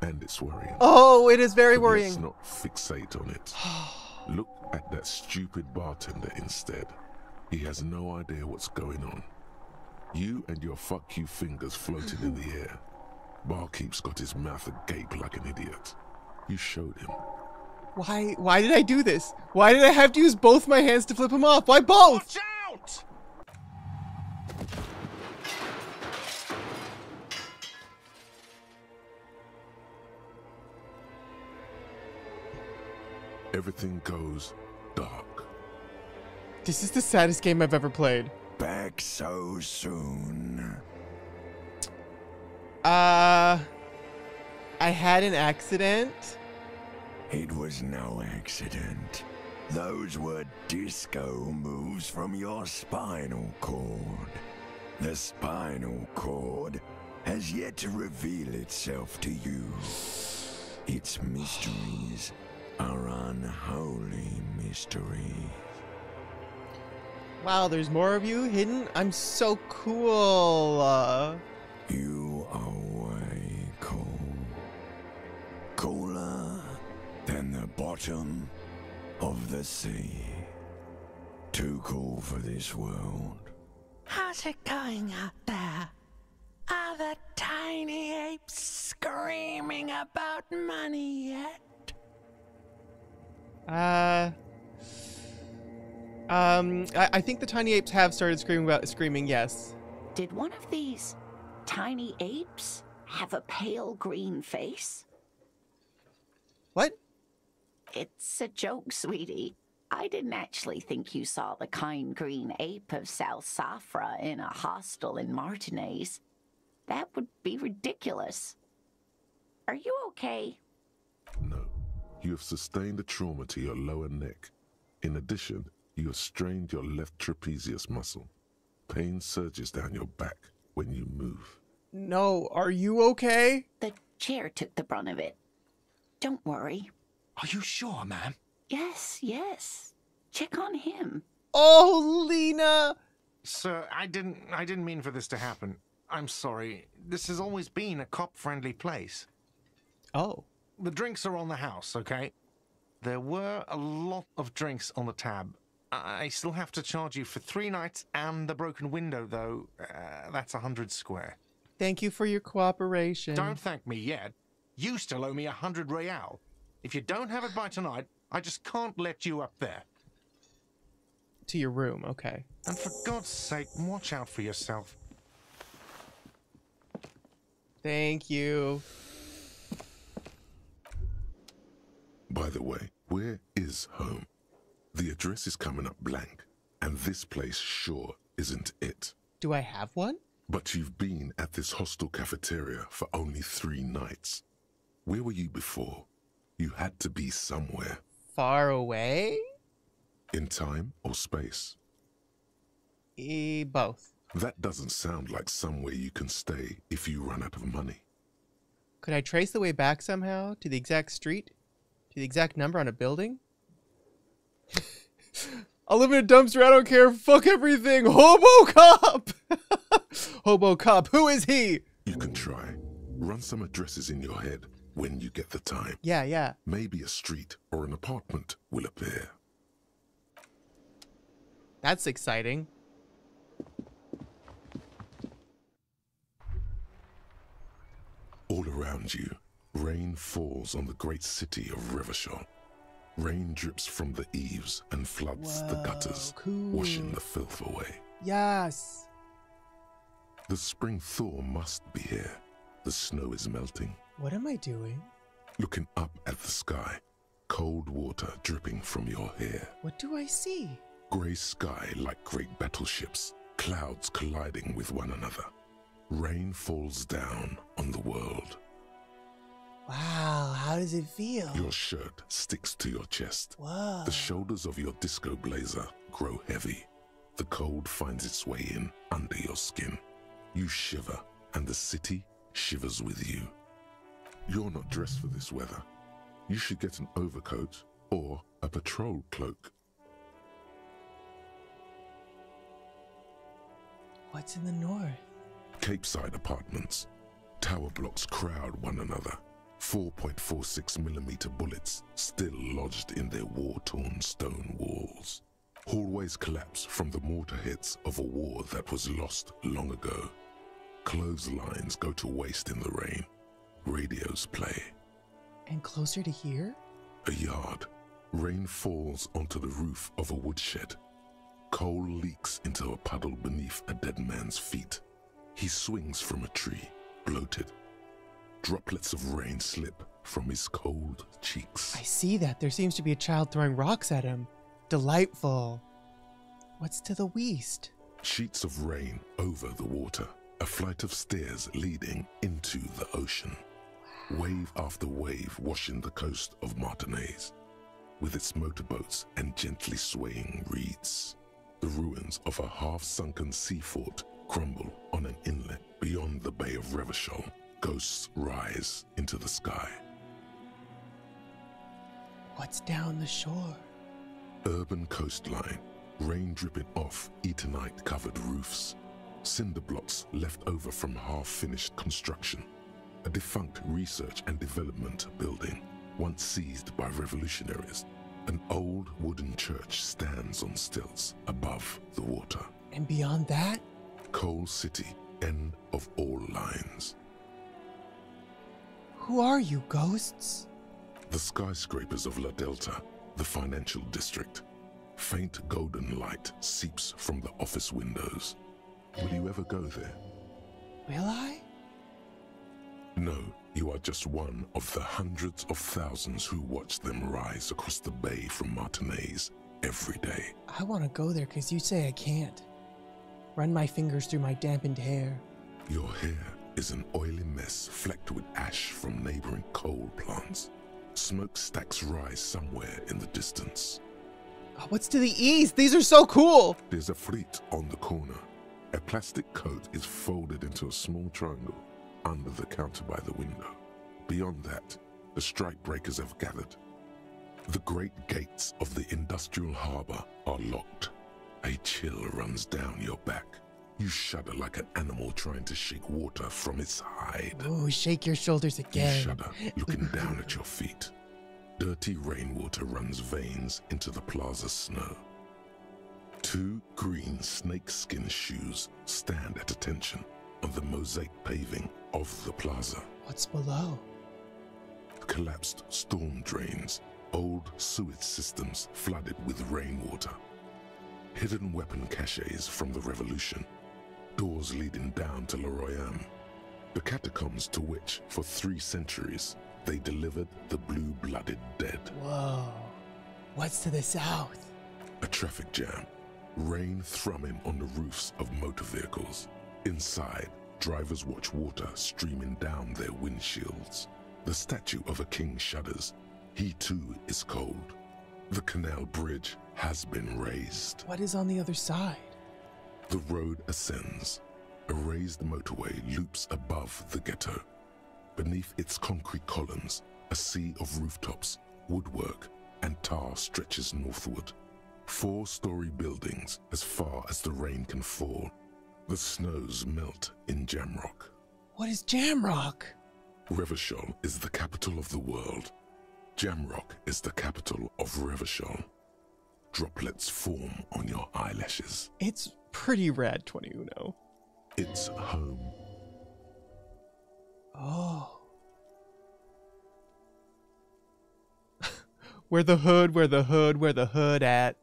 And it's worrying. Oh, it is very But worrying. Let's not fixate on it. Look at that stupid bartender instead. He has no idea what's going on. You and your fuck you fingers floating in the air. Barkeep's got his mouth agape like an idiot. You showed him. Why? Why did I do this? Why did I have to use both my hands to flip him off? Why both? Watch out! Everything goes dark. This is the saddest game I've ever played. Back so soon. Uh, I had an accident. It was no accident. Those were disco moves from your spinal cord. The spinal cord has yet to reveal itself to you. Its mysteries are unholy mysteries. Wow, there's more of you hidden. I'm so cool. Uh, You are way cool. Cooler than the bottom of the sea. Too cool for this world. How's it going out there? Are the tiny apes screaming about money yet? Uh, um, I, I think the tiny apes have started screaming about screaming. Yes. Did one of these tiny apes have a pale green face? What? It's a joke, sweetie. I didn't actually think you saw the kind green ape of South Safre in a hostel in Martinez. That would be ridiculous. Are you okay? No. You have sustained a trauma to your lower neck. In addition, you have strained your left trapezius muscle. Pain surges down your back when you move. No. Are you okay? The chair took the brunt of it. Don't worry. Are you sure, ma'am? Yes, yes. Check on him. Oh, Lena. Sir, I didn't I didn't mean for this to happen. I'm sorry. This has always been a cop-friendly place. Oh. The drinks are on the house, okay? There were a lot of drinks on the tab. I still have to charge you for three nights and the broken window, though. Uh, that's a hundred square. Thank you for your cooperation. Don't thank me yet. You still owe me a hundred real. If you don't have it by tonight, I just can't let you up there. To your room. Okay. And for God's sake, watch out for yourself. Thank you. By the way, where is home? The address is coming up blank, and this place sure isn't it. Do I have one? But you've been at this hostel cafeteria for only three nights. Where were you before? You had to be somewhere. Far away? In time or space? E both. That doesn't sound like somewhere you can stay if you run out of money. Could I trace the way back somehow to the exact street? The exact number on a building? I'll live in a dumpster, I don't care. Fuck everything. Hobo cop! Hobo cop, who is he? You can try. Run some addresses in your head when you get the time. Yeah, yeah. Maybe a street or an apartment will appear. That's exciting. All around you, rain falls on the great city of Revachol. Rain drips from the eaves and floods the gutters, washing the filth away. Yes. The spring thaw must be here. The snow is melting. What am I doing? Looking up at the sky, cold water dripping from your hair. What do I see? Grey sky like great battleships, clouds colliding with one another. Rain falls down on the world. Wow, how does it feel? Your shirt sticks to your chest. Whoa. The shoulders of your disco blazer grow heavy. The cold finds its way in under your skin. You shiver, and the city shivers with you. You're not dressed for this weather. You should get an overcoat or a patrol cloak. What's in the north? Capeside apartments. Tower blocks crowd one another. 4.46 millimeter bullets still lodged in their war-torn stone walls. Hallways collapse from the mortar hits of a war that was lost long ago. Clotheslines go to waste in the rain. Radios play. And closer to here? A yard. Rain falls onto the roof of a woodshed. Coal leaks into a puddle beneath a dead man's feet. He swings from a tree, bloated. Droplets of rain slip from his cold cheeks. I see that. There seems to be a child throwing rocks at him. Delightful. What's to the west? Sheets of rain over the water. A flight of stairs leading into the ocean. Wave after wave washing the coast of Martinez, with its motorboats and gently swaying reeds. The ruins of a half-sunken sea fort crumble on an inlet beyond the Bay of Revachol. Ghosts rise into the sky. What's down the shore? Urban coastline, rain dripping off Eternite covered roofs. Cinder blocks left over from half finished construction. A defunct research and development building, once seized by revolutionaries. An old wooden church stands on stilts above the water. And beyond that? Coal City, end of all lines. Who are you, ghosts? The skyscrapers of La Delta, the financial district. Faint golden light seeps from the office windows. Will you ever go there? Will I? No, you are just one of the hundreds of thousands who watch them rise across the bay from Martinez every day. I want to go there because you say I can't. Run my fingers through my dampened hair. Your hair is an oily mess flecked with ash from neighboring coal plants. Smokestacks rise somewhere in the distance. Oh, what's to the east? These are so cool! There's a fleet on the corner. A plastic coat is folded into a small triangle under the counter by the window. Beyond that, the strike breakers have gathered. The great gates of the industrial harbor are locked. A chill runs down your back. You shudder like an animal trying to shake water from its hide. Oh, shake your shoulders again. You shudder, looking down at your feet. Dirty rainwater runs veins into the plaza snow. Two green snakeskin shoes stand at attention on the mosaic paving of the plaza. What's below? Collapsed storm drains, old sewage systems flooded with rainwater. Hidden weapon caches from the revolution. Doors leading down to Le Royaume. The catacombs to which, for three centuries, they delivered the blue-blooded dead. Whoa. What's to the south? A traffic jam. Rain thrumming on the roofs of motor vehicles. Inside, drivers watch water streaming down their windshields. The statue of a king shudders. He too is cold. The canal bridge has been raised. What is on the other side? The road ascends. A raised motorway loops above the ghetto. Beneath its concrete columns, a sea of rooftops, woodwork, and tar stretches northward. Four story buildings as far as the rain can fall. The snows melt in Jamrock. What is Jamrock? Revachol is the capital of the world. Jamrock is the capital of Revachol. Droplets form on your eyelashes. It's pretty rad, 20 Uno. It's home. Oh. where the hood, where the hood, where the hood at.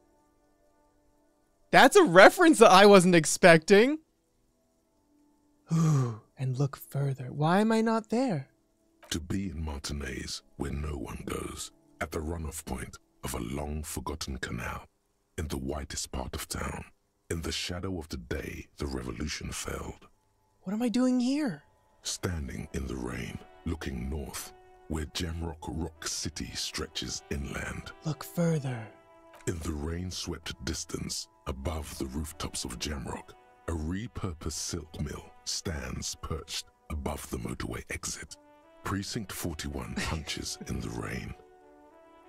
That's a reference that I wasn't expecting. Ooh, and look further. Why am I not there? To be in Martinaise, where no one goes, at the runoff point of a long forgotten canal, in the whitest part of town, in the shadow of the day the revolution failed. What am I doing here? Standing in the rain, looking north, where Jamrock Rock City stretches inland. Look further. In the rain swept distance, above the rooftops of Jamrock, a repurposed silk mill stands perched above the motorway exit. Precinct 41 punches in the rain.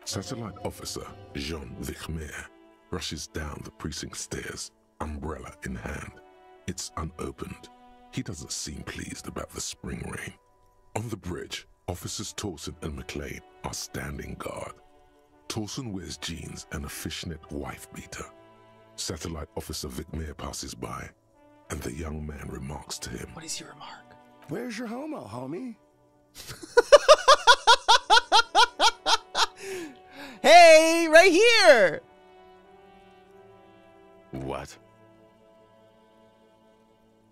Satellite officer Jean Vicquemare rushes down the precinct stairs, umbrella in hand. It's unopened. He doesn't seem pleased about the spring rain. On the bridge, officers Torson and McLean are standing guard. Torson wears jeans and a fishnet wife beater. Satellite officer Vicquemare passes by, and the young man remarks to him. What is your remark? Where's your homo, homie? hey, right here! What?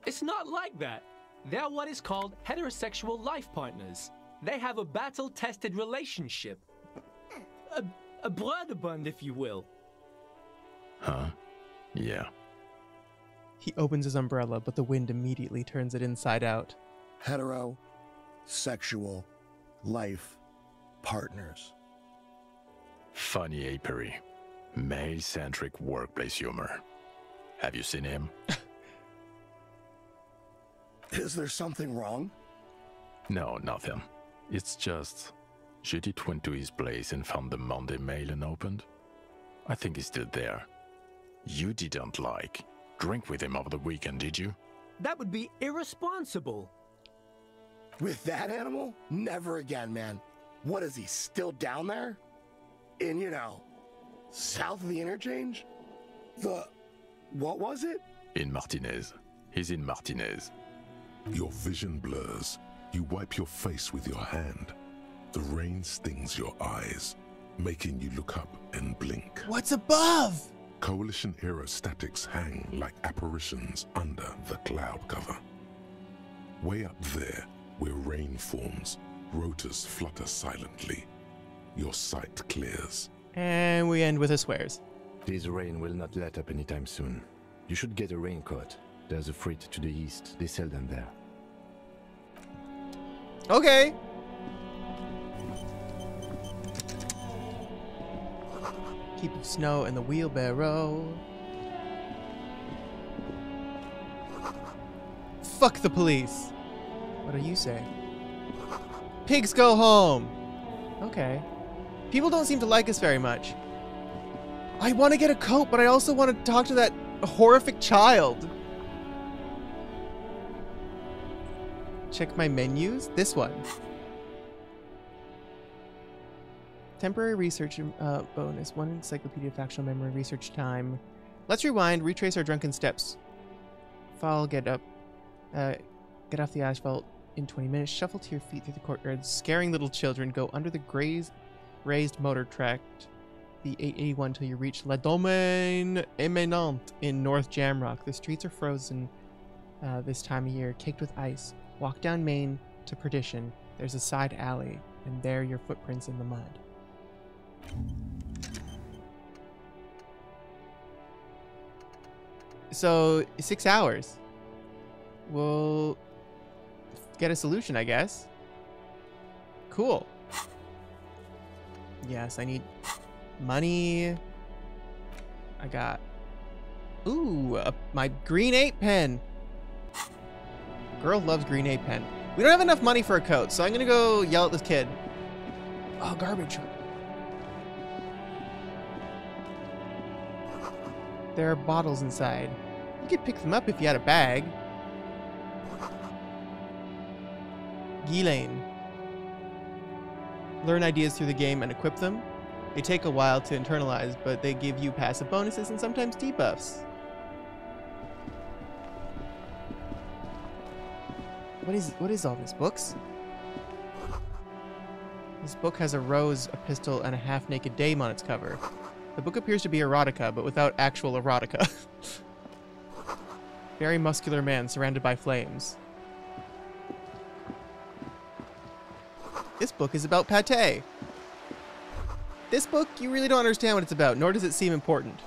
It's not like that. They're what is called heterosexual life partners. They have a battle tested relationship. A, a blood bond, if you will. Huh? Yeah. He opens his umbrella, but the wind immediately turns it inside out. Hetero, sexual, life, partners. Funny apery. Male centric workplace humor. Have you seen him? Is there something wrong? No, nothing. It's just. Judith went to his place and found the Monday mail unopened. I think he's still there. You didn't like drink with him over the weekend, did you? That would be irresponsible. With that animal? Never again, man. What is he, still down there? In, you know, south of the interchange? The. What was it? In Martinaise. He's in Martinaise. Your vision blurs. You wipe your face with your hand. The rain stings your eyes, making you look up and blink. What's above? Coalition aerostatics hang like apparitions under the cloud cover. Way up there, where rain forms, rotors flutter silently. Your sight clears. And we end with a swears. This rain will not let up anytime soon. You should get a raincoat. There's a freight to the east. They sell them there. Okay. Keep of snow in the wheelbarrow. Fuck the police. What do you say? Pigs go home. Okay. People don't seem to like us very much. I want to get a coat, but I also want to talk to that horrific child. Check my menus. This one. Temporary research uh, bonus. One encyclopedia factual memory research time. Let's rewind, retrace our drunken steps. Fall, get up. Uh, get off the asphalt in 20 minutes. Shuffle to your feet through the courtyard. Scaring little children. Go under the grazed, raised motor track. The 881 till you reach La Domaine Eminente in North Jamrock. The streets are frozen uh, this time of year, caked with ice. Walk down Main to Perdition. There's a side alley, and there your footprints in the mud. So, six hours. We'll get a solution, I guess. Cool. Yes, I need money. I got Ooh, my green 8 pen. Girl loves green A pen. We don't have enough money for a coat, so I'm gonna go yell at this kid. Oh, garbage. There are bottles inside. You could pick them up if you had a bag. Ghislaine. Learn ideas through the game and equip them. They take a while to internalize, but they give you passive bonuses and sometimes debuffs. What is what is all this? Books? This book has a rose, a pistol, and a half-naked dame on its cover. The book appears to be erotica, but without actual erotica. Very muscular man surrounded by flames. This book is about pate. This book, you really don't understand what it's about, nor does it seem important.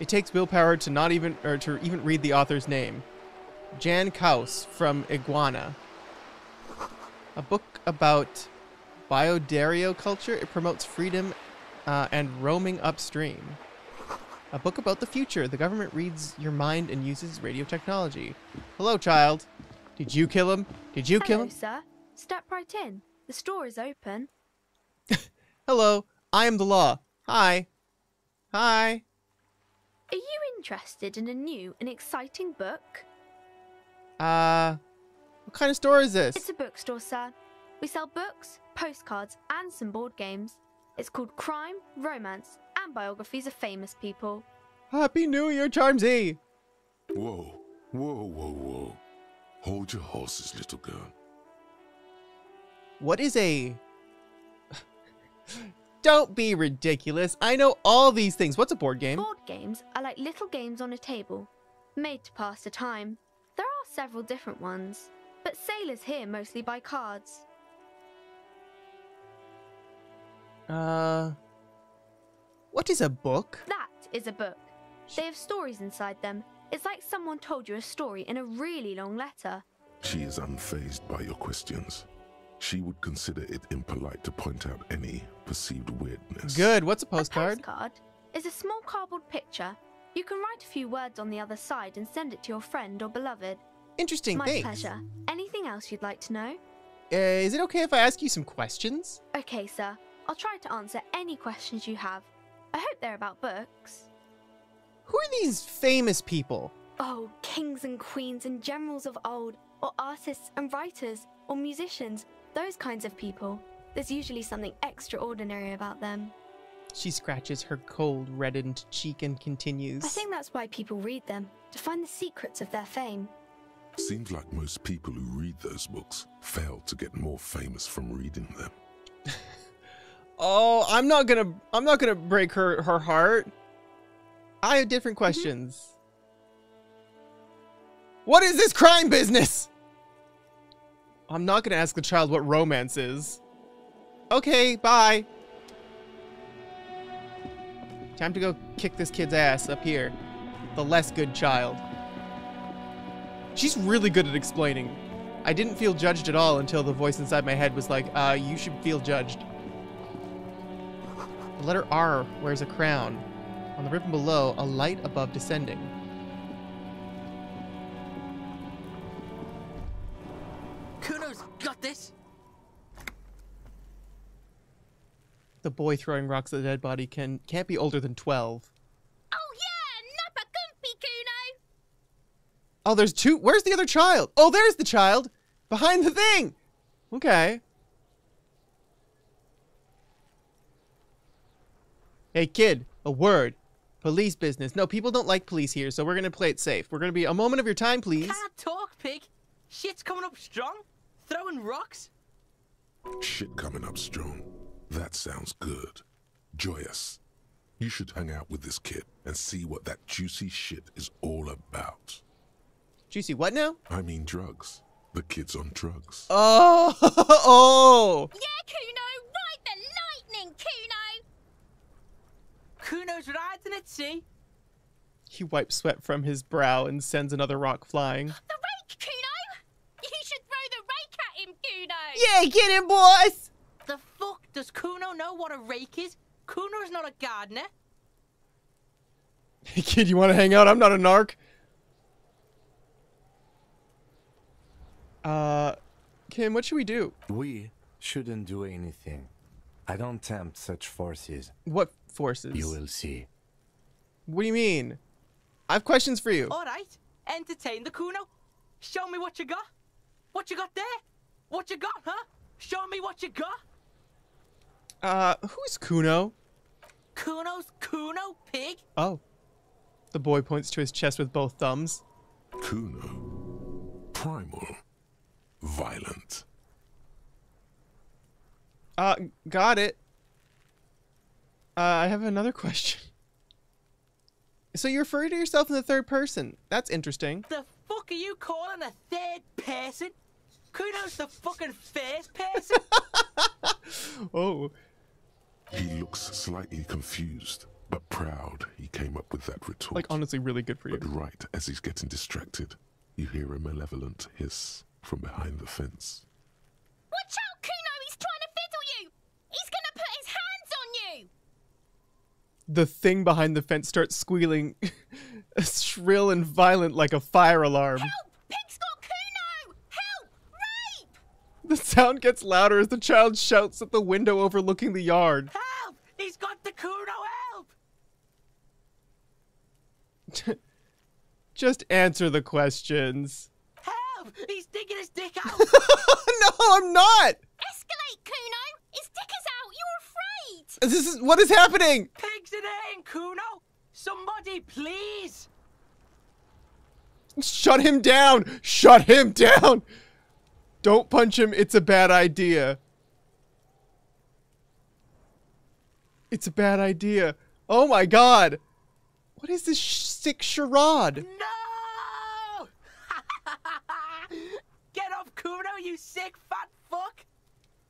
It takes willpower to not even, or to even read the author's name. Jan Kaus from Iguana. A book about biodario culture. It promotes freedom uh, and roaming upstream. A book about the future. The government reads your mind and uses radio technology. Hello, child. Did you kill him? Did you kill Hello, him? sir. Step right in. The store is open. Hello, I am the law. Hi. Hi. Are you interested in a new and exciting book? Uh, what kind of store is this? It's a bookstore, sir. We sell books, postcards, and some board games. It's called Crime, Romance, and Biographies of Famous People. Happy New Year, Charmsy. Whoa, whoa, whoa, whoa. Hold your horses, little girl. What is a... Don't be ridiculous. I know all these things. What's a board game? Board games are like little games on a table, made to pass the time. There are several different ones, but sailors here mostly buy cards. Uh... What is a book? That is a book. They have stories inside them. It's like someone told you a story in a really long letter. She is unfazed by your questions. She would consider it impolite to point out any perceived weirdness. Good. What's a postcard? Postcard is a small cardboard picture. You can write a few words on the other side and send it to your friend or beloved. Interesting My things. pleasure. Anything else you'd like to know? Uh, is it okay if I ask you some questions? Okay, sir. I'll try to answer any questions you have. I hope they're about books. Who are these famous people? Oh, kings and queens and generals of old, or artists and writers, or musicians, those kinds of people. There's usually something extraordinary about them. She scratches her cold, reddened cheek and continues. I think that's why people read them, to find the secrets of their fame. Seems like most people who read those books fail to get more famous from reading them. Oh, I'm not gonna I'm not gonna break her her heart. I have different Mm-hmm. questions. What is this crime business? I'm not gonna ask the child what romance is. Okay, bye. Time to go kick this kid's ass up here. The less good child. She's really good at explaining. I didn't feel judged at all until the voice inside my head was like, uh, you should feel judged. The letter R wears a crown. On the ribbon below, a light above descending. Cuno's got this. The boy throwing rocks at the dead body can can't be older than 12. Oh yeah, Nappa Gumpy Cuno. Oh, there's two. Where's the other child? Oh, there's the child behind the thing. Okay. Hey, kid, a word. Police business. No, people don't like police here, so we're gonna play it safe. We're gonna be a moment of your time, please. Can't talk, pig. Shit's coming up strong. Throwing rocks. Shit coming up strong. That sounds good. Joyous. You should hang out with this kid and see what that juicy shit is all about. Juicy, what now? I mean drugs. The kid's on drugs. Oh, oh. Yeah, Cuno, ride the lightning, Cuno. Cuno's riding at sea. He wipes sweat from his brow and sends another rock flying. The rake, Cuno. You should throw the rake at him, Cuno. Yeah, get him, boys. The fuck does Cuno know what a rake is? Cuno's not a gardener. Hey kid, you want to hang out? I'm not a narc. Uh, Kim, what should we do? We shouldn't do anything. I don't tempt such forces. What forces? You will see. What do you mean? I have questions for you. All right, entertain the Cuno. Show me what you got. What you got there? What you got, huh? Show me what you got. Uh, who's Cuno? Cuno's Cuno pig. Oh. The boy points to his chest with both thumbs. Cuno. Primal. Violent. Uh, got it. Uh, I have another question. So you refer to yourself in the third person. That's interesting. The fuck are you calling a third person? Cuno's the fucking first person. oh. He looks slightly confused, but proud he came up with that retort. Like, honestly, really good for you. But right as he's getting distracted, you hear a malevolent hiss from behind the fence. Watch out, Cuno! He's trying to fiddle you! He's gonna put his hands on you! The thing behind the fence starts squealing, shrill and violent like a fire alarm. Help! Pig's got Cuno! Help! Rape! The sound gets louder as the child shouts at the window overlooking the yard. Help! He's got the Cuno! Help! Just answer the questions. Help! He's digging his dick out! no, I'm not! Escalate, Cuno! His dick is out! You're afraid! This is what is happening? Pigs in in, Cuno! Somebody, please! Shut him down! Shut him down! Don't punch him, it's a bad idea. It's a bad idea. Oh my god! What is this sh sick charade? No! Get off Cuno, you sick fat fuck!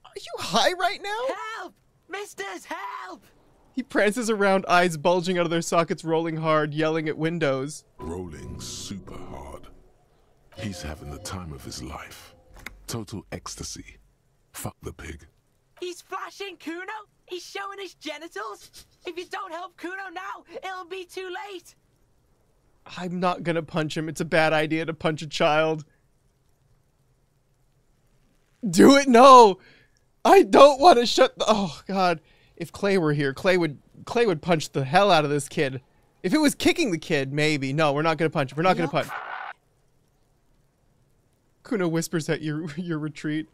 Are you high right now? Help! Misters, help! He prances around, eyes bulging out of their sockets, rolling hard, yelling at windows. Rolling super hard. He's having the time of his life. Total ecstasy. Fuck the pig. He's flashing Cuno! He's showing his genitals! If you don't help Cuno now, it'll be too late! I'm not gonna punch him. It's a bad idea to punch a child. Do it? No! I don't want to shut the- Oh, God. If Clay were here, Clay would- Clay would punch the hell out of this kid. If it was kicking the kid, maybe. No, we're not gonna punch him. We're not gonna punch. Cuno whispers at your, your retreat.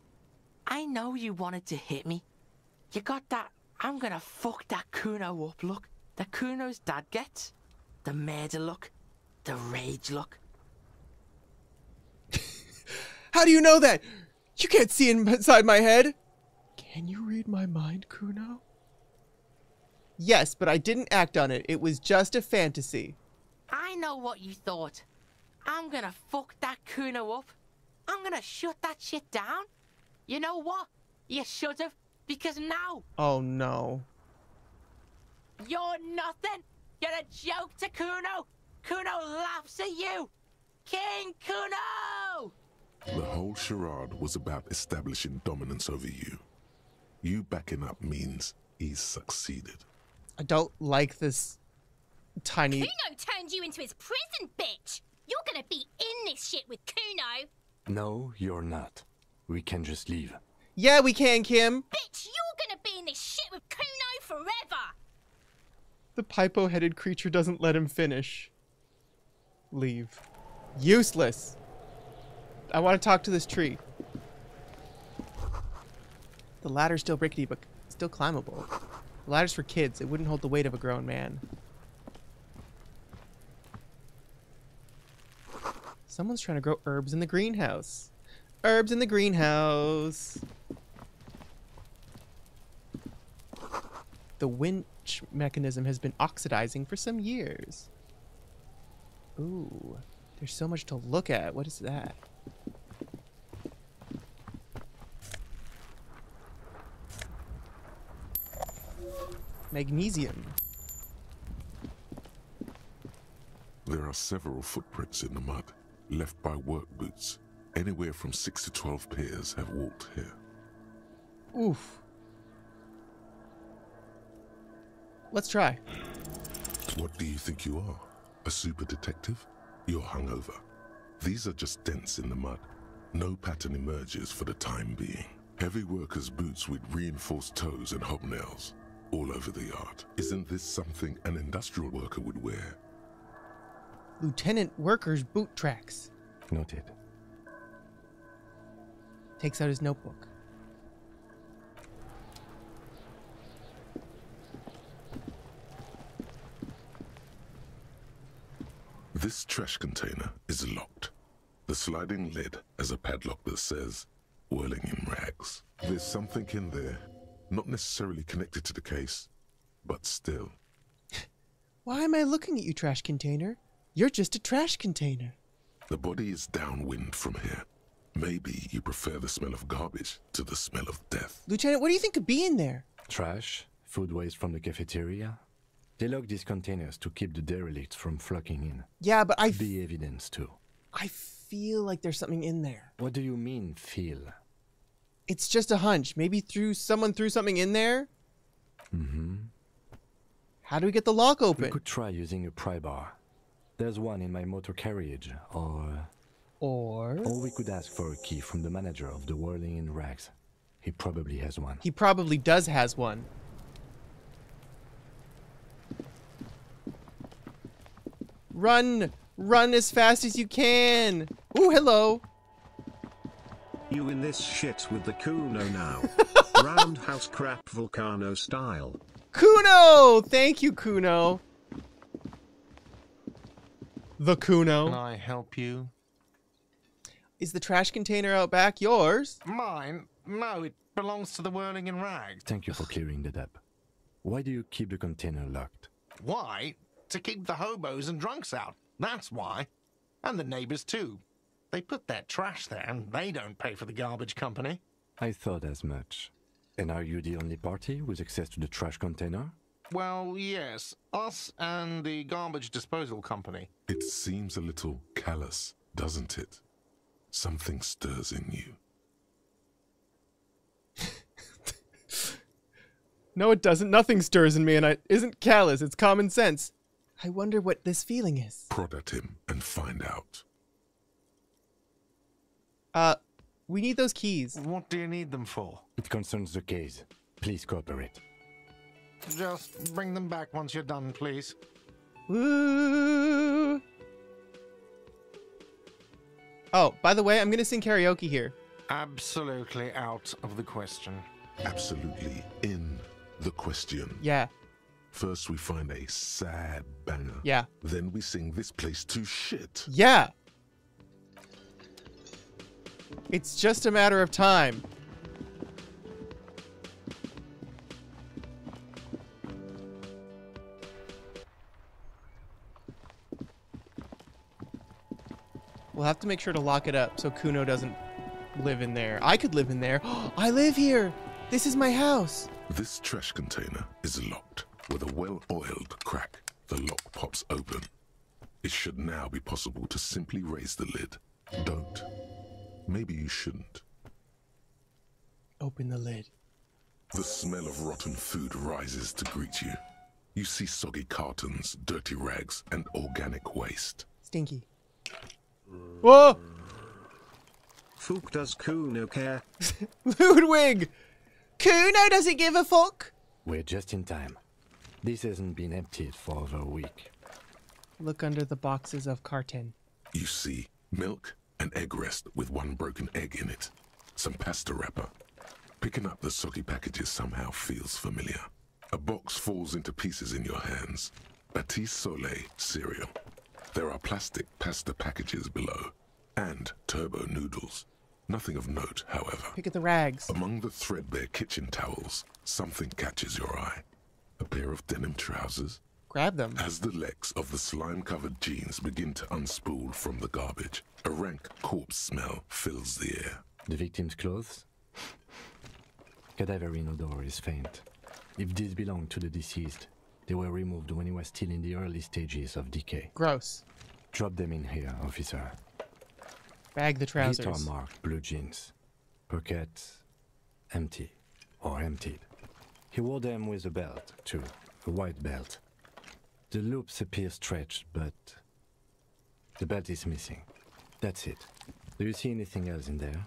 I know you wanted to hit me. You got that I'm gonna fuck that Cuno up look that Cuno's dad gets. The murder look. The rage look. How do you know that? You can't see inside my head. Can you read my mind, Cuno? Yes, but I didn't act on it. It was just a fantasy. I know what you thought. I'm gonna fuck that Cuno up. I'm gonna shut that shit down. You know what? You should have, because now Oh no. you're nothing. You're a joke to Cuno. Cuno laughs at you. King Cuno! The whole charade was about establishing dominance over you. You backing up means he's succeeded. I don't like this tiny. Cuno turned you into his prison, bitch! You're gonna be in this shit with Cuno! No, you're not. We can just leave. Yeah, we can, Kim. Bitch, you're gonna be in this shit with Cuno forever! The pypo headed creature doesn't let him finish. Leave. Useless. I want to talk to this tree. The ladder's still rickety, but still climbable. The ladder's for kids. It wouldn't hold the weight of a grown man. Someone's trying to grow herbs in the greenhouse. Herbs in the greenhouse. The winch mechanism has been oxidizing for some years. Ooh, there's so much to look at. What is that? Magnesium. There are several footprints in the mud, left by work boots. Anywhere from 6 to 12 pairs have walked here. Oof. Let's try. What do you think you are? A super detective? You're hungover. These are just dents in the mud. No pattern emerges for the time being. Heavy workers' boots with reinforced toes and hobnails all over the yard. Isn't this something an industrial worker would wear? Lieutenant Worker's boot tracks. Noted. Takes out his notebook. This trash container is locked. The sliding lid has a padlock that says, whirling in rags. There's something in there, not necessarily connected to the case, but still. Why am I looking at you, trash container? You're just a trash container. The body is downwind from here. Maybe you prefer the smell of garbage to the smell of death. Lieutenant, what do you think could be in there? Trash, food waste from the cafeteria. They lock these containers to keep the derelicts from flocking in. Yeah, but I. Be evidence too. I feel like there's something in there. What do you mean, feel? It's just a hunch. Maybe threw someone threw something in there. Mm-hmm. How do we get the lock open? We open? could try using a pry bar. There's one in my motor carriage, or Or or we could ask for a key from the manager of the Whirling in Rags. He probably has one. he probably does has one. Run! Run as fast as you can! Ooh, hello! You in this shit with the Cuno now. Roundhouse crap volcano style. Cuno! Thank you, Cuno. The Cuno. Can I help you? Is the trash container out back yours? Mine? No, it belongs to the Whirling in Rags. Thank you for clearing that up. Why do you keep the container locked? Why? To keep the hobos and drunks out. That's why. And the neighbors too. They put their trash there and they don't pay for the garbage company. I thought as much. And are you the only party with access to the trash container? Well, yes. Us and the garbage disposal company. It seems a little callous, doesn't it? Something stirs in you. No, it doesn't. Nothing stirs in me, and I isn't callous. It's common sense. I wonder what this feeling is. Prod at him and find out. Uh, we need those keys. What do you need them for? It concerns the case. Please cooperate. Just bring them back once you're done, please. Woo! Oh, by the way, I'm gonna sing karaoke here. Absolutely out of the question. Absolutely in the question. Yeah. First, we find a sad banger. Yeah. Then we sing this place to shit. Yeah. It's just a matter of time. We'll have to make sure to lock it up so Cuno doesn't live in there. I could live in there. I live here. This is my house. This trash container is locked. With a well-oiled crack, the lock pops open. It should now be possible to simply raise the lid. Don't. Maybe you shouldn't. Open the lid. The smell of rotten food rises to greet you. You see soggy cartons, dirty rags, and organic waste. Stinky. Whoa! Fook does Cuno care? Ludwig! Cuno doesn't give a fuck! We're just in time. This hasn't been emptied for over a week. Look under the boxes of carton. You see milk, an egg rest with one broken egg in it, some pasta wrapper. Picking up the soggy packages somehow feels familiar. A box falls into pieces in your hands. Batiste Soleil cereal. There are plastic pasta packages below, and turbo noodles. Nothing of note, however. Pick at the rags. Among the threadbare kitchen towels, something catches your eye. A pair of denim trousers. Grab them. As the legs of the slime-covered jeans begin to unspool from the garbage, a rank corpse smell fills the air. The victim's clothes? Cadaverine odor is faint. If these belong to the deceased, they were removed when he was still in the early stages of decay. Gross. Drop them in here, officer. Bag the trousers. These are trousers. marked blue jeans. Pockets empty or emptied. He wore them with a belt, too. A white belt. The loops appear stretched, but the belt is missing. That's it. Do you see anything else in there?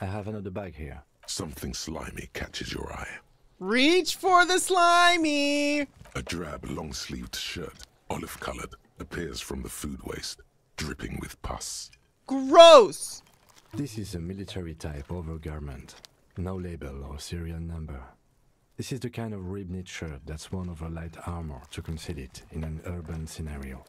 I have another bag here. Something slimy catches your eye. Reach for the slimy! A drab, long-sleeved shirt, olive-colored, appears from the food waste, dripping with pus. Gross! This is a military type overgarment. No label or serial number. This is the kind of rib knit shirt that's worn over light armor to conceal it in an urban scenario.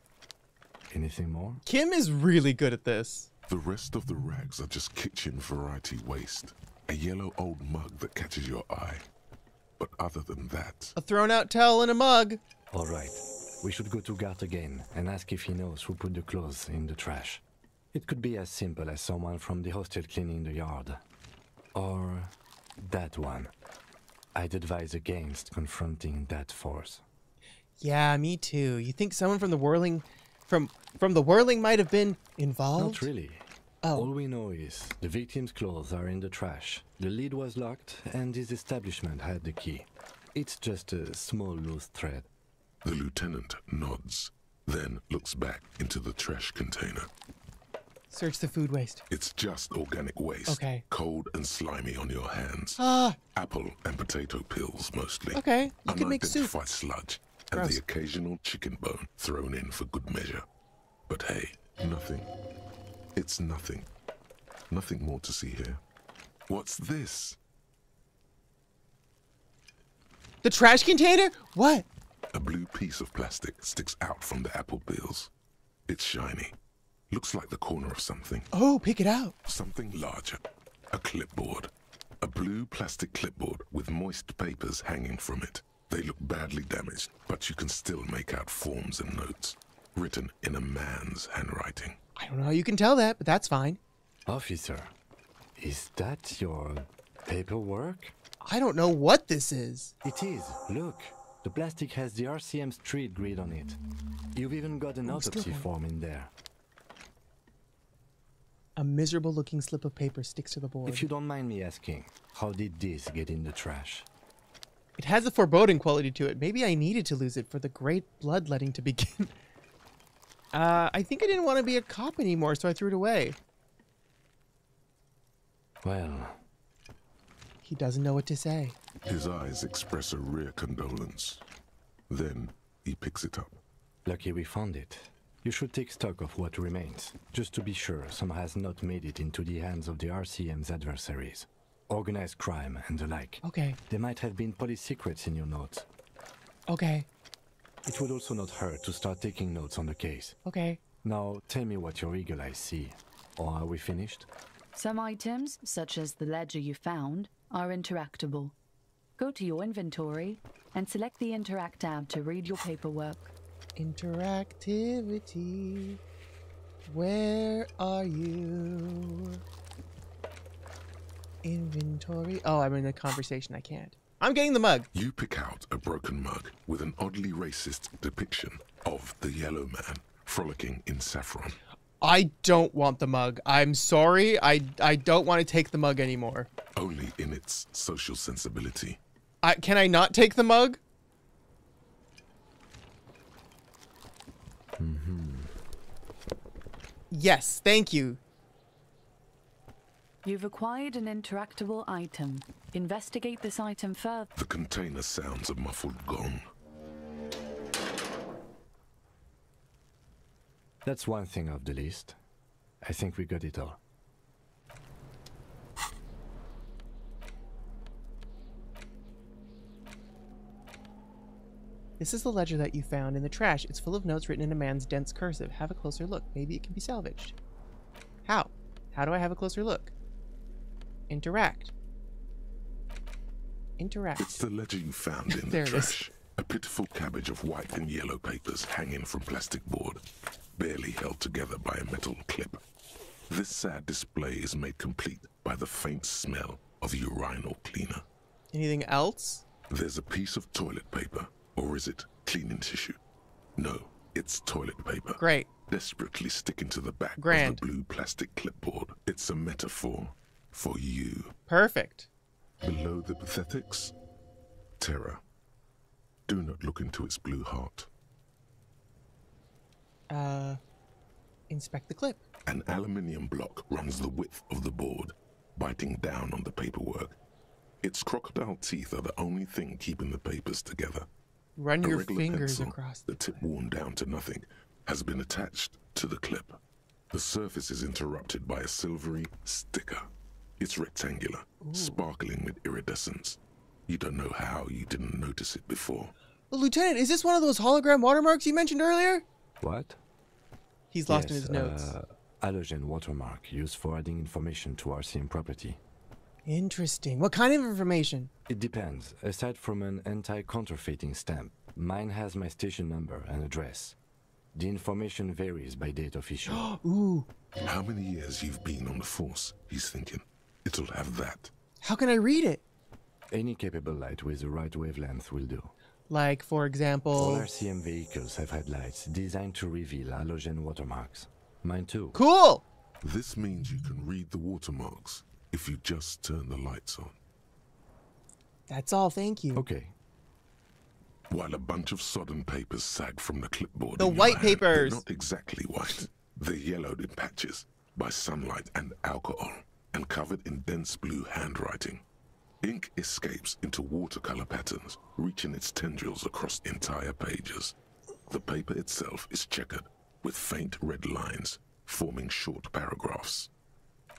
Anything more? Kim is really good at this. The rest of the rags are just kitchen variety waste. A yellow old mug that catches your eye. But other than that, A thrown out towel in a mug. All right. We should go to Garte again and ask if he knows who put the clothes in the trash. It could be as simple as someone from the hostel cleaning the yard. Or that one. I'd advise against confronting that force. Yeah, me too. You think someone from the whirling from from the whirling might have been involved? Not really. Oh. All we know is the victim's clothes are in the trash. The lid was locked, and his establishment had the key. It's just a small loose thread. the lieutenant nods, then looks back into the trash container. Search the food waste. It's just organic waste. Okay. Cold and slimy on your hands. Ah. Apple and potato pills mostly. Okay, you can make soup. Sludge. And the occasional chicken bone thrown in for good measure. But hey, nothing. It's nothing. Nothing more to see here. What's this? The trash container? What? A blue piece of plastic sticks out from the apple peels. It's shiny. Looks like the corner of something. Oh, pick it out. Something larger. A clipboard. A blue plastic clipboard with moist papers hanging from it. They look badly damaged, but you can still make out forms and notes. Written in a man's handwriting. I don't know how you can tell that, but that's fine. Officer, is that your paperwork? I don't know what this is. It is. Look, the plastic has the RCM street grid on it. You've even got an Oh, autopsy form in there. A miserable looking slip of paper sticks to the board. If you don't mind me asking, how did this get in the trash? It has a foreboding quality to it. Maybe I needed to lose it for the great bloodletting to begin. Uh, I think I didn't want to be a cop anymore, so I threw it away. Well, He doesn't know what to say. His eyes express a rare condolence. Then he picks it up. lucky we found it. You should take stock of what remains, just to be sure some has not made it into the hands of the RCM's adversaries. Organized crime and the like. Okay, There might have been police secrets in your notes. okay, It would also not hurt to start taking notes on the case. okay. Now, tell me what your eagle eyes see. Or are we finished? Some items, such as the ledger you found, are interactable. Go to your inventory and select the Interact tab to read your paperwork. Interactivity. Where are you? Inventory. Oh, I'm in a conversation. I can't. I'm getting the mug. You pick out a broken mug with an oddly racist depiction of the yellow man frolicking in saffron. I don't want the mug. I'm sorry. I I don't want to take the mug anymore. Only in its social sensibility. I can I not take the mug? Yes, thank you. You've acquired an interactable item. Investigate this item further. The container sounds a muffled gong. That's one thing off the list. I think we got it all. This is the ledger that you found in the trash. It's full of notes written in a man's dense cursive. Have a closer look. Maybe it can be salvaged. How? How do I have a closer look? Interact. Interact. It's the ledger you found in There the it is. trash. A pitiful cabbage of white and yellow papers hanging from plastic board, barely held together by a metal clip. This sad display is made complete by the faint smell of urinal cleaner. Anything else? There's a piece of toilet paper, or is it cleaning tissue? No, it's toilet paper. Great. Desperately sticking to the back Grand. of the blue plastic clipboard. It's a metaphor for you. Perfect. Below the pathetics, terror. Do not look into its blue heart. Uh, inspect the clip. An aluminium block runs the width of the board, biting down on the paperwork. Its crocodile teeth are the only thing keeping the papers together. Run your fingers pencil, across. The tip worn down to nothing has been attached to the clip. The surface is interrupted by a silvery sticker. It's rectangular, sparkling with iridescence. You don't know how you didn't notice it before. Well, Lieutenant, is this one of those hologram watermarks you mentioned earlier? What? He's lost in his notes. Uh, halogen watermark used for adding information to RCM property. Interesting. What kind of information? It depends. Aside from an anti-counterfeiting stamp, mine has my station number and address. The information varies by date of issue. Ooh. How many years you've been on the force, he's thinking. It'll have that. How can I read it? Any capable light with the right wavelength will do. Like, for example... All example. RCM vehicles have headlights designed to reveal halogen watermarks. Mine too. Cool! This means you can read the watermarks if you just turn the lights on. That's all, thank you. Okay. While a bunch of sodden papers sag from the clipboard. The in white hand, they're papers. not exactly white. They're yellowed in patches by sunlight and alcohol, and covered in dense blue handwriting. Ink escapes into watercolor patterns, reaching its tendrils across entire pages. The paper itself is checkered, with faint red lines, forming short paragraphs.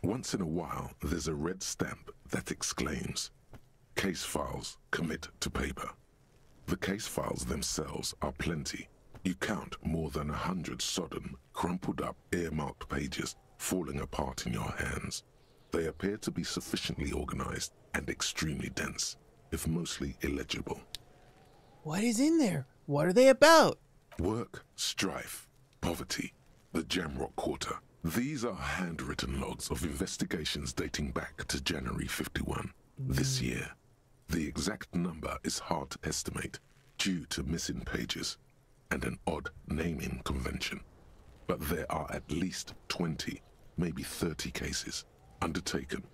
Once in a while, there's a red stamp that exclaims, Case files commit to paper. The case files themselves are plenty. You count more than a hundred sodden, crumpled up, earmarked pages falling apart in your hands. They appear to be sufficiently organized and extremely dense, if mostly illegible. What is in there? What are they about? Work, strife, poverty, the Jamrock Quarter. These are handwritten logs of investigations dating back to January 51, this mm. year. The exact number is hard to estimate due to missing pages and an odd naming convention. But there are at least 20, maybe 30 cases undertaken,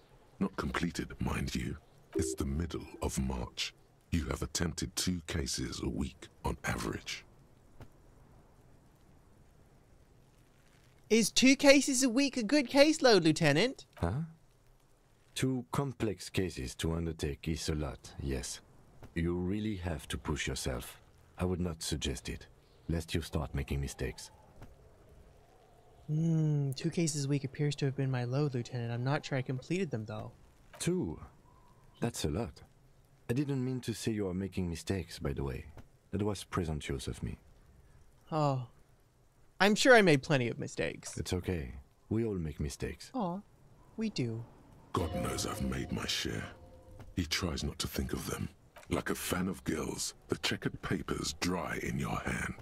not completed, mind you. It's the middle of March. You have attempted two cases a week on average. Is two cases a week a good caseload, Lieutenant? Huh? Two complex cases to undertake is a lot, yes. You really have to push yourself. I would not suggest it, lest you start making mistakes. Hmm, two cases a week appears to have been my load, Lieutenant. I'm not sure I completed them, though. Two? That's a lot. I didn't mean to say you are making mistakes, by the way. That was presumptuous of me. Oh. I'm sure I made plenty of mistakes. It's okay. We all make mistakes. Aw, we do. God knows I've made my share. He tries not to think of them. Like a fan of gills, the checkered papers dry in your hand.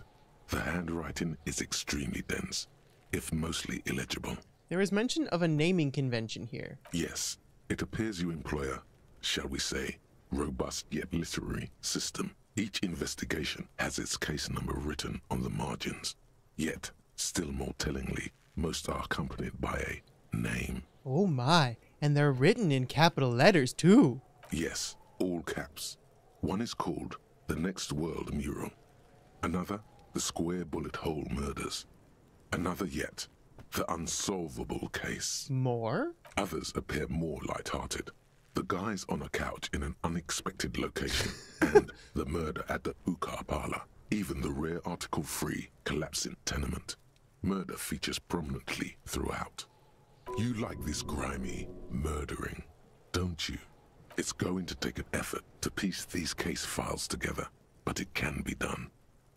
The handwriting is extremely dense, if mostly illegible. There is mention of a naming convention here. Yes, it appears you employ a, shall we say, robust yet literary system. Each investigation has its case number written on the margins. Yet, still more tellingly, most are accompanied by a name. Oh my, and they're written in capital letters, too. Yes, all caps. One is called The Next World Mural. Another, The Square Bullet Hole Murders. Another yet, The Unsolvable Case. More? Others appear more light-hearted. The guys on a couch in an unexpected location, and the murder at the Ukar parlor. Even the rare article-free collapsing tenement. Murder features prominently throughout. You like this grimy murdering, don't you? It's going to take an effort to piece these case files together, but it can be done.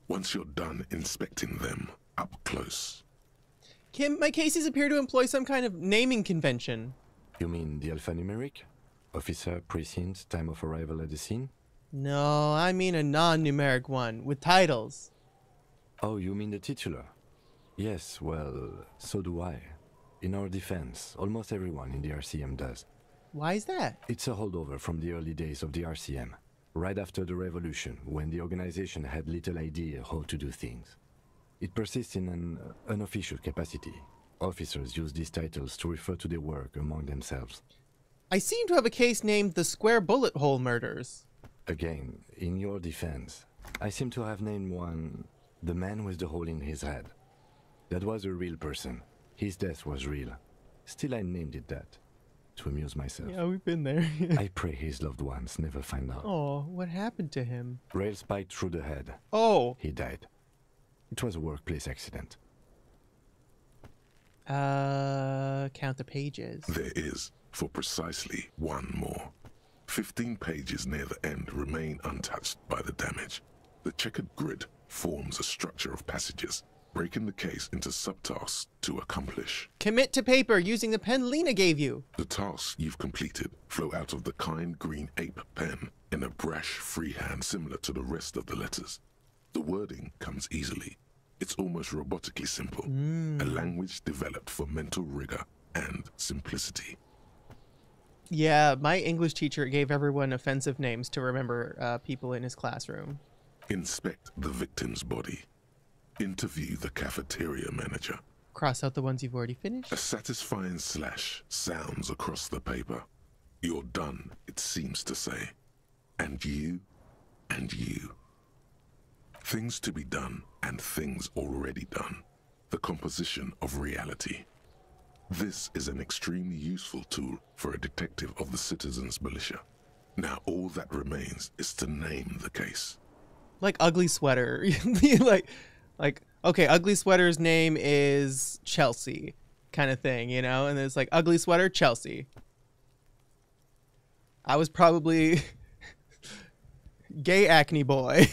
Once you're done inspecting them up close. Kim, my cases appear to employ some kind of naming convention. You mean the alphanumeric? Officer, precinct, time of arrival at the scene? No, I mean a non-numeric one, with titles. Oh, you mean the titular? Yes, well, so do I. In our defense, almost everyone in the RCM does. Why is that? It's a holdover from the early days of the RCM, right after the revolution, when the organization had little idea how to do things. It persists in an unofficial capacity. Officers use these titles to refer to their work among themselves. I seem to have a case named the Square Bullet Hole Murders. Again, in your defense, I seem to have named one the man with the hole in his head. That was a real person. His death was real. Still, I named it that to amuse myself. Yeah, we've been there. I pray his loved ones never find out. oh, what happened to him? Rail spiked through the head. Oh. He died. It was a workplace accident. Uh, count the pages. There is, for precisely one more. Fifteen pages near the end remain untouched by the damage. The checkered grid forms a structure of passages, breaking the case into subtasks to accomplish. Commit to paper using the pen Lena gave you. The tasks you've completed flow out of the kind green ape pen in a brash freehand similar to the rest of the letters. The wording comes easily. It's almost robotically simple, hmm. a language developed for mental rigor and simplicity. Yeah, my English teacher gave everyone offensive names to remember uh, people in his classroom. Inspect the victim's body. Interview the cafeteria manager. Cross out the ones you've already finished. A satisfying slash sounds across the paper. You're done, it seems to say. And you, and you. Things to be done and things already done. The composition of reality. This is an extremely useful tool for a detective of the citizens' militia. Now all that remains is to name the case. Like ugly sweater. like like okay, ugly sweater's name is Chelsea kind of thing, you know? And it's like ugly sweater Chelsea. I was probably gay acne boy.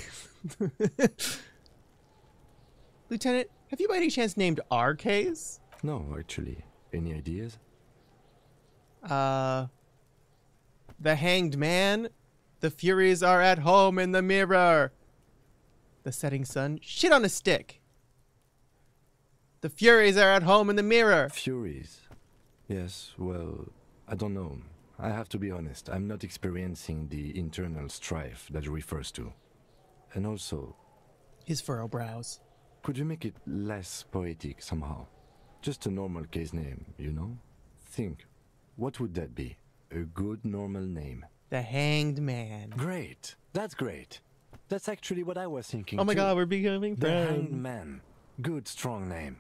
Lieutenant, have you by any chance named our case? No, actually. Any ideas? Uh The Hanged Man, The Furies are at home in the mirror. The Setting Sun, shit on a stick. The Furies are at home in the mirror. Furies. Yes, well, I don't know. I have to be honest, I'm not experiencing the internal strife that it refers to. And also, His furrow brows. could you make it less poetic somehow? Just a normal case name, you know? Think, what would that be? A good normal name. The Hanged Man. Great. That's great. That's actually what I was thinking. Oh my too. god, we're becoming friends. The Hanged. Man. Good, strong name.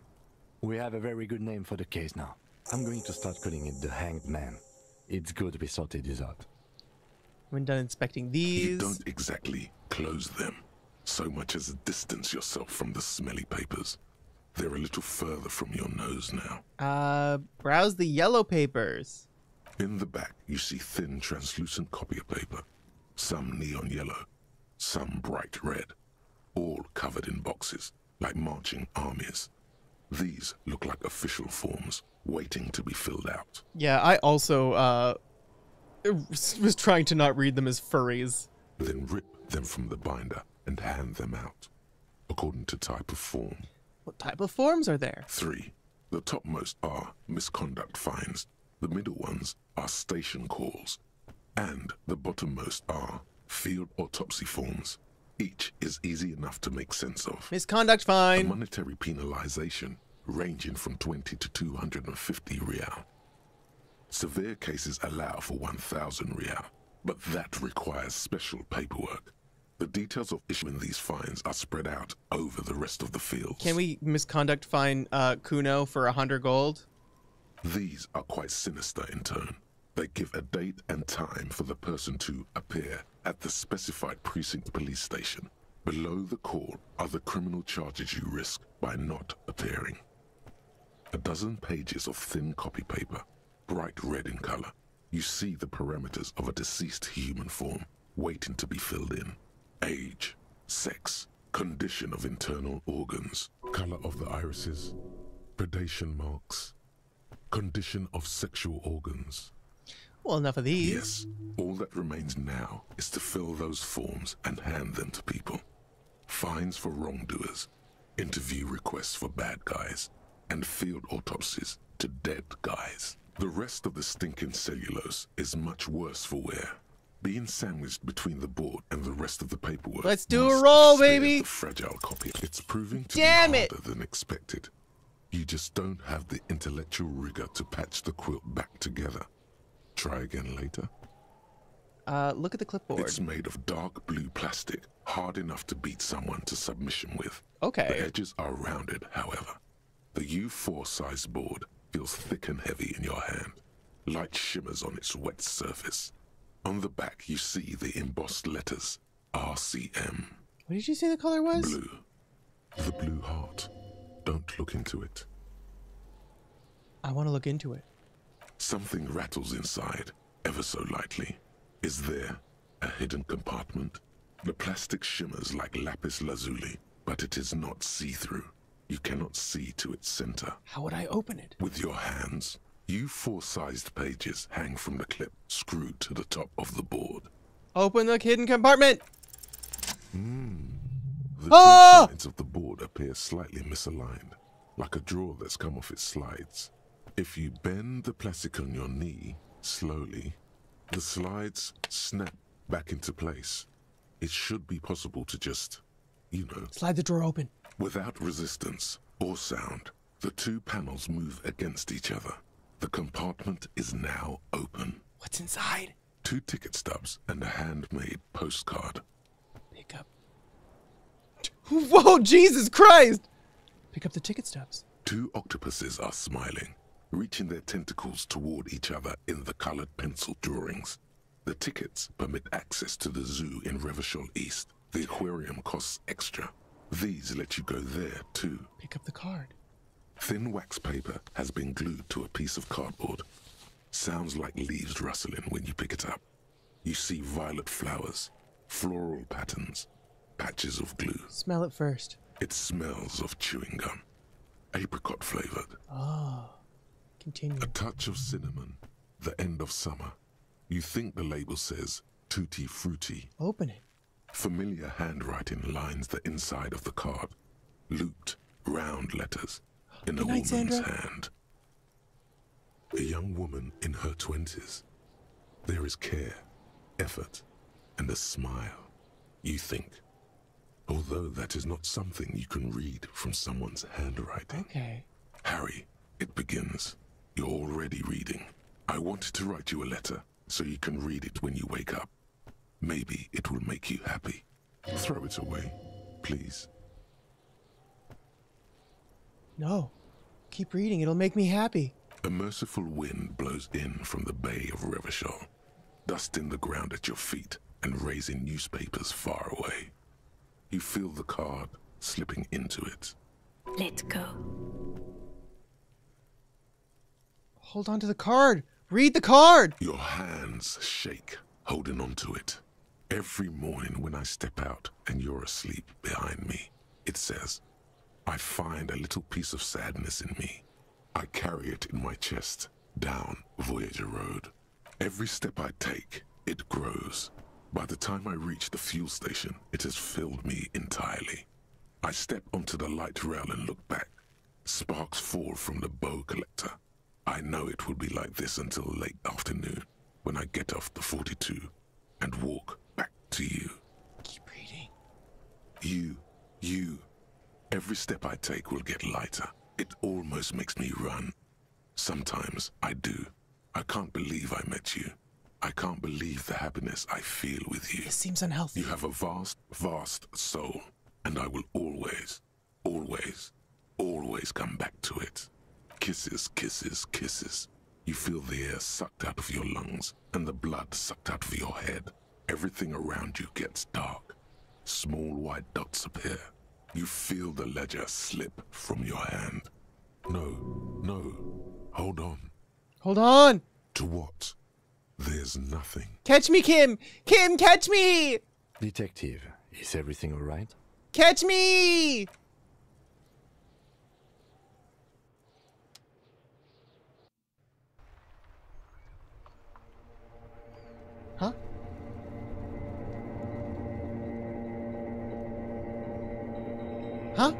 We have a very good name for the case now. I'm going to start calling it the Hanged Man. It's good we sorted this out. When done inspecting these... You these. don't exactly close them, so much as distance yourself from the smelly papers. They're a little further from your nose now. Uh, browse the yellow papers. In the back, you see thin, translucent copy of paper. Some neon yellow, some bright red, all covered in boxes, like marching armies. These look like official forms, waiting to be filled out. Yeah, I also uh was trying to not read them as furries. Then rip them from the binder and hand them out, according to type of form. What type of forms are there? Three. The topmost are misconduct fines, the middle ones are station calls, and the bottommost are field autopsy forms. Each is easy enough to make sense of. Misconduct A fine. monetary penalization ranging from 20 to 250 real. Severe cases allow for 1000 real, but that requires special paperwork. The details of issuing these fines are spread out over the rest of the fields. Can we misconduct fine uh Cuno for a hundred gold? These are quite sinister in turn. They give a date and time for the person to appear at the specified precinct police station. Below the call are the criminal charges you risk by not appearing. A dozen pages of thin copy paper, bright red in color. You see the parameters of a deceased human form waiting to be filled in. Age, sex, condition of internal organs, color of the irises, predation marks, condition of sexual organs. Well, enough of these. Yes, all that remains now is to fill those forms and hand them to people. Fines for wrongdoers, interview requests for bad guys, and field autopsies to dead guys. The rest of the stinking cellulose is much worse for wear. Being sandwiched between the board and the rest of the paperwork. Let's do a roll, baby. The fragile copy. It's proving to Damn be it. harder than expected. You just don't have the intellectual rigor to patch the quilt back together. Try again later. Uh, look at the clipboard. It's made of dark blue plastic, hard enough to beat someone to submission with. Okay. The edges are rounded, however. The U4 size board feels thick and heavy in your hand. Light shimmers on its wet surface. On the back, you see the embossed letters RCM. What did you say the color was? Blue. The blue heart. Don't look into it. I want to look into it. Something rattles inside, ever so lightly. Is there a hidden compartment? The plastic shimmers like lapis lazuli, but it is not see-through. You cannot see to its center. How would I open it? With your hands, you four-sized pages hang from the clip screwed to the top of the board. Open the hidden compartment. The Ah! two sides of the board appear slightly misaligned, like a drawer that's come off its slides. If you bend the plastic on your knee slowly, the slides snap back into place. It should be possible to just, you know, Slide the drawer open. without resistance or sound, the two panels move against each other. The compartment is now open. What's inside? Two ticket stubs and a handmade postcard. Pick up. Whoa, Jesus Christ! Pick up the ticket stubs. Two octopuses are smiling, reaching their tentacles toward each other in the colored pencil drawings. The tickets permit access to the zoo in Revachol East. The aquarium costs extra. These let you go there too. Pick up the card. Thin wax paper has been glued to a piece of cardboard. Sounds like leaves rustling when you pick it up. You see violet flowers, floral patterns, patches of glue. Smell it first. It smells of chewing gum, apricot flavored. Oh. Continue. A touch of cinnamon, the end of summer. You think the label says tutti frutti. Open it. Familiar handwriting lines the inside of the card. Looped, round letters in a Good night, woman's Sandra. hand. A young woman in her twenties. There is care, effort, and a smile. You think. Although that is not something you can read from someone's handwriting. Okay. Harry, it begins. You're already reading. I wanted to write you a letter so you can read it when you wake up. Maybe it will make you happy. Throw it away, please. No. Keep reading. It'll make me happy. A merciful wind blows in from the bay of Revachol, dusting the ground at your feet and raising newspapers far away. You feel the card slipping into it. Let go. Hold on to the card. Read the card. Your hands shake, holding onto it. Every morning when I step out and you're asleep behind me, it says, I find a little piece of sadness in me. I carry it in my chest, down Voyager Road. Every step I take, it grows. By the time I reach the fuel station, it has filled me entirely. I step onto the light rail and look back. Sparks fall from the bow collector. I know it will be like this until late afternoon when I get off the 42 and walk back to you. Keep reading. You, you. Every step I take will get lighter. It almost makes me run. Sometimes I do. I can't believe I met you. I can't believe the happiness I feel with you. This seems unhealthy. You have a vast, vast soul, and I will always, always, always come back to it. Kisses, kisses, kisses. You feel the air sucked out of your lungs and the blood sucked out of your head. Everything around you gets dark. Small white dots appear. You feel the ledger slip from your hand. No, no. Hold on. Hold on. To what? There's nothing. Catch me, Kim. Kim, catch me. Detective, is everything all right? Catch me. Huh? Huh?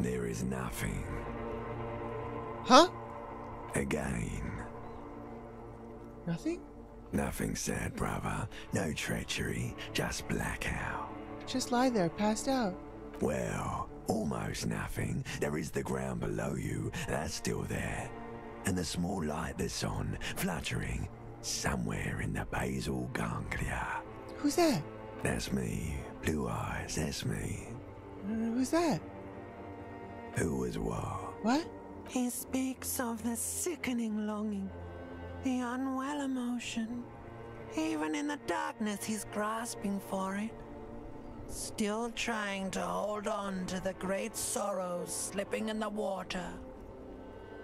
There is nothing. Huh? Again. Nothing? Nothing said, brother. No treachery. Just blackout. Just lie there, passed out. Well, Almost nothing. There is the ground below you. That's still there. And the small light that's on, fluttering, somewhere in the basal ganglia. Who's that? That's me. Blue eyes, that's me. Uh, who's that? Who was what? What? He speaks of the sickening longing, the unwell emotion. Even in the darkness, he's grasping for it. Still trying to hold on to the great sorrows slipping in the water.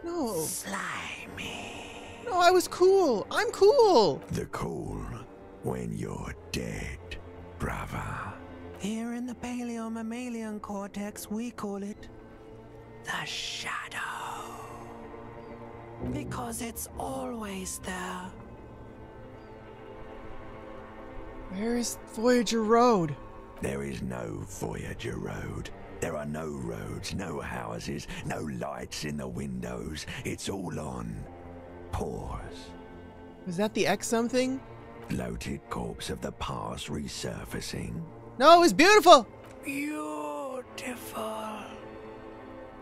No. Slimy. No, I was cool. I'm cool. The cool when you're dead, brava. Here in the paleo-mammalian cortex, we call it the shadow. Because it's always there. Where is Voyager Road? There is no Voyager Road. There are no roads, no houses, no lights in the windows. It's all on pause. Was that the X something? Bloated corpse of the past resurfacing. No, it was beautiful. Beautiful.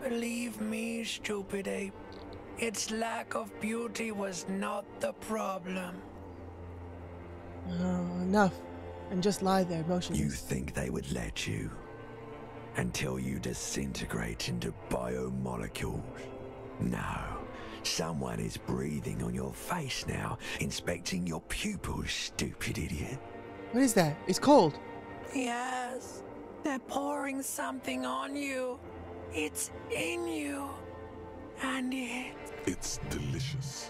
Believe me, stupid ape. Its lack of beauty was not the problem. Oh, enough. And just lie there, motionless. You think they would let you? Until you disintegrate into biomolecules? No. Someone is breathing on your face now, inspecting your pupils, stupid idiot. What is that? It's cold. Yes, they're pouring something on you. It's in you. And it. It's delicious.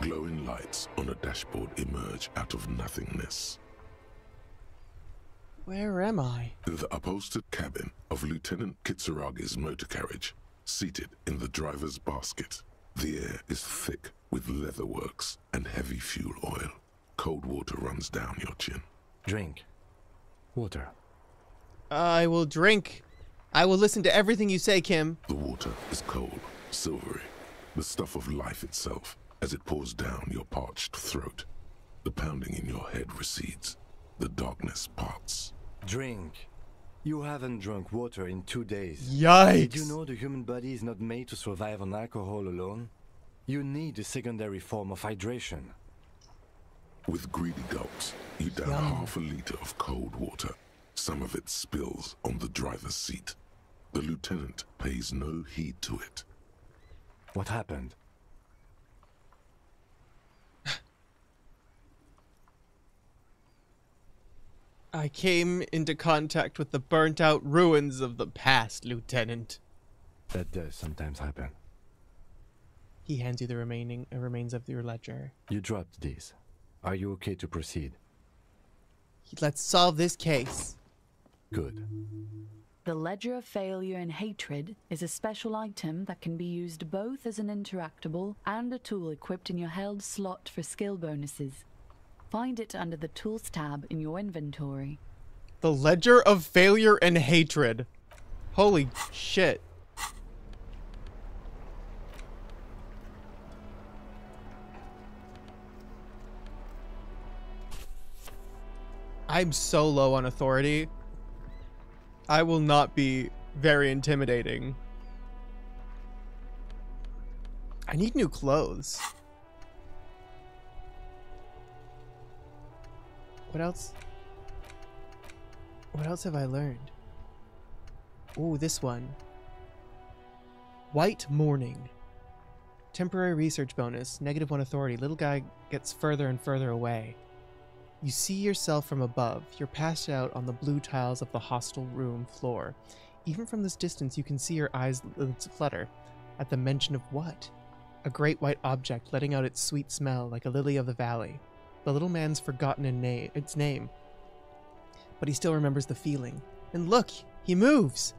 Glowing lights on a dashboard emerge out of nothingness. Where am I? The upholstered cabin of Lieutenant Kitsuragi's motor carriage, seated in the driver's basket. The air is thick with leatherworks and heavy fuel oil. Cold water runs down your chin. Drink. Water. I will drink. I will listen to everything you say, Kim. The water is cold, silvery, the stuff of life itself as it pours down your parched throat. The pounding in your head recedes. The darkness parts. Drink. You haven't drunk water in two days. Yikes. Did you know the human body is not made to survive on alcohol alone? You need a secondary form of hydration. With greedy gulps, you down Yum. half a liter of cold water. Some of it spills on the driver's seat. The lieutenant pays no heed to it. What happened? I came into contact with the burnt out ruins of the past, Lieutenant. That does sometimes happen. He hands you the remaining uh, remains of your ledger. You dropped these. Are you okay to proceed? Let's solve this case. Good. The Ledger of Failure and Hatred is a special item that can be used both as an interactable and a tool equipped in your held slot for skill bonuses. Find it under the Tools tab in your inventory. The Ledger of Failure and Hatred. Holy shit. I'm so low on authority. I will not be very intimidating. I need new clothes. What else? What else have I learned? Oh, this one. White Morning. Temporary research bonus, negative one authority. Little guy gets further and further away. You see yourself from above. You're passed out on the blue tiles of the hostel room floor. Even from this distance, you can see your eyes flutter. At the mention of what? A great white object letting out its sweet smell like a lily of the valley. The little man's forgotten na- its name, but he still remembers the feeling. And look, he moves!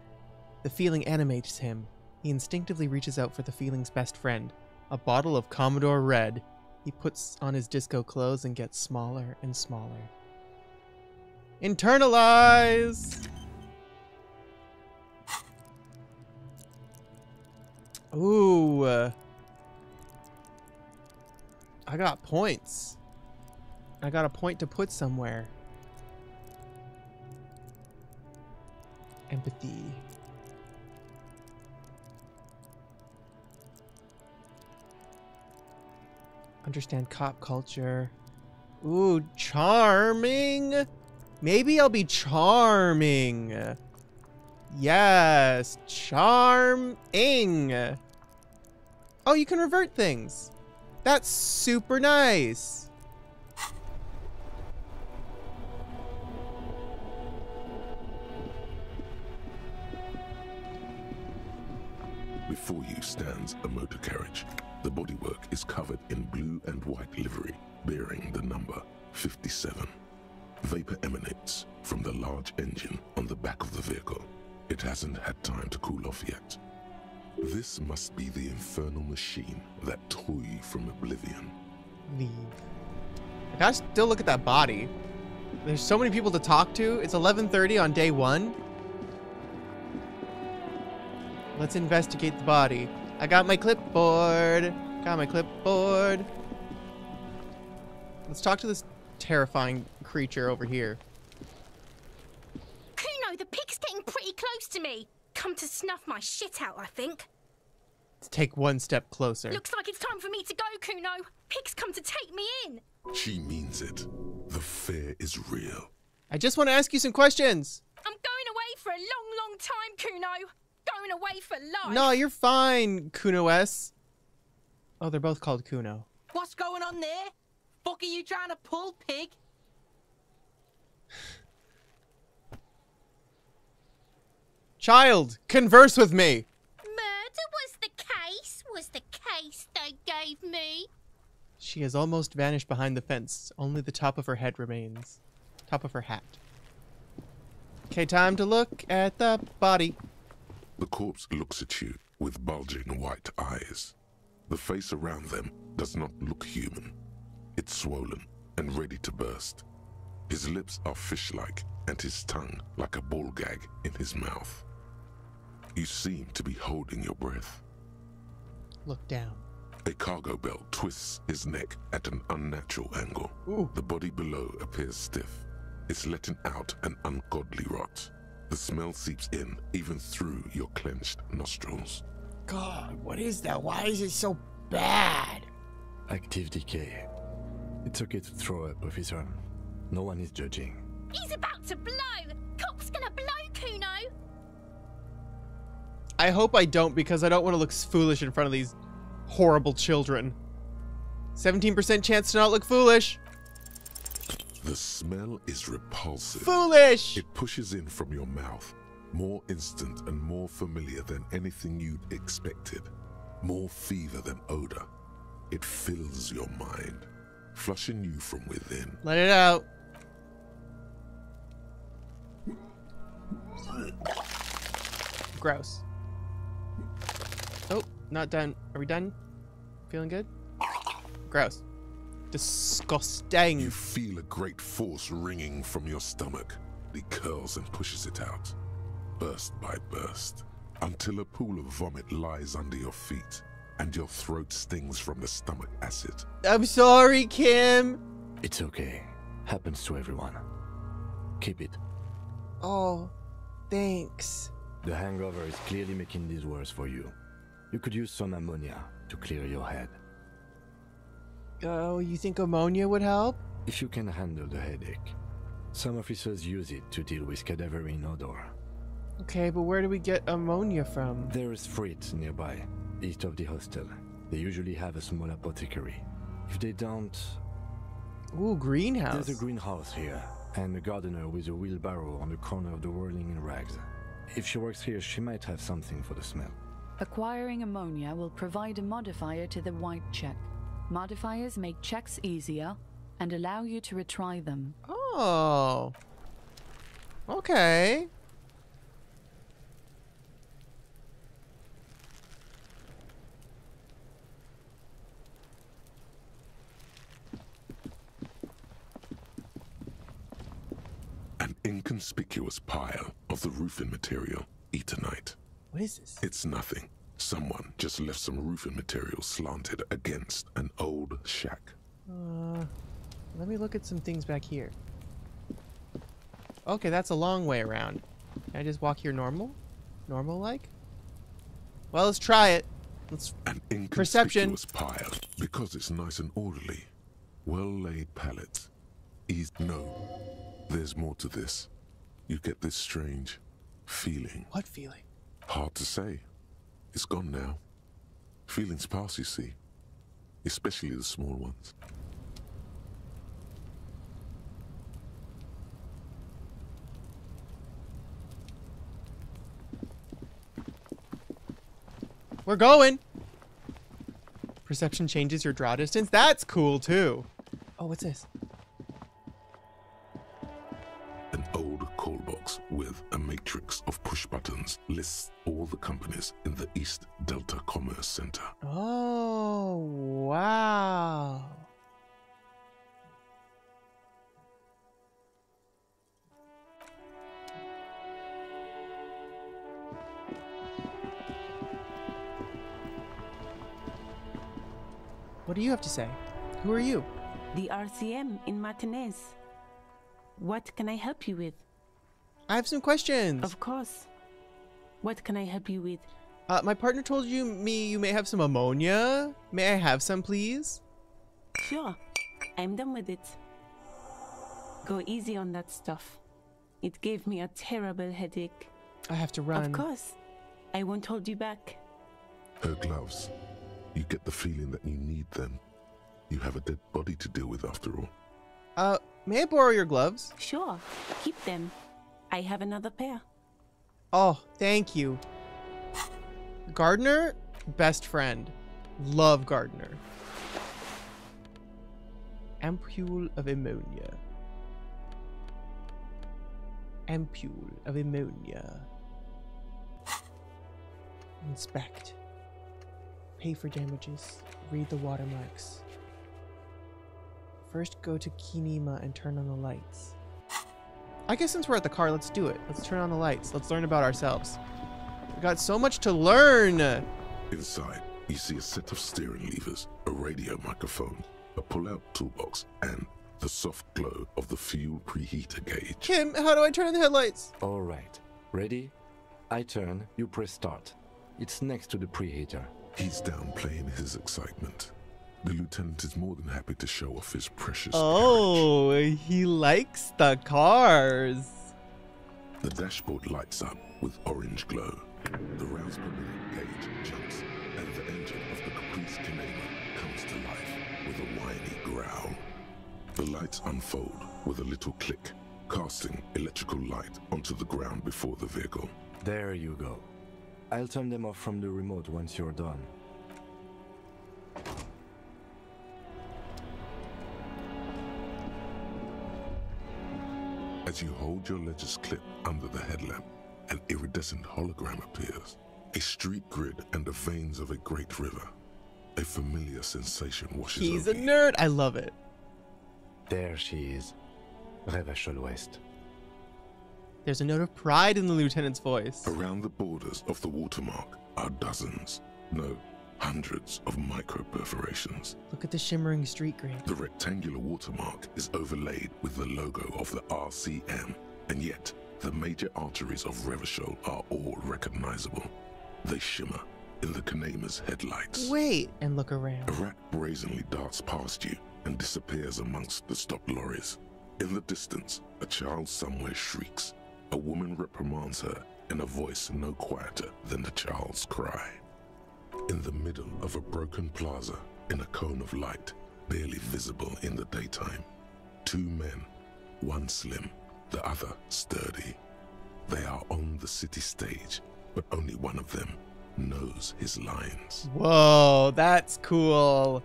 The feeling animates him. He instinctively reaches out for the feeling's best friend, a bottle of Commodore Red. He puts on his disco clothes and gets smaller and smaller. Internalize! Ooh. I got points. I got a point to put somewhere. Empathy. Understand cop culture. Ooh, charming. Maybe I'll be charming. Yes, charming. Oh, you can revert things. That's super nice. Before you stands a motor carriage. The bodywork is covered in blue and white livery, bearing the number 57. Vapor emanates from the large engine on the back of the vehicle. It hasn't had time to cool off yet. This must be the infernal machine that tore you from oblivion. Leave. I gotta still look at that body. There's so many people to talk to. It's 11:30 on day one. Let's investigate the body. I got my clipboard. Got my clipboard. Let's talk to this terrifying creature over here. Cuno, the pig's getting pretty close to me. Come to snuff my shit out, I think. Let's take one step closer. Looks like it's time for me to go, Cuno. Pig's come to take me in. She means it. The fear is real. I just want to ask you some questions. I'm going away for a long, long time, Cuno. Going away for life. No, you're fine, Cunoesse. Oh, they're both called Cuno. What's going on there? Fuck are you trying to pull, pig? Child, converse with me. Murder was the case, was the case they gave me. She has almost vanished behind the fence. Only the top of her head remains. Top of her hat. Okay, time to look at the body. The corpse looks at you with bulging white eyes. The face around them does not look human. It's swollen and ready to burst. His lips are fish-like and his tongue like a ball gag in his mouth. You seem to be holding your breath. Look down. A cargo belt twists his neck at an unnatural angle. Ooh. The body below appears stiff. It's letting out an ungodly rot. The smell seeps in even through your clenched nostrils. God, what is that? Why is it so bad? Active decay. It's okay to throw up, officer. No one is judging. He's about to blow. Cop's gonna blow, Cuno. I hope I don't because I don't want to look foolish in front of these horrible children. 17% chance to not look foolish. The smell is repulsive. Foolish! It pushes in from your mouth, more instant and more familiar than anything you'd expected. More fever than odor. It fills your mind, flushing you from within. Let it out. Gross. Oh, not done. Are we done? Feeling good? Gross. Disgusting. You feel a great force ringing from your stomach. He curls and pushes it out, burst by burst, until a pool of vomit lies under your feet and your throat stings from the stomach acid. I'm sorry, Kim. It's okay. Happens to everyone. Keep it. Oh, thanks. The hangover is clearly making this worse for you. You could use some ammonia to clear your head. Oh, you think ammonia would help? If you can handle the headache. Some officers use it to deal with cadaverine odor. Okay, but where do we get ammonia from? There is Frittte nearby, east of the hostel. They usually have a small apothecary. If they don't... Ooh, greenhouse. There's a greenhouse here, and a gardener with a wheelbarrow on the corner of the whirling in rags. If she works here, she might have something for the smell. Acquiring ammonia will provide a modifier to the white check. Modifiers make checks easier and allow you to retry them. Oh. Okay. An inconspicuous pile of the roofing material, Eternite. What is this? It's nothing. Someone just left some roofing material slanted against an old shack. Uh, let me look at some things back here. Okay, that's a long way around. Can I just walk here normal? Normal like? Well, let's try it. Let's An Perception. pile because it's nice and orderly. Well laid pallets. Easy. No, there's more to this. You get this strange feeling. What feeling? Hard to say. It's gone now. Feelings pass, you see. Especially the small ones. We're going. Perception changes your draw distance. That's cool too. Oh, what's this? Have to say? Who are you? The RCM in Martinaise. What can I help you with? I have some questions. Of course. What can I help you with? Uh, my partner told you me you may have some ammonia. May I have some, please? Sure. I'm done with it. Go easy on that stuff. It gave me a terrible headache. I have to run. Of course. I won't hold you back. Her gloves. You get the feeling that you need them. You have a dead body to deal with after all. Uh, may I borrow your gloves? Sure. Keep them. I have another pair. Oh, thank you. Gardener, best friend. Love Gardener. Ampule of ammonia. Ampule of ammonia. Inspect. Pay for damages. Read the watermarks. First go to Kineema and turn on the lights. I guess since we're at the car, let's do it. Let's turn on the lights. Let's learn about ourselves. We got so much to learn. Inside, you see a set of steering levers, a radio microphone, a pull-out toolbox, and the soft glow of the fuel preheater gauge. Kim, how do I turn on the headlights? All right. Ready? I turn, you press start. It's next to the preheater. He's downplaying his excitement. The lieutenant is more than happy to show off his precious Oh, he likes the cars. The dashboard lights up with orange glow. The rounds per minute gauge jumps, and the engine of the Coupris Kineema comes to life with a whiny growl. The lights unfold with a little click, casting electrical light onto the ground before the vehicle. There you go. I'll turn them off from the remote once you're done. As you hold your ledger's clip under the headlamp, an iridescent hologram appears. A street grid and the veins of a great river. A familiar sensation washes He's over a nerd. I love it. There she is. Revachol West. There's a note of pride in the lieutenant's voice. Around the borders of the watermark are dozens, no, hundreds of micro perforations. Look at the shimmering street grid. The rectangular watermark is overlaid with the logo of the RCM, and yet the major arteries of Revachol are all recognizable. They shimmer in the Kineema's headlights. Wait and look around. A rat brazenly darts past you and disappears amongst the stopped lorries. In the distance, a child somewhere shrieks. A woman reprimands her in a voice no quieter than the child's cry. In the middle of a broken plaza, in a cone of light, barely visible in the daytime, two men, one slim, the other sturdy. They are on the city stage, but only one of them knows his lines. Whoa, that's cool.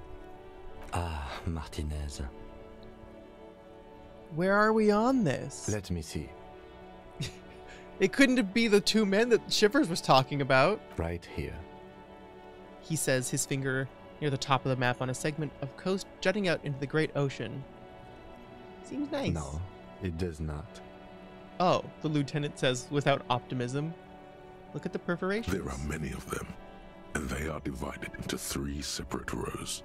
Ah, Martinaise. Where are we on this? Let me see. It couldn't be the two men that Shivers was talking about. Right here. He says, his finger near the top of the map on a segment of coast jutting out into the great ocean. Seems nice. No, it does not. Oh, the lieutenant says without optimism. Look at the perforations. There are many of them, and they are divided into three separate rows.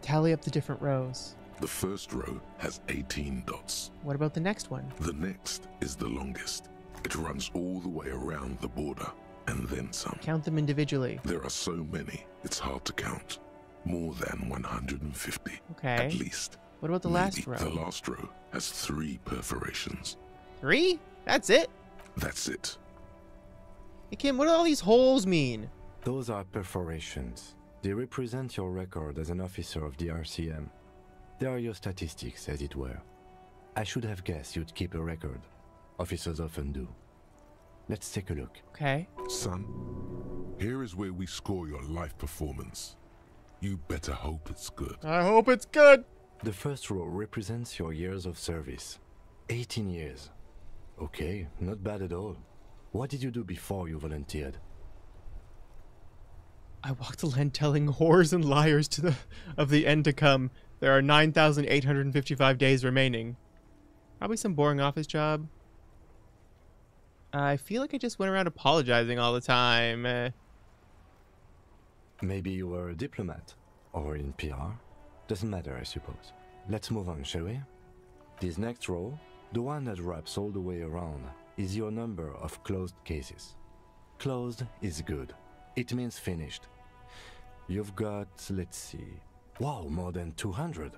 Tally up the different rows. The first row has 18 dots. What about the next one? The next is the longest. It runs all the way around the border, and then some. Count them individually. There are so many It's hard to count. More than 150. Okay. At least. What about the last row? The last row has three perforations. Three? That's it? That's it. Hey, Kim, what do all these holes mean? Those are perforations. They represent your record as an officer of the RCM. They are your statistics, as it were. I should have guessed you'd keep a record. Officers often do. Let's take a look. Okay. Son, here is where we score your life performance. You better hope it's good. I hope it's good. The first row represents your years of service 18 years. Okay, not bad at all. What did you do before you volunteered? I walked the land telling whores and liars to the of the end to come. There are 9,855 days remaining. Probably some boring office job. I feel like I just went around apologizing all the time. Uh, Maybe you were a diplomat or in PR. Doesn't matter, I suppose. Let's move on, shall we? This next row, the one that wraps all the way around, is your number of closed cases. Closed is good. It means finished. You've got, let's see, wow, more than 200.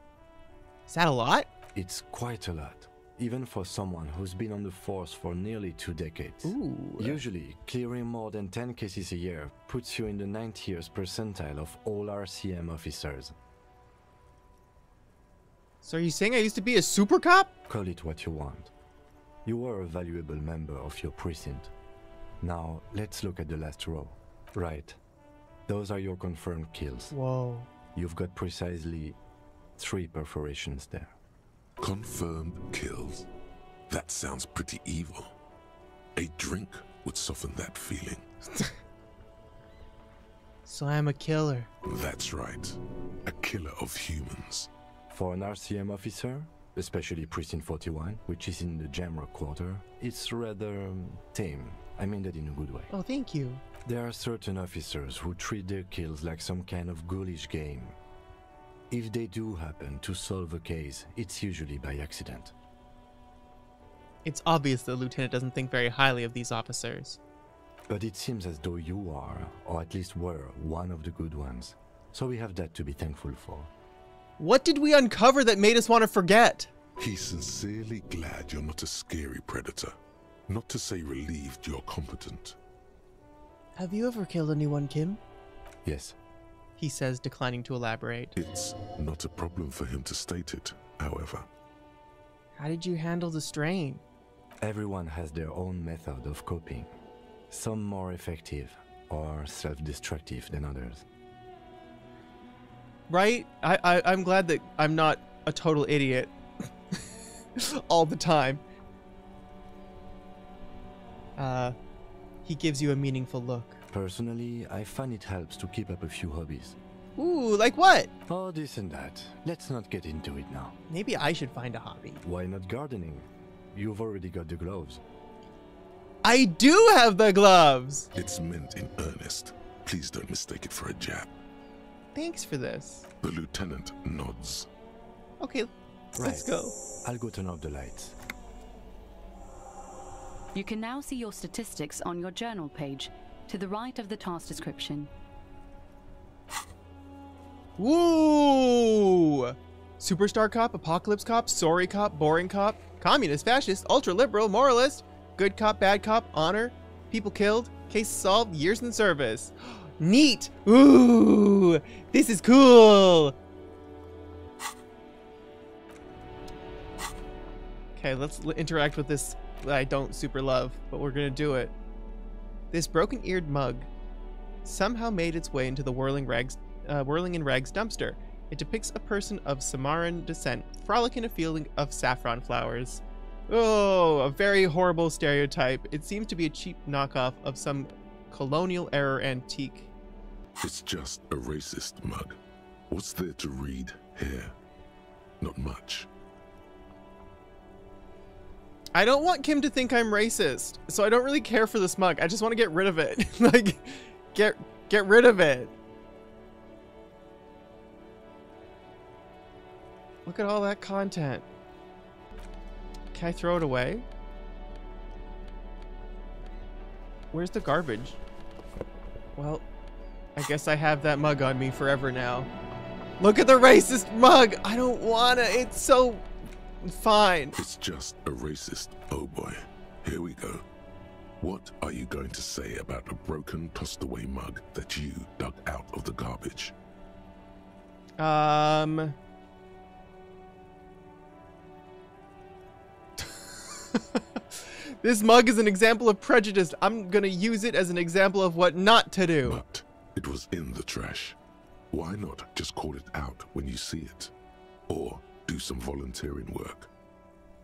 Is that a lot? It's quite a lot, even for someone who's been on the force for nearly two decades. Ooh. Usually, clearing more than 10 cases a year puts you in the 90th percentile of all RCM officers. So are you saying I used to be a super cop? Call it what you want. You were a valuable member of your precinct. Now, let's look at the last row. Right. Those are your confirmed kills. Whoa. You've got precisely three perforations there. Confirmed kills. That sounds pretty evil. A drink would soften that feeling. So I'm a killer. That's right. A killer of humans. For an RCM officer, especially Precinct 41, which is in the Jamrock quarter, it's rather um, tame. I mean that in a good way. Oh, thank you. There are certain officers who treat their kills like some kind of ghoulish game. If they do happen to solve a case, it's usually by accident. It's obvious the lieutenant doesn't think very highly of these officers. But it seems as though you are, or at least were, one of the good ones. So we have that to be thankful for. What did we uncover that made us want to forget? He's sincerely glad you're not a scary predator. Not to say relieved you're competent. Have you ever killed anyone, Kim? Yes. He says, declining to elaborate. It's not a problem for him to state it, however. How did you handle the strain? Everyone has their own method of coping. Some more effective or self-destructive than others. Right? I, I I'm glad that I'm not a total idiot all the time. Uh, he gives you a meaningful look. Personally, I find it helps to keep up a few hobbies. Ooh, like what? Oh, this and that. Let's not get into it now. Maybe I should find a hobby. Why not gardening? You've already got the gloves. I do have the gloves! It's meant in earnest. Please don't mistake it for a jab. Thanks for this. The lieutenant nods. Okay, let's go. I'll go turn off the lights. You can now see your statistics on your journal page to the right of the task description. Woo! Superstar cop, apocalypse cop, sorry cop, boring cop, communist, fascist, ultra liberal, moralist, good cop, bad cop, honor, people killed, case solved, years in service. Neat! Ooh! This is cool! Okay, let's interact with this I don't super love, but we're gonna do it. This broken-eared mug somehow made its way into the whirling rags, uh, whirling in rags dumpster. It depicts a person of Samaran descent frolicking in a field of saffron flowers. Oh, a very horrible stereotype. It seems to be a cheap knockoff of some colonial era antique. It's just a racist mug. What's there to read here? Not much. I don't want Kim to think I'm racist, so I don't really care for this mug. I just want to get rid of it. like, get get rid of it. Look at all that content. Can I throw it away? Where's the garbage? Well, I guess I have that mug on me forever now. Look at the racist mug! I don't wanna, it's so fine. It's just a racist. Oh boy. Here we go. What are you going to say about a broken, tossed away mug that you dug out of the garbage? Um. this mug is an example of prejudice. I'm gonna use it as an example of what not to do. But it was in the trash. Why not just call it out when you see it? Or do some volunteering work?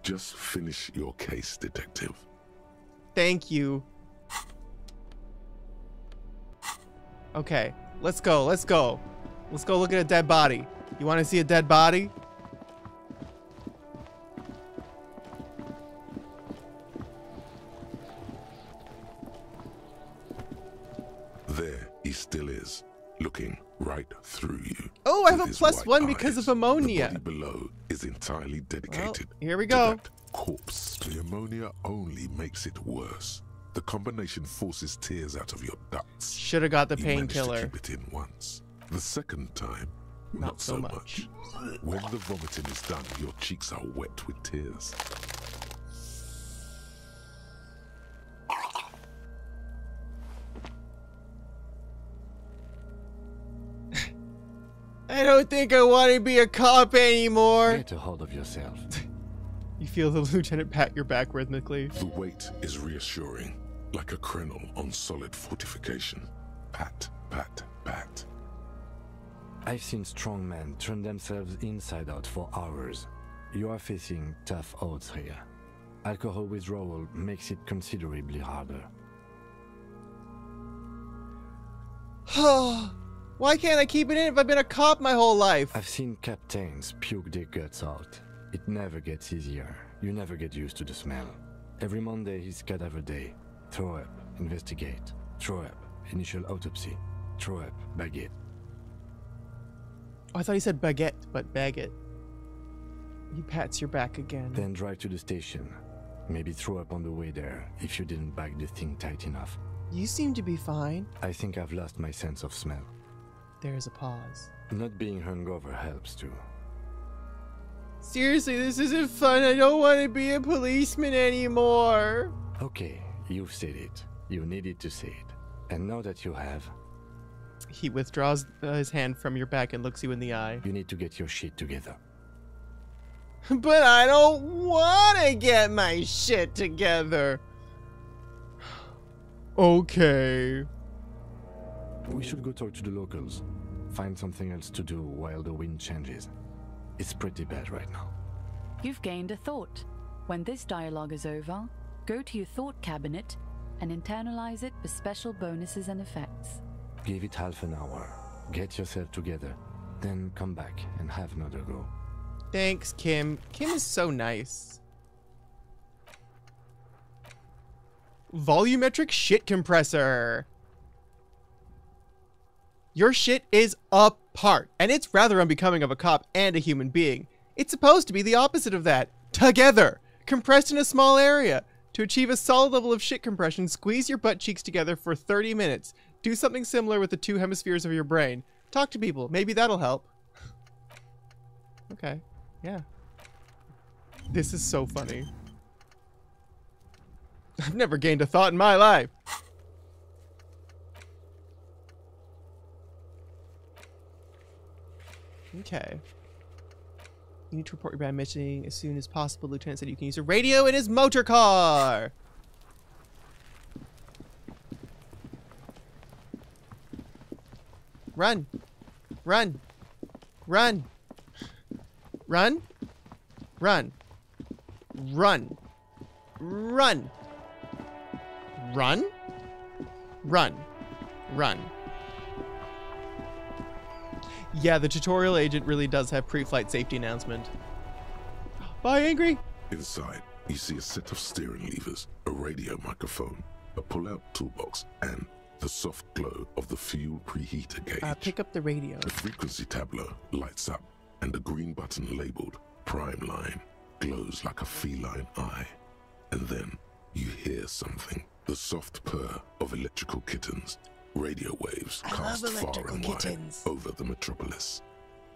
Just finish your case, detective. Thank you. Okay, let's go. Let's go. Let's go look at a dead body. You want to see a dead body? There he still is, looking right through you. Oh, I have a plus one because of ammonia. The body below is entirely dedicated. here we go. corpse. The ammonia only makes it worse. The combination forces tears out of your ducts. Should have got the You managed to painkiller. Keep it in once. The second time, Not not, so so much. When the vomiting is done, your cheeks are wet with tears. I don't think I want to be a cop anymore. Get a hold of yourself. You feel the lieutenant pat your back rhythmically. The weight is reassuring, like a crenel on solid fortification. Pat, pat, pat. I've seen strong men turn themselves inside out for hours. You are facing tough odds here. Alcohol withdrawal makes it considerably harder. Why can't I keep it in if I've been a cop my whole life? I've seen captains puke their guts out. It never gets easier. You never get used to the smell. Every Monday is cadaver day. Throw up, investigate. Throw up, initial autopsy. Throw up, baguette. Oh, I thought he said baguette, but baguette. He pats your back again. Then drive to the station. Maybe throw up on the way there if you didn't bag the thing tight enough. You seem to be fine. I think I've lost my sense of smell. There's a pause. Not being hungover helps too. Seriously, this isn't fun. I don't want to be a policeman anymore. Okay, you've said it. You needed to say it. And now that you have, He withdraws uh, his hand from your back and looks you in the eye. you need to get your shit together. But I don't want to get my shit together. Okay. We should go talk to the locals. Find something else to do while the wind changes. It's pretty bad right now. You've gained a thought. When this dialogue is over, go to your thought cabinet and internalize it with special bonuses and effects. Give it half an hour. Get yourself together. Then come back and have another go. Thanks, Kim. Kim is so nice. Volumetric shit compressor. Your shit is apart, and it's rather unbecoming of a cop and a human being. It's supposed to be the opposite of that. Together, compressed in a small area. To achieve a solid level of shit compression, squeeze your butt cheeks together for 30 minutes. Do something similar with the two hemispheres of your brain. Talk to people. Maybe that'll help. okay. Yeah. This is so funny. I've never gained a thought in my life. Okay. You need to report your bad missing as soon as possible. Lieutenant said you can use a radio in his motor car. Run. Run. Run. Run. Run. Run. Run. Run. Run. Run. Yeah, the tutorial agent really does have pre-flight safety announcement. Bye, Angry. Inside, you see a set of steering levers, a radio microphone, a pull-out toolbox, and the soft glow of the fuel preheater gauge. Uh, pick up the radio. The frequency tableau lights up, and the green button labeled Prime Line glows like a feline eye. And then you hear something the soft purr of electrical kittens, Radio waves I cast far electrical and wide kittens. over the metropolis.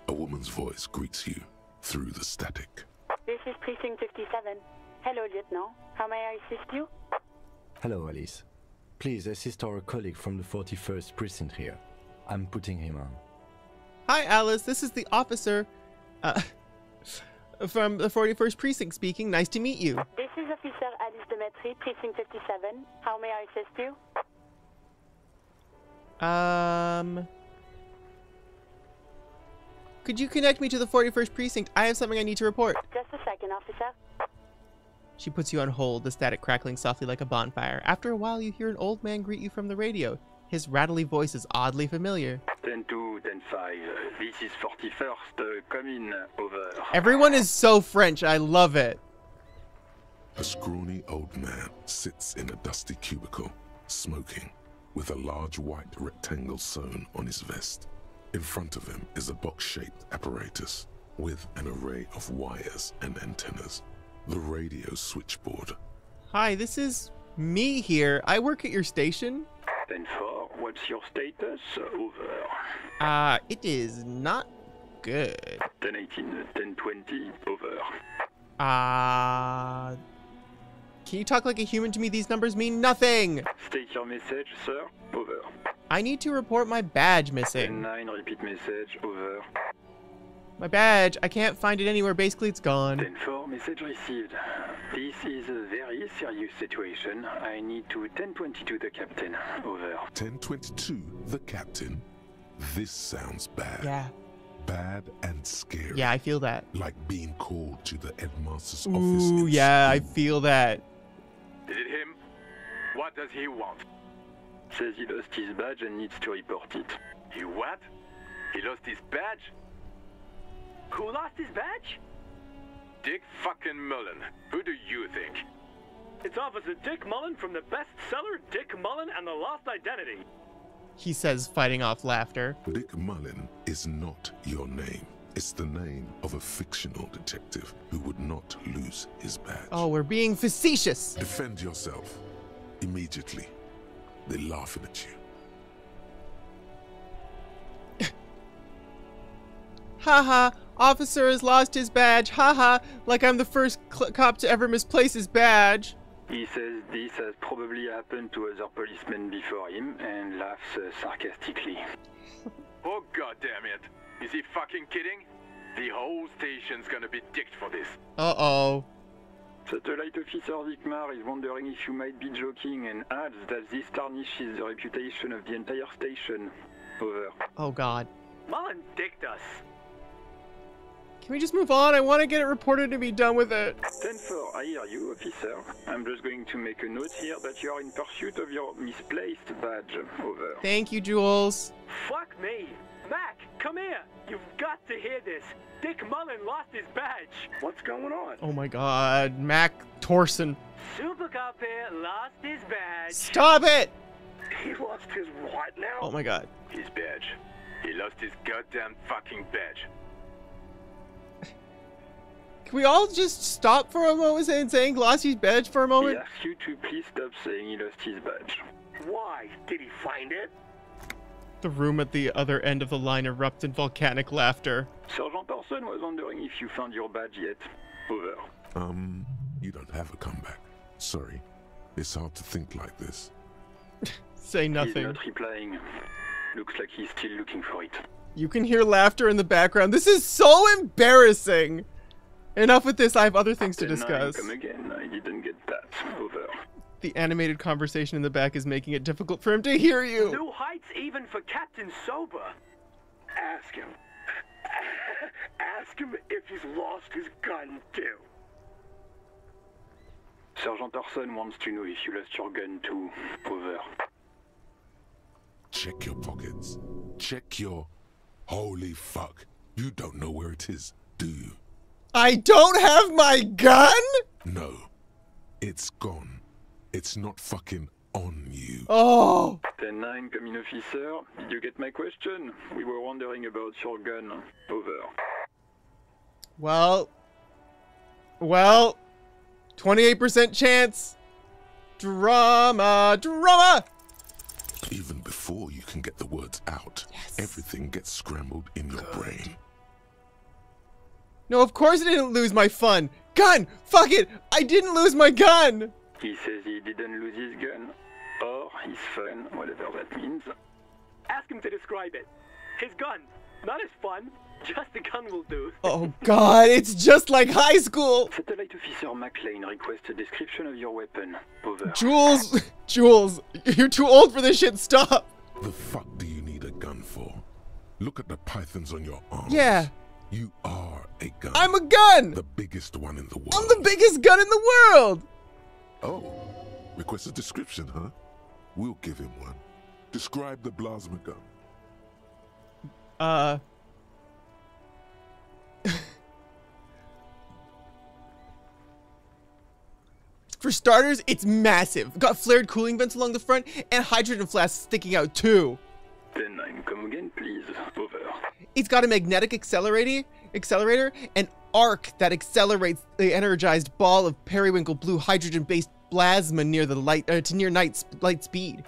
A woman's voice greets you through the static. This is Precinct 57. Hello, Lieutenant. How may I assist you? Hello, Alice. Please assist our colleague from the 41st precinct here. I'm putting him on. Hi, Alice. This is the officer uh, from the 41st Precinct speaking. Nice to meet you. This is Officer Alice Demetri, Precinct 57. How may I assist you? Um. Could you connect me to the 41st Precinct? I have something I need to report. Just a second, officer. She puts you on hold, the static crackling softly like a bonfire. After a while, you hear an old man greet you from the radio. His rattly voice is oddly familiar. 10 2, 10 5. This is 41st. Uh, come in. Over. Everyone is so French. I love it. A scrawny old man sits in a dusty cubicle, smoking, with a large white rectangle sewn on his vest. In front of him is a box shaped apparatus with an array of wires and antennas. The radio switchboard. Hi, this is me here. I work at your station. 10 4. What's your status? Over. Uh, it is not good. 10 18, 10 20. Over. Uh. Can you talk like a human to me? These numbers mean nothing. State your message, sir. Over. I need to report my badge missing. 9, repeat message. Over. My badge. I can't find it anywhere. Basically, it's gone. 10 4, message received. This is a very serious situation. I need to 1022 the captain. Over. 1022, the captain. This sounds bad. Yeah. Bad and scary. Yeah, I feel that. Like being called to the headmaster's office. Ooh, in yeah, I feel that. Is it him? What does he want? Says he lost his badge and needs to report it. He what? He lost his badge? Who lost his badge? Dick fucking Mullen. Who do you think? It's Officer Dick Mullen from the bestseller Dick Mullen and the Lost Identity. He says, fighting off laughter. Dick Mullen is not your name. It's the name of a fictional detective who would not lose his badge. Oh, we're being facetious. Defend yourself. Immediately. They're laughing at you. Haha, officer has lost his badge. Haha, like I'm the first cl- cop to ever misplace his badge. He says this has probably happened to other policemen before him and laughs uh, sarcastically. Oh god damn it. Is he fucking kidding? The whole station's gonna be dicked for this. Uh oh. Satellite Officer Vicquemare is wondering if you might be joking and adds that this tarnishes the reputation of the entire station. Over. Oh god. Mullen dicked us. Can we just move on? I want to get it reported and be done with it. 10-4, I hear you, officer. I'm just going to make a note here that you are in pursuit of your misplaced badge. Over. Thank you, Jules. Fuck me. Mack, come here. You've got to hear this. Dick Mullen lost his badge. What's going on? Oh my god. Mack Torson. Super Cop here lost his badge. Stop it! He lost his what now? Oh my god. His badge. He lost his goddamn fucking badge. Can we all just stop for a moment and saying Glossy's badge for a moment? asks you to please stop saying he lost his badge. Why? Did he find it? The room at the other end of the line erupts in volcanic laughter. Sergeant Person was wondering if you found your badge yet. Over. Um, you don't have a comeback. Sorry. It's hard to think like this. Say nothing. He's nothing. not replying. Looks like he's still looking for it. You can hear laughter in the background. This is so embarrassing. Enough with this. I have other things to Then I discuss. Come again. I didn't get that. Over. The animated conversation in the back is making it difficult for him to hear you. New heights even for Captain Sober. Ask him. Ask him if he's lost his gun too. Sergeant Orson wants to know if you lost your gun too. Over. Check your pockets. Check your. Holy fuck. You don't know where it is, do you? I don't have my gun? No. It's gone. It's not fucking on you. Oh. 10-9, coming officer. Did you get my question? We were wondering about your gun. Over. Well. Well. 28% chance. Drama. Drama. Even before you can get the words out, everything gets scrambled in your brain. No, of course I didn't lose my fun. Gun! Fuck it! I didn't lose my gun! He says he didn't lose his gun. Or his fun, whatever that means. Ask him to describe it. His gun. Not his fun. Just the gun will do. Oh god, it's just like high school! Satellite Officer McLaine requests a description of your weapon. Over. Jules, Jules, you're too old for this shit, stop! The fuck do you need a gun for? Look at the pythons on your arms. Yeah. You are a gun. I'm a gun! The biggest one in the world. I'm the biggest gun in the world! Oh, request a description, huh? We'll give him one. Describe the plasma gun. Uh. For starters, it's massive. Got flared cooling vents along the front and hydrogen flasks sticking out too. 10-9, come again, please. Over. It's got a magnetic accelerator, accelerator, an arc that accelerates the energized ball of periwinkle blue hydrogen-based plasma near the light uh, to near night sp- light speed.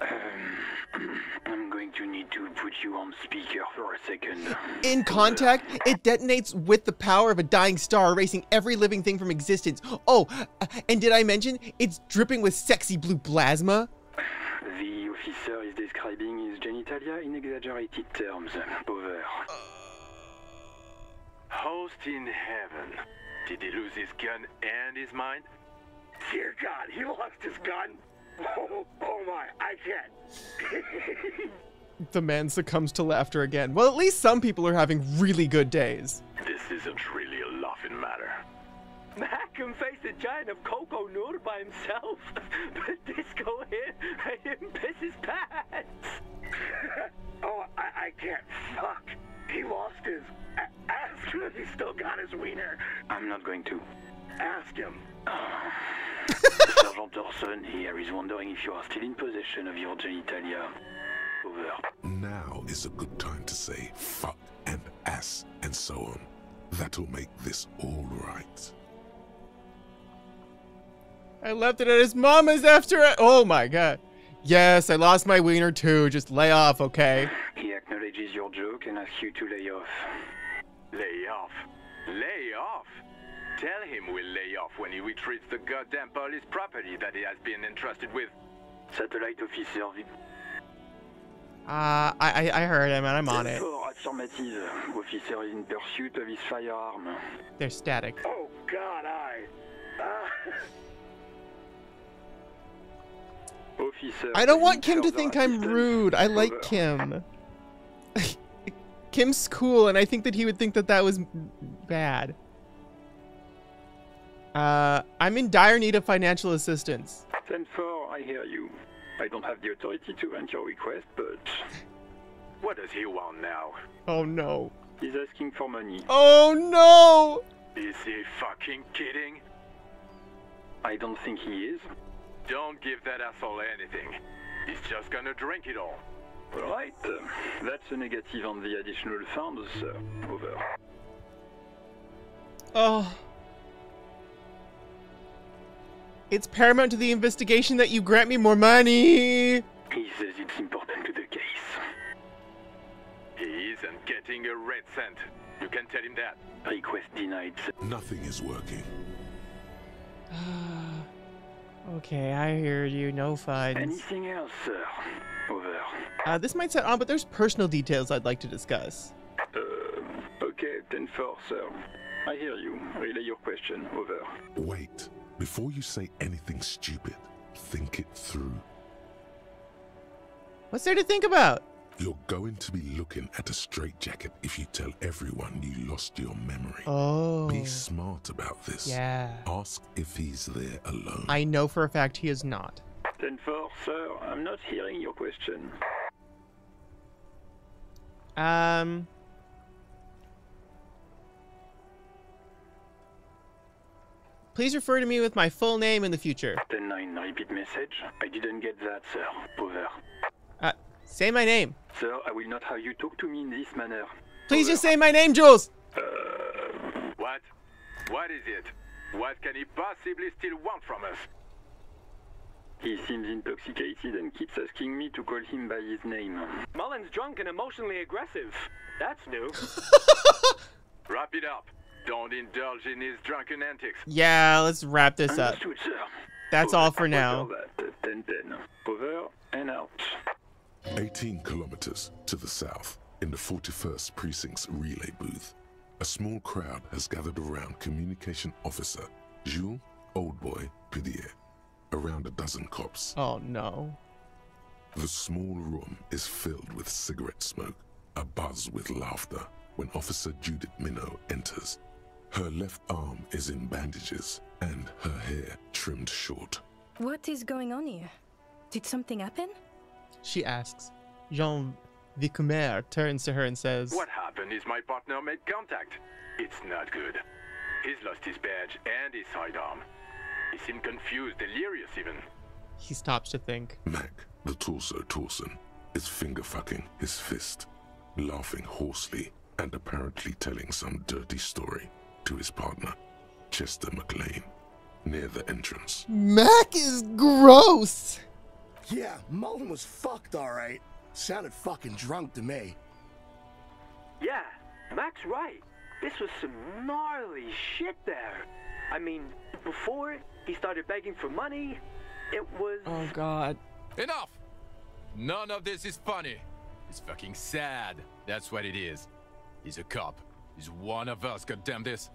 I'm going to need to put you on speaker for a second. In contact, it detonates with the power of a dying star, erasing every living thing from existence. Oh, uh, and did I mention it's dripping with sexy blue plasma? The officer is describing his genitalia in exaggerated terms. Over. Host in heaven. Did he lose his gun and his mind? Dear God, he lost his gun. Oh, oh my, I can't. The man succumbs to laughter again. Well, at least some people are having really good days. This isn't really a laughing matter. Mack can face a giant of Coco Nur by himself. but Disco here made him piss his pants. oh, I, I can't. Fuck. He lost his. a- Ask if he still got his wiener. I'm not going to. Ask him. Sergeant Orson here is wondering if you are still in possession of your genitalia. Over. Now is a good time to say fuck and ass and so on. That'll make this all right. I left it at his mama's after I- Oh my god. Yes, I lost my wiener too. Just lay off, okay? He acknowledges your joke and asks you to lay off. Lay off. Lay off. Tell him we'll lay off when he retrieves the goddamn police property that he has been entrusted with. Satellite officer. Uh, I, I, I heard him and I'm on it. Report affirmative. Officer is in pursuit of his firearm. They're static. Oh God, I. Uh, Officer. I don't want Kim to think I'm rude. I like Over. Kim. Kim's cool, and I think that he would think that that was bad. Uh, I'm in dire need of financial assistance. 10-4, I hear you. I don't have the authority to grant your request, but What does he want now? Oh no. he's asking for money. Oh no! Is he fucking kidding? I don't think he is. Don't give that asshole anything. He's just gonna drink it all. Alright, uh, that's a negative on the additional funds, sir. Over. Oh. It's paramount to the investigation that you grant me more money. He says it's important to the case. He isn't getting a red cent. You can tell him that. Request denied. Nothing is working. Okay, I hear you. No funds. Anything else, sir? Over. Uh, this might sound odd, but there's personal details I'd like to discuss. Uh, okay, 10-4, sir. I hear you. Relay your question. Over. Wait. Before you say anything stupid, think it through. What's there to think about? You're going to be looking at a straitjacket if you tell everyone you lost your memory. Oh. Be smart about this. Yeah. Ask if he's there alone. I know for a fact he is not. 10-4, sir. I'm not hearing your question. Um. Please refer to me with my full name in the future. 10-9, repeat message. I didn't get that, sir. Over. Uh, say my name. Sir, I will not have you talk to me in this manner. Please just say my name, Jules. What? What is it? What can he possibly still want from us? He seems intoxicated and keeps asking me to call him by his name. Mullen's drunk and emotionally aggressive. That's new. Wrap it up. Don't indulge in his drunken antics. Yeah, let's wrap this up. That's all for now. Roger that. Uh, 10 10. Over and out. 18 kilometers to the south, in the 41st Precinct's relay booth, a small crowd has gathered around Communication Officer Jules Oldboy Pidieu. Around a dozen cops. Oh no. The small room is filled with cigarette smoke, a buzz with laughter when Officer Judit Minot enters. Her left arm is in bandages and her hair trimmed short. What is going on here? Did something happen? She asks. Jean Vicquemare turns to her and says, What happened is my partner made contact. It's not good. He's lost his badge and his sidearm. He seemed confused, delirious even. He stops to think. Mack, the torso Torson, is finger fucking his fist, laughing hoarsely and apparently telling some dirty story to his partner, Chester McLaine, near the entrance. Mack is gross! Yeah, Mullen was fucked, alright. Sounded fucking drunk to me. Yeah, Mack's right. This was some gnarly shit there. I mean, before he started begging for money, it was. Oh god. Enough! None of this is funny. It's fucking sad. That's what it is. He's a cop. He's one of us, goddamn this.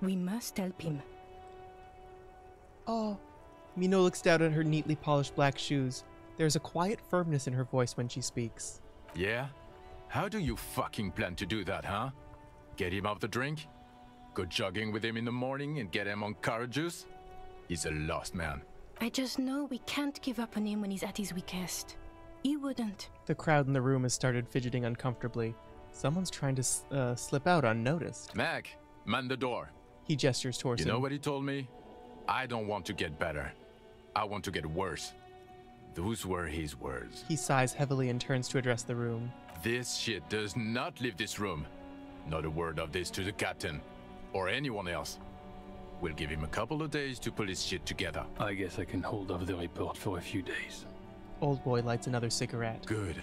We must help him. Oh. Minot looks down at her neatly polished black shoes. There's a quiet firmness in her voice when she speaks. Yeah? How do you fucking plan to do that, huh? Get him off the drink? Go jogging with him in the morning and get him on carrot juice? He's a lost man. I just know we can't give up on him when he's at his weakest. He wouldn't. The crowd in the room has started fidgeting uncomfortably. Someone's trying to uh, slip out unnoticed. Mack, man the door. He gestures towards You him. know what he told me? I don't want to get better. I want to get worse. Those were his words. He sighs heavily and turns to address the room. This shit does not leave this room. Not a word of this to the captain or anyone else. We'll give him a couple of days to pull his shit together. I guess I can hold off the report for a few days. Old boy lights another cigarette. Good.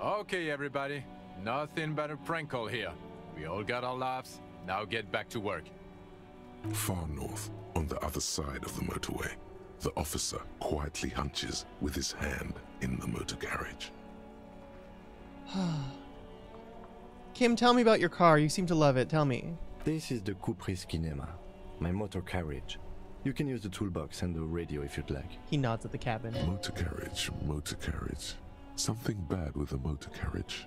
Okay, everybody. Nothing but a prank call here. We all got our laughs. Now get back to work. Far north, on the other side of the motorway, the officer quietly hunches with his hand in the motor carriage. Kim, tell me about your car. You seem to love it. Tell me. This is the Coupris Kineema, my motor carriage. You can use the toolbox and the radio if you'd like. He nods at the cabin. Motor carriage, motor carriage. Something bad with a motor carriage.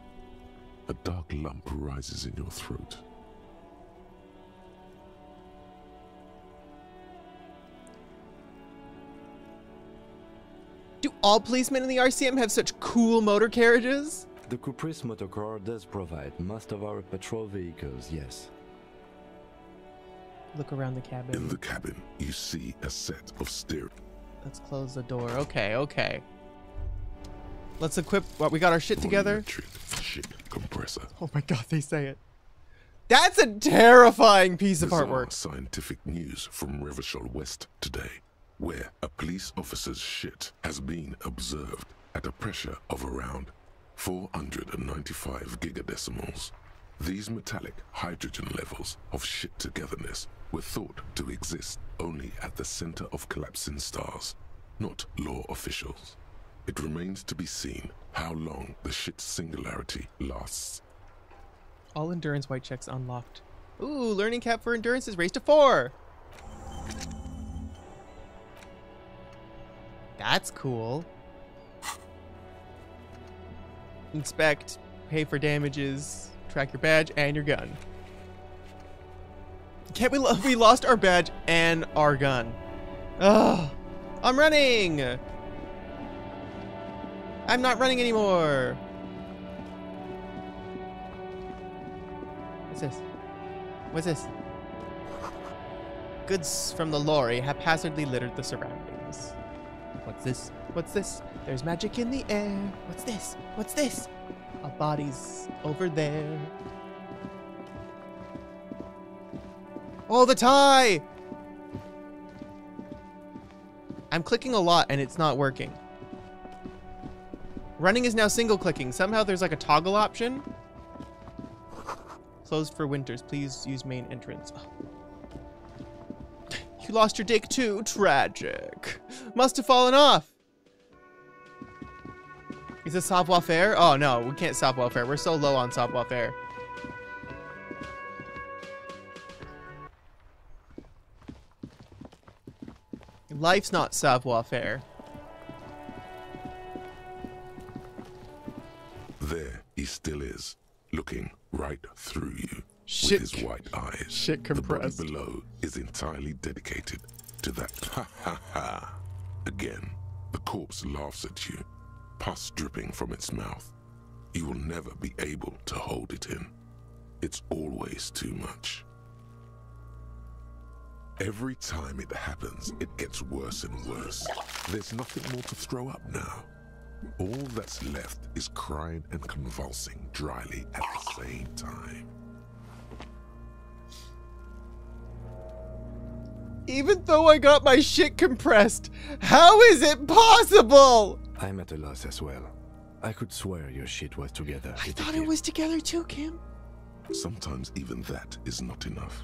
A dark lump rises in your throat. Do all policemen in the RCM have such cool motor carriages? The Coupris motorcar does provide most of our patrol vehicles, yes. Look around the cabin. In the cabin, you see a set of steering. Let's close the door. Okay, okay. Let's equip what we got our shit together. Ship compressor. Oh my god, they say it. That's a terrifying piece of artwork. scientific news from Revachol West today, where a police officer's shit has been observed at a pressure of around 495 gigadecimals. These metallic hydrogen levels of shit togetherness were thought to exist only at the center of collapsing stars, not law officials. It remains to be seen how long the shit singularity lasts. All endurance white checks unlocked. Ooh, learning cap for endurance is raised to four. That's cool. Inspect, pay for damages, track your badge and your gun. Can't we? We lost our badge and our gun. Ugh. I'm running. I'm not running anymore. What's this? What's this? Goods from the lorry haphazardly littered the surroundings. What's this? What's this? There's magic in the air. What's this? What's this? A body's over there. Oh, the tie! I'm clicking a lot and it's not working. Running is now single clicking. Somehow there's like a toggle option. Closed for winters. Please use main entrance. Oh. You lost your dick too? Tragic. Must have fallen off. Is it savoir faire? Oh no, we can't savoir faire. We're so low on savoir faire. Life's not savoir faire. There he still is, looking right through you Shit with his white eyes. shit The body below is entirely dedicated to that ha ha ha. Again, the corpse laughs at you, pus dripping from its mouth. You will never be able to hold it in. It's always too much. Every time it happens, it gets worse and worse. There's nothing more to throw up now. All that's left is crying and convulsing dryly at the same time. Even though I got my shit compressed, how is it possible? I'm at a loss as well. I could swear your shit was together. I thought it was together too, Kim. Sometimes even that is not enough.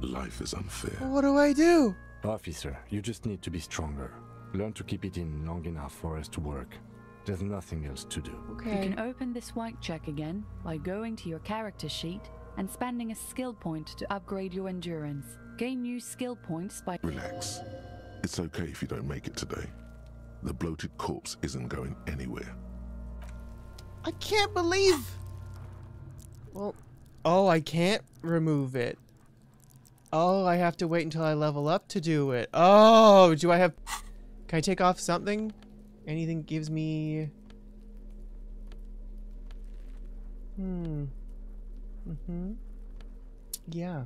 Life is unfair. What do I do? Officer, you just need to be stronger. Learn to keep it in long enough for us to work. There's nothing else to do. Okay. You can open this white check again by going to your character sheet and spending a skill point to upgrade your endurance. Gain new skill points by. Relax. It's okay if you don't make it today. The bloated corpse isn't going anywhere. I can't believe. Well, oh, I can't remove it. Oh, I have to wait until I level up to do it. Oh, do I have... Can I take off something? Anything gives me... Hmm. Mm-hmm. Yeah.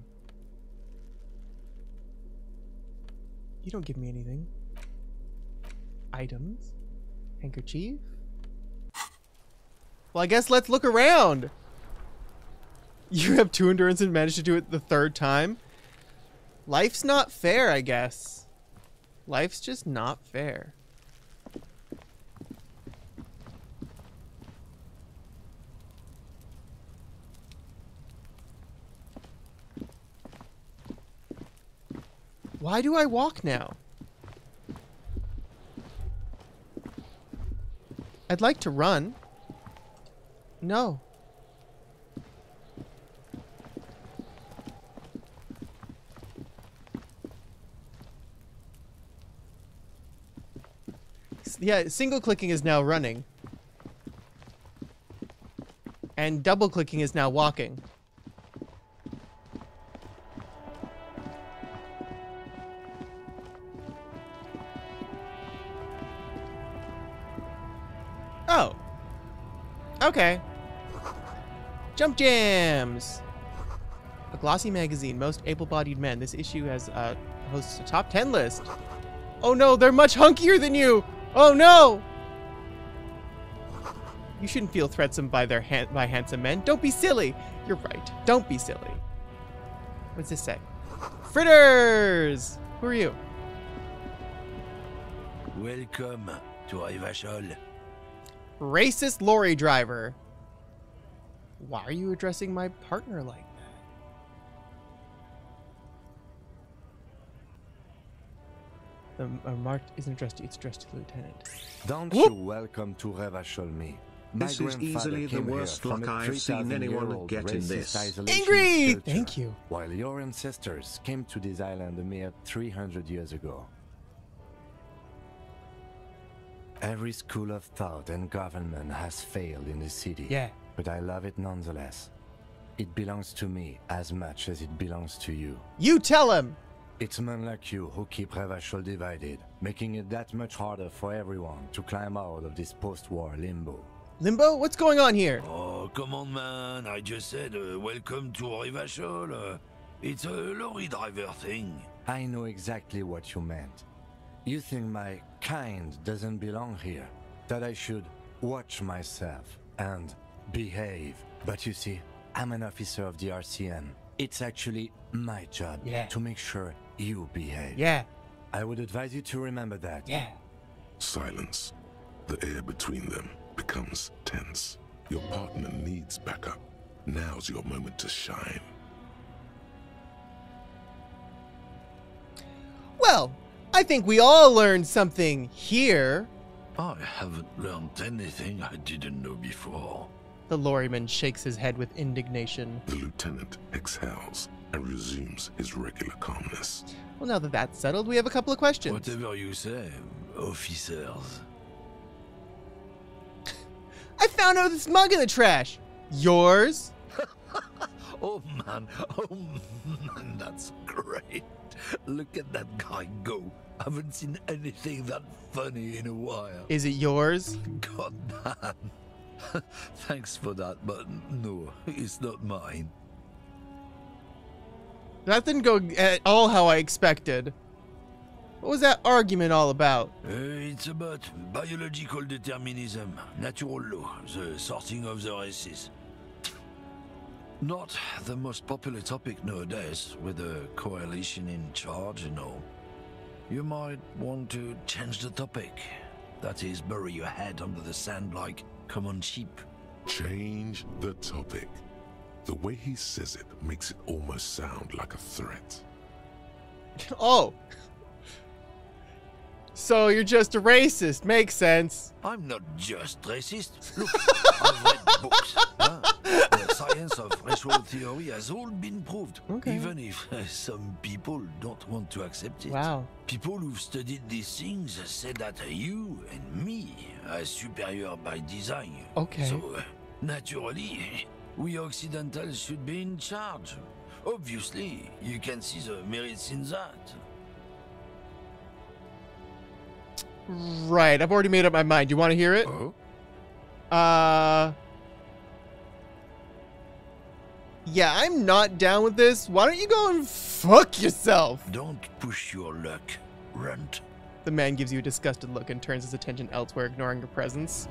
You don't give me anything. Items. Handkerchief. Well, I guess let's look around. You have two endurance and managed to do it the third time? Life's not fair, I guess. Life's just not fair. Why do I walk now? I'd like to run. No. Yeah, single clicking is now running. And double clicking is now walking. Okay. Jump Jams! A glossy magazine, most able-bodied men. This issue has uh, hosts a top 10 list. Oh no, they're much hunkier than you! Oh no! You shouldn't feel threatened by their han- by handsome men. Don't be silly. You're right. Don't be silly. What does this say? Fritters! Who are you? Welcome to Revachol. Racist lorry driver. Why are you addressing my partner like that? The uh, mark isn't addressed to you, it's addressed to the lieutenant. Don't Whoop. you welcome to Revachol me. This is easily the worst from luck a I've seen anyone get in this. isolation Ingrid! culture, Thank you. While your ancestors came to this island a mere 300 years ago. Every school of thought and government has failed in this city. Yeah. But I love it nonetheless. It belongs to me as much as it belongs to you. You tell him! It's men like you who keep Revachol divided, making it that much harder for everyone to climb out of this post-war limbo. Limbo, what's going on here? Oh, come on, man. I just said uh, welcome to Revachol. Uh, it's a lorry driver thing. I know exactly what you meant. You think my kind doesn't belong here, that I should watch myself and behave. But you see, I'm an officer of the RCM. It's actually my job Yeah. to make sure you behave. Yeah. I would advise you to remember that. Yeah. Silence. The air between them becomes tense. Your partner needs backup. Now's your moment to shine. Well, I think we all learned something here. I haven't learned anything I didn't know before. The lorryman shakes his head with indignation. The lieutenant exhales and resumes his regular calmness. Well, now that that's settled, we have a couple of questions. Whatever you say, officers. I found out this mug in the trash. Yours? Oh man, oh man, that's great. Look at that guy go. I haven't seen anything that funny in a while. Is it yours? God damn. Thanks for that, but no, it's not mine. That didn't go at all how I expected. What was that argument all about? Uh, it's about biological determinism, natural law, the sorting of the races. Not the most popular topic nowadays, with the coalition in charge and all. You might want to change the topic. That is, bury your head under the sand like common sheep. Change the topic. The way he says it makes it almost sound like a threat. oh. So you're just a racist. Makes sense. I'm not just racist. Look, I've read books. huh? The science of racial theory has all been proved, Okay. even if uh, some people don't want to accept it. Wow. People who've studied these things say that you and me are superior by design. Okay. So, uh, naturally, we Occidentals should be in charge. Obviously, you can see the merits in that. Right. I've already made up my mind. You want to hear it? Oh? Uh. Yeah, I'm not down with this. Why don't you go and fuck yourself? Don't push your luck, runt. The man gives you a disgusted look and turns his attention elsewhere, ignoring your presence.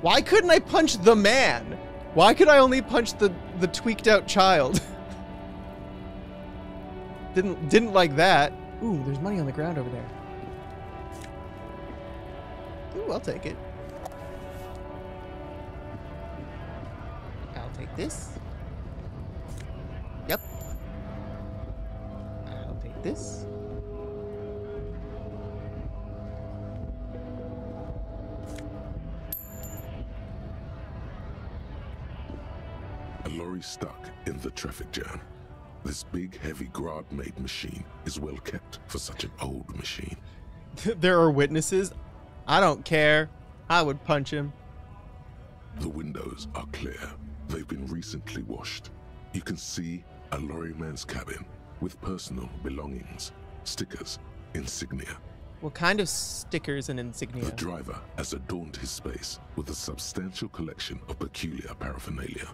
Why couldn't I punch the man? Why could I only punch the the tweaked out child? didn't didn't like that. Ooh, there's money on the ground over there. Ooh, I'll take it. I'll take this. Yep. I'll take this. A lorry stuck in the traffic jam. This big, heavy Graad-made machine is well kept for such an old machine. there are witnesses. I don't care. I would punch him. The windows are clear. They've been recently washed. You can see a lorryman's cabin with personal belongings, stickers, insignia. What kind of stickers and insignia? The driver has adorned his space with a substantial collection of peculiar paraphernalia.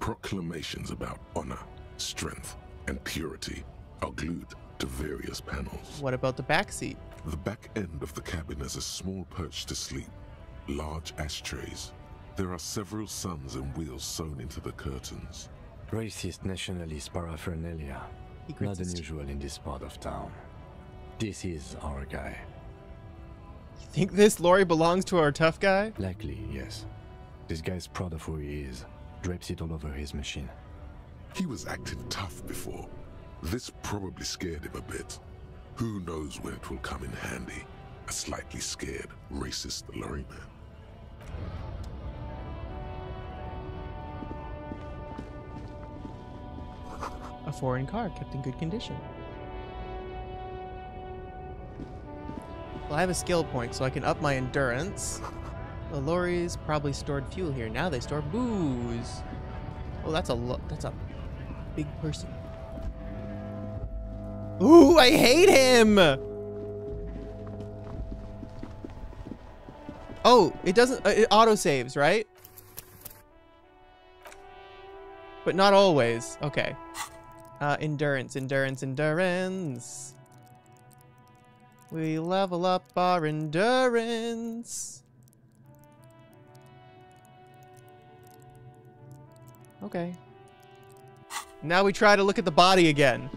Proclamations about honor, strength, and purity are glued to various panels. What about the back seat? The back end of the cabin has a small perch to sleep, large ashtrays. There are several suns and wheels sewn into the curtains. Racist nationalist paraphernalia. Not unusual in this part of town. This is our guy. You think this lorry belongs to our tough guy? Likely, yes. This guy's proud of who he is. Drapes it all over his machine. He was acting tough before. This probably scared him a bit. Who knows when it will come in handy? A slightly scared, racist lorryman. A foreign car kept in good condition. Well, I have a skill point, so I can up my endurance. The lorries probably stored fuel here. Now they store booze. Oh, that's a lo- that's a big person. Ooh, I hate him. Oh, it doesn't. Uh, it auto saves, right? But not always. Okay. Uh, endurance, endurance, endurance. We level up our endurance. Okay. Now we try to look at the body again.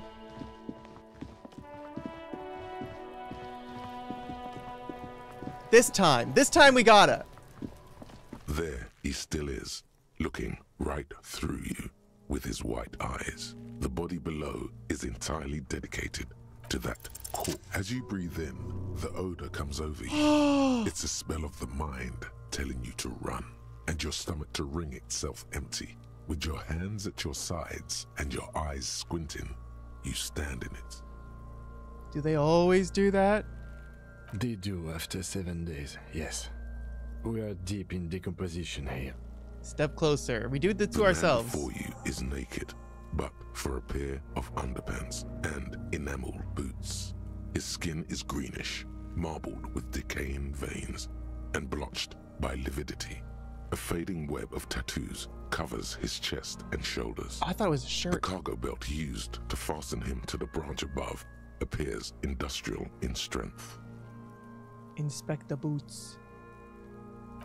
This time. This time we gotta. There he still is, looking right through you with his white eyes. The body below is entirely dedicated to that core. As you breathe in, the odor comes over you. it's a smell of the mind telling you to run, and your stomach to wring itself empty. With your hands at your sides and your eyes squinting, you stand in it. Do they always do that? They do after seven days, yes. We are deep in decomposition here. Step closer. We do this to the man ourselves. before you is naked, but for a pair of underpants and enamel boots. His skin is greenish, marbled with decaying veins, and blotched by lividity. A fading web of tattoos covers his chest and shoulders. I thought it was a shirt. The cargo belt used to fasten him to the branch above appears industrial in strength. Inspect the boots.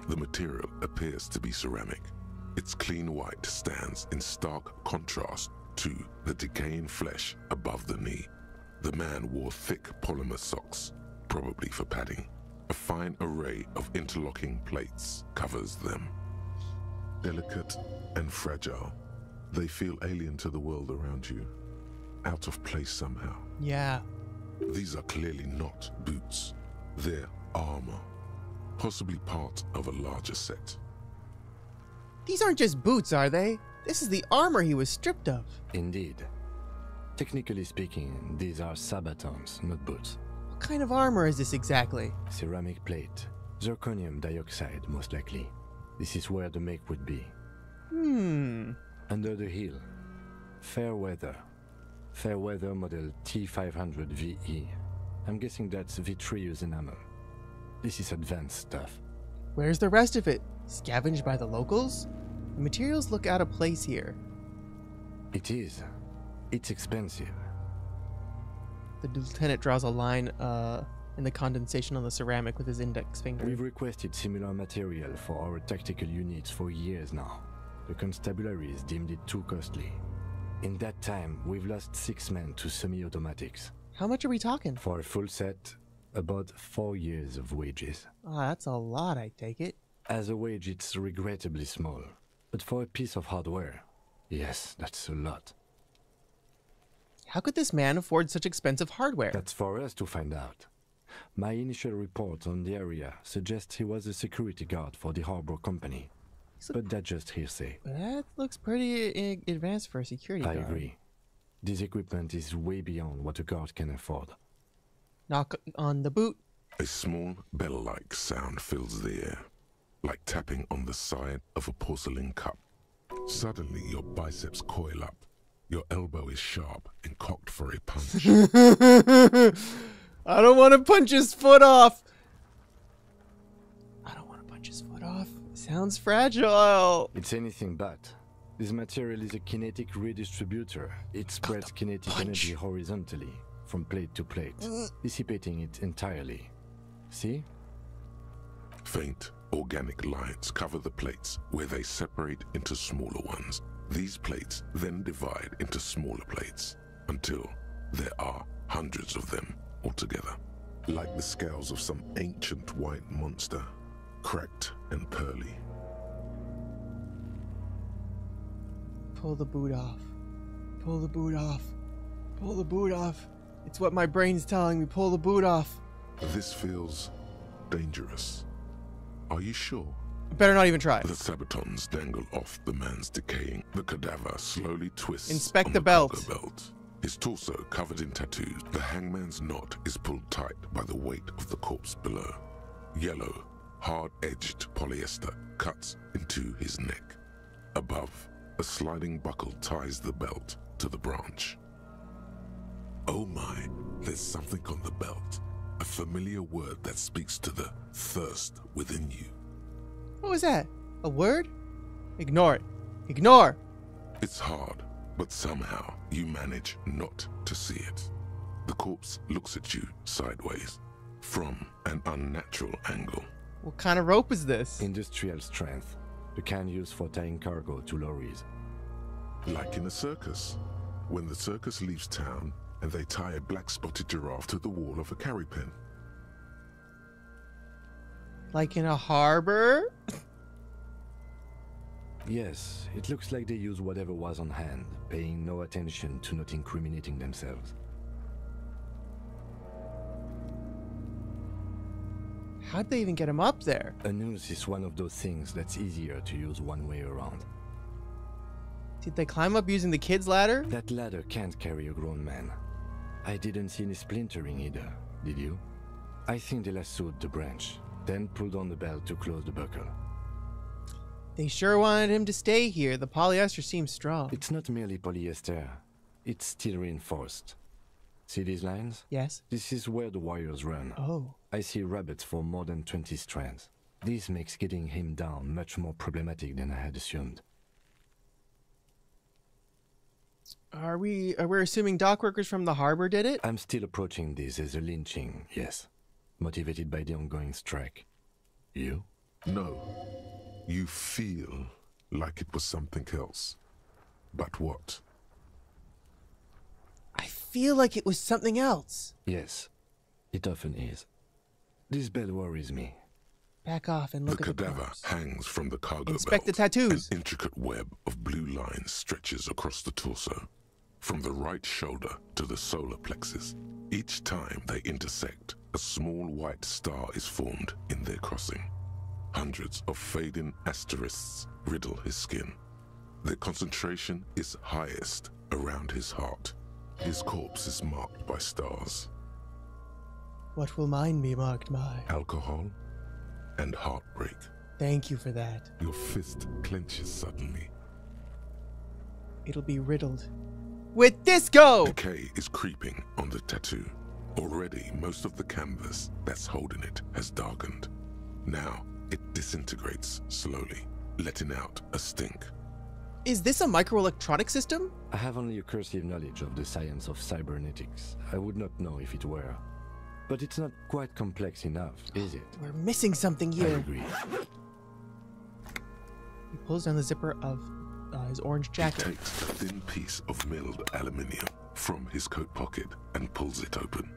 The material appears to be ceramic. Its clean white stands in stark contrast to the decaying flesh above the knee. The man wore thick polymer socks, probably for padding. A fine array of interlocking plates covers them. Delicate and fragile, they feel alien to the world around you, out of place somehow. Yeah. These are clearly not boots. They're armor, possibly part of a larger set. These aren't just boots, are they? This is the armor he was stripped of. Indeed. Technically speaking, these are sabatons, not boots. What kind of armor is this exactly? Ceramic plate. Zirconium dioxide, most likely. This is where the make would be. Hmm. Under the heel. Fairweather. Fair weather model T500 VE. I'm guessing that's vitreous enamel. This is advanced stuff. Where's the rest of it? Scavenged by the locals? The materials look out of place here. It is. It's expensive. The lieutenant draws a line uh, in the condensation on the ceramic with his index finger. We've requested similar material for our tactical units for years now. The constabularies deemed it too costly. In that time, we've lost six men to semi-automatics. How much are we talking? For a full set, about four years of wages. Ah, that's a lot, I take it. As a wage, it's regrettably small. But for a piece of hardware, yes, that's a lot. How could this man afford such expensive hardware? That's for us to find out. My initial report on the area suggests he was a security guard for the harbor company. But that's just hearsay. That looks pretty advanced for a security I guard. I agree. This equipment is way beyond what a guard can afford. Knock on the boot. A small bell like sound fills the air, like tapping on the side of a porcelain cup. Suddenly, your biceps coil up. Your elbow is sharp and cocked for a punch. I don't want to punch his foot off. I don't want to punch his foot off. Sounds fragile. It's anything but. This material is a kinetic redistributor. It spreads kinetic energy horizontally, from plate to plate, mm-hmm. dissipating it entirely. See? Faint organic lines cover the plates where they separate into smaller ones. These plates then divide into smaller plates until there are hundreds of them altogether. Like the scales of some ancient white monster, cracked and pearly. Pull the boot off. Pull the boot off. Pull the boot off. It's what my brain's telling me. Pull the boot off. This feels dangerous. Are you sure? Better not even try. The sabatons dangle off the man's decaying. The cadaver slowly twists. Inspect on the belt. belt. His torso covered in tattoos. The hangman's knot is pulled tight by the weight of the corpse below. Yellow, hard-edged polyester cuts into his neck. Above, a sliding buckle ties the belt to the branch. Oh my, there's something on the belt. A familiar word that speaks to the thirst within you. What was that? A word? Ignore it. Ignore. It's hard, but somehow you manage not to see it. The corpse looks at you sideways, from an unnatural angle. What kind of rope is this? Industrial strength. The can use for tying cargo to lorries. Like in a circus. When the circus leaves town and they tie a black spotted giraffe to the wall of a carry pen. Like in a harbor? Yes, it looks like they used whatever was on hand, paying no attention to not incriminating themselves. How'd they even get him up there? A noose is one of those things that's easier to use one way around. Did they climb up using the kid's ladder? That ladder can't carry a grown man. I didn't see any splintering either, did you? I think they lassoed the branch, then pulled on the belt to close the buckle. They sure wanted him to stay here. The polyester seems strong. It's not merely polyester, it's steel reinforced. See these lines? Yes. This is where the wires run. Oh. I see rabbits for more than 20 strands. This makes getting him down much more problematic than I had assumed. Are we are we assuming dock workers from the harbor did it? I'm still approaching this as a lynching, yes. Motivated by the ongoing strike. You? No. You feel like it was something else. But what? I feel like it was something else. Yes. It often is. This bed worries me. Back off and look the at the cadaver corpse. hangs from the cargo Inspect the tattoos. An intricate web of blue lines stretches across the torso, from the right shoulder to the solar plexus. Each time they intersect, a small white star is formed in their crossing. Hundreds of fading asterisks riddle his skin. Their concentration is highest around his heart. His corpse is marked by stars, What will mine be marked by? alcohol, and heartbreak. Thank you for that. Your fist clenches suddenly. It'll be riddled. With disco! Decay is creeping on the tattoo. Already, most of the canvas that's holding it has darkened. Now, it disintegrates slowly, letting out a stink. Is this a microelectronic system? I have only a cursive knowledge of the science of cybernetics. I would not know if it were. But it's not quite complex enough, is it? We're missing something here. I here. agree. He pulls down the zipper of uh, his orange jacket. He jacket. takes a thin piece of milled aluminium from his coat pocket and pulls it open.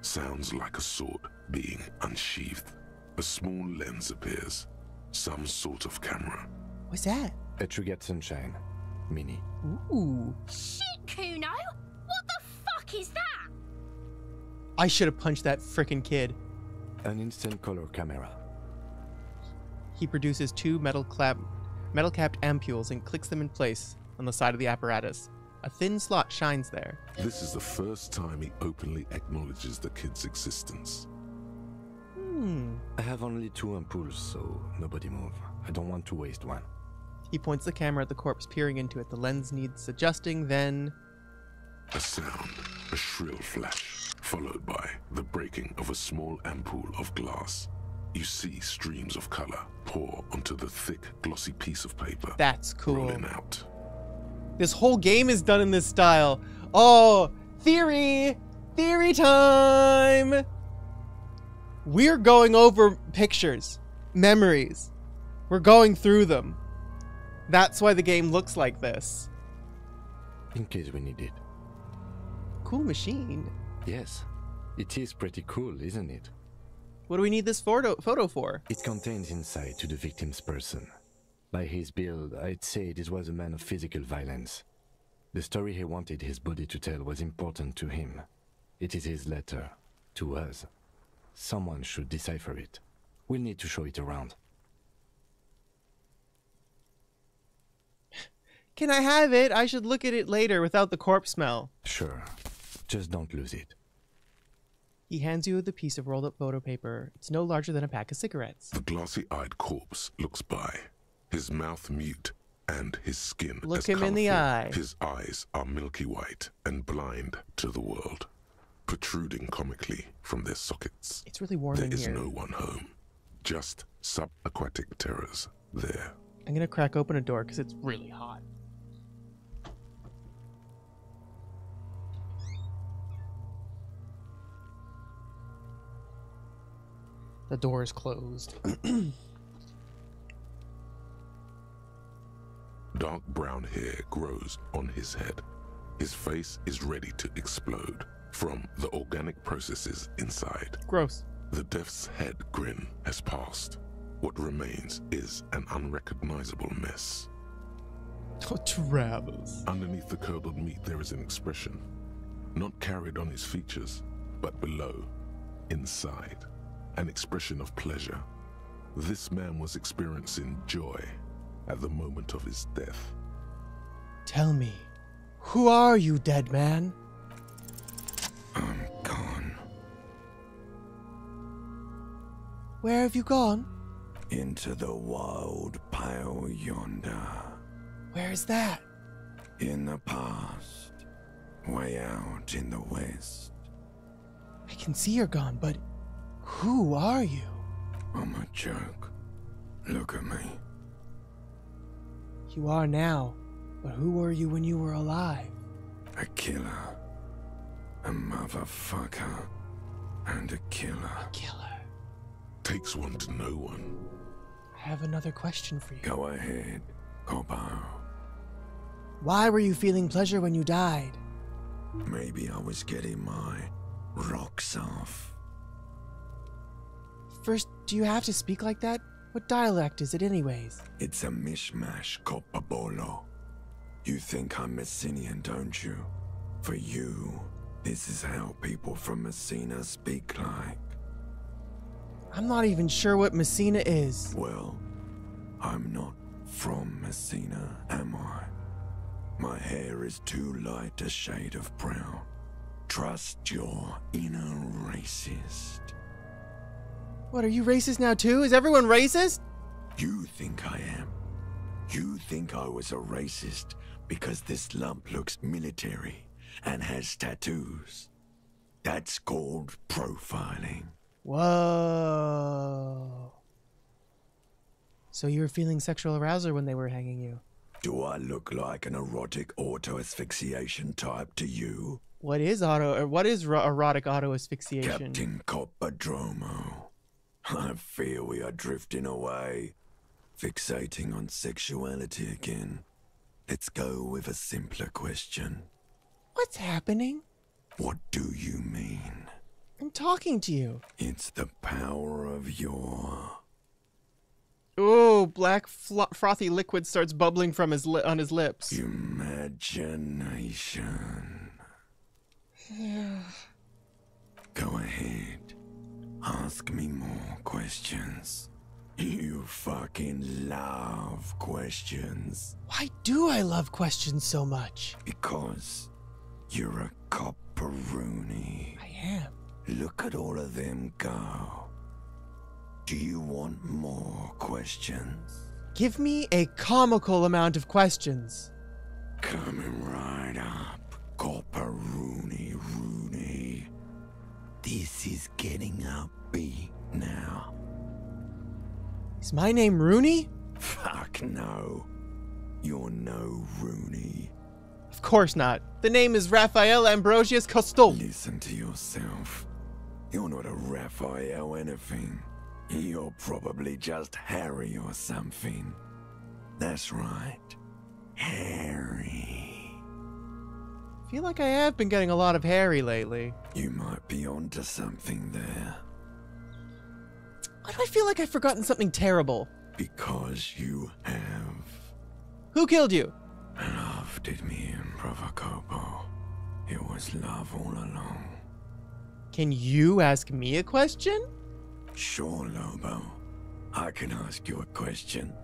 Sounds like a sword being unsheathed. A small lens appears. Some sort of camera. What's that? A Trigat Sunshine. Mini. Ooh. Shit, Cuno! What the fuck is that? I should have punched that frickin' kid. An instant color camera. He produces two metal clap, metal capped ampules and clicks them in place on the side of the apparatus. A thin slot shines there. This is the first time he openly acknowledges the kid's existence. Hmm. I have only two ampoules, so nobody move. I don't want to waste one. He points the camera at the corpse, peering into it. The lens needs adjusting, then. A sound, a shrill flash, followed by the breaking of a small ampoule of glass. You see streams of color pour onto the thick, glossy piece of paper. That's cool. Rolling out. This whole game is done in this style. Oh, theory! Theory time! We're going over pictures, memories. We're going through them. That's why the game looks like this. In case we need it. Cool machine. Yes. It is pretty cool, isn't it? What do we need this photo, photo for? It contains insight to the victim's person. By his build, I'd say this was a man of physical violence. The story he wanted his body to tell was important to him. It is his letter. To us. Someone should decipher it. We'll need to show it around. Can I have it? I should look at it later without the corpse smell. Sure. Just don't lose it. He hands you the piece of rolled up photo paper. It's no larger than a pack of cigarettes. The glossy eyed corpse looks by, his mouth mute and his skin. Look as him in the eye. His eyes are milky white and blind to the world, protruding comically from their sockets. It's really warm There in is here. no one home, just subaquatic terrors there. I'm gonna crack open a door because it's really hot. The door is closed. Dark brown hair grows on his head. His face is ready to explode from the organic processes inside. Gross. The death's head grin has passed. What remains is an unrecognizable mess. Oh, Travis. Underneath the curdled meat, there is an expression, not carried on his features, but below, inside, an expression of pleasure. This man was experiencing joy at the moment of his death. Tell me, who are you, dead man? I'm gone Where have you gone? into the wild pale yonder. Where is that? In the past, way out in the west. I can see you're gone, but who are you? I'm a joke. Look at me. You are now, but who were you when you were alive? A killer. A motherfucker. And a killer. A killer. Takes one to know one. I have another question for you. Go ahead, Cobo. Why were you feeling pleasure when you died? Maybe I was getting my rocks off. First, do you have to speak like that? What dialect is it, anyways? It's a mishmash, Copabolo. You think I'm Messinian, don't you? For you, this is how people from Messina speak like. I'm not even sure what Messina is. Well, I'm not from Messina, am I? My hair is too light a shade of brown. Trust your inner racist. What, are you racist now too? Is everyone racist? You think I am. You think I was a racist because this lump looks military and has tattoos. That's called profiling. Whoa. So you were feeling sexual arousal when they were hanging you? Do I look like an erotic auto asphyxiation type to you? What is auto or what is ro- erotic auto asphyxiation? Captain Coppadromo. I fear we are drifting away, fixating on sexuality again. Let's go with a simpler question. What's happening? What do you mean? I'm talking to you. It's the power of your. Oh, black flo- frothy liquid starts bubbling from his li- on his lips. Imagination. Yeah. Go ahead. Ask me more questions. You fucking love questions. Why do I love questions so much? Because you're a copperoony. I am. Look at all of them go. Do you want more questions? Give me a comical amount of questions. Coming right up, Copperoony Rooney. This is getting upbeat now. Is my name Rooney? Fuck no. You're no Rooney. Of course not. The name is Raphael Ambrosius Costeau. Listen to yourself. You're not a Raphael anything. You're probably just Harry or something. That's right. Harry. Feel like I have been getting a lot of Harry lately. You might be onto something there. Why do I feel like I've forgotten something terrible? Because you have. Who killed you? Love did me in, Provocopo. It was love all along. Can you ask me a question? Sure, Lobo. I can ask you a question.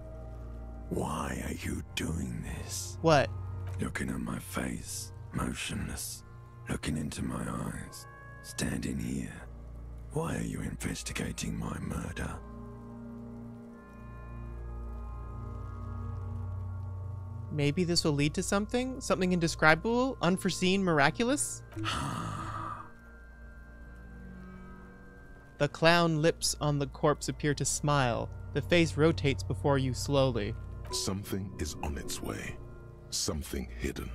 Why are you doing this? What? Looking at my face, motionless, looking into my eyes, standing here. Why are you investigating my murder? Maybe this will lead to something? Something indescribable, unforeseen, miraculous? the clown lips on the corpse appear to smile. The face rotates before you slowly. Something is on its way. Something hidden.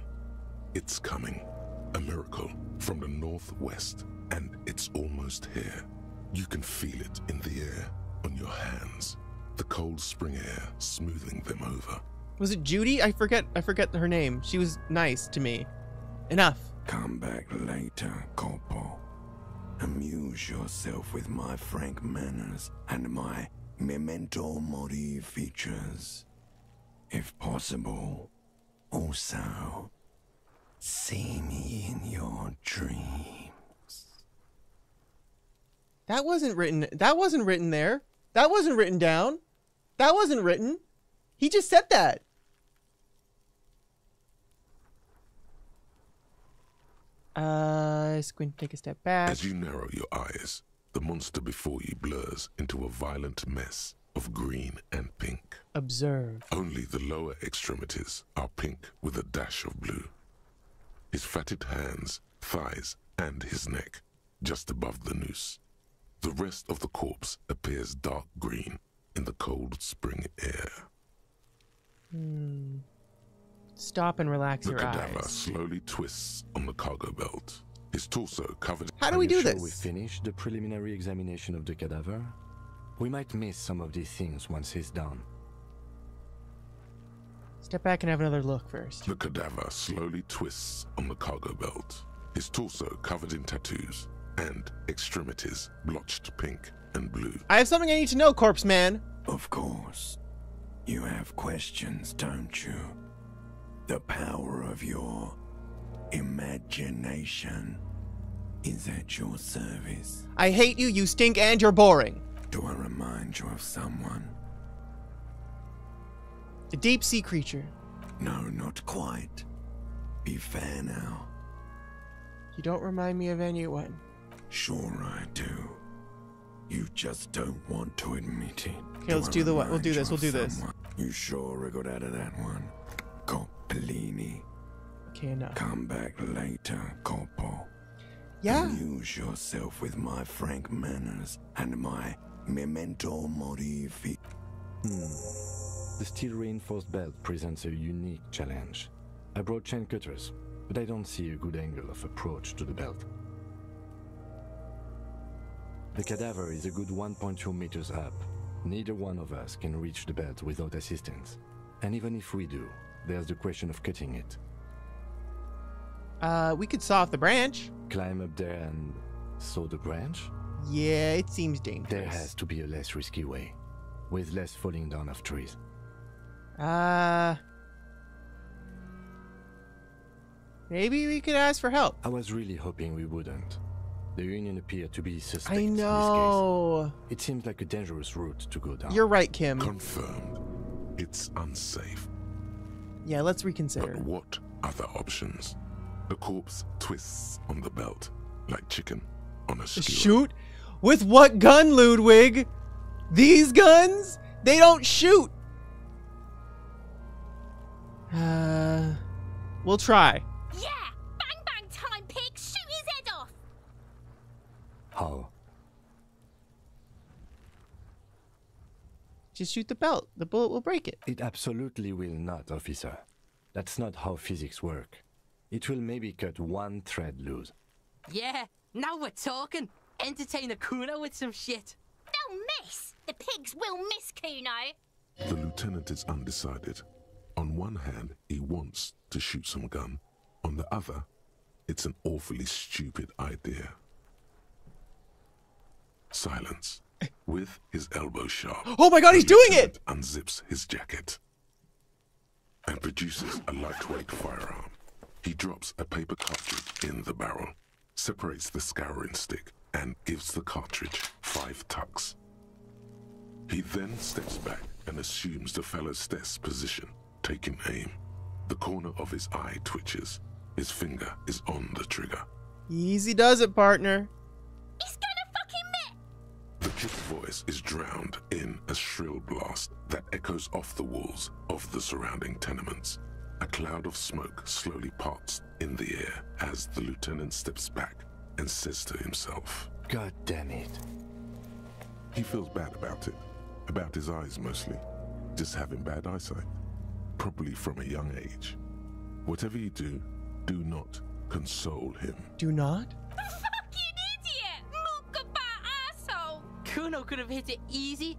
It's coming. A miracle from the northwest, and it's almost here. You can feel it in the air, on your hands. The cold spring air smoothing them over. Was it Judy? I forget I forget her name. She was nice to me. Enough. Come back later, Corpo. Amuse yourself with my frank manners and my memento mori features. If possible, also see me in your dreams. That wasn't written. That wasn't written there. That wasn't written down. That wasn't written. He just said that. Uh, squint, take a step back. As you narrow your eyes, the monster before you blurs into a violent mess of green and pink. Observe. Only the lower extremities are pink with a dash of blue. His fatted hands, thighs, and his neck, just above the noose. The rest of the corpse appears dark green in the cold spring air. Hmm. Stop and relax The your cadaver slowly twists on the cargo belt, his torso covered. How do we do sure this? We finish the preliminary examination of the cadaver. We might miss some of these things once he's done. Step back and have another look first. The cadaver slowly twists on the cargo belt, his torso covered in tattoos, and extremities blotched pink and blue. I have something I need to know, Corpse Man. Of course. You have questions, don't you? The power of your imagination is at your service. I hate you, you stink, and you're boring. Do I remind you of someone? A deep sea creature. No, not quite. Be fair now. You don't remind me of anyone. Sure I do. You just don't want to admit it. Okay, let's I do the one- we'll do this, we'll do this. someone? You sure we got out of that one? Coppolini. Okay, enough. Come back later, Corpo. Yeah. Amuse yourself with my frank manners and my memento mori Hmm. The steel reinforced belt presents a unique challenge. I brought chain cutters, but I don't see a good angle of approach to the belt. The cadaver is a good 1.2 meters up. Neither one of us can reach the belt without assistance. And even if we do, there's the question of cutting it. Uh, we could saw off the branch. Climb up there and saw the branch? Yeah, it seems dangerous. There has to be a less risky way, with less falling down of trees. Uh, maybe we could ask for help. I was really hoping we wouldn't. The Union appeared to be suspect I in this know. case. It seems like a dangerous route to go down. You're right, Kim. Confirmed. It's unsafe. Yeah, let's reconsider. But what other options? The corpse twists on the belt, like chicken on a skewer. Shoot? With what gun, Ludwig? These guns? They don't shoot. Uh, we'll try. Yeah! Bang bang time, pig! Shoot his head off! How? Just shoot the belt. The bullet will break it. It absolutely will not, officer. That's not how physics work. It will maybe cut one thread loose. Yeah, now we're talking. Entertain a Cuno with some shit. They'll miss! The pigs will miss Cuno! The lieutenant is undecided. On one hand, he wants to shoot some gun. On the other, it's an awfully stupid idea. Silence. With his elbow sharp. Oh my god, he's doing it! Unzips his jacket and produces a lightweight firearm. He drops a paper cartridge in the barrel, separates the scouring stick, and gives the cartridge five tucks. He then steps back and assumes the fellow's desk position, taking aim. The corner of his eye twitches. His finger is on the trigger. Easy does it, partner. He's gonna fucking miss! The kid's voice is drowned in a shrill blast that echoes off the walls of the surrounding tenements. A cloud of smoke slowly parts in the air as the lieutenant steps back and says to himself, God damn it. He feels bad about it. About his eyes mostly. Just having bad eyesight. Probably from a young age. Whatever you do, do not console him. Do not? Fucking idiot! Mookabat asshole! Cuno could have hit it easy,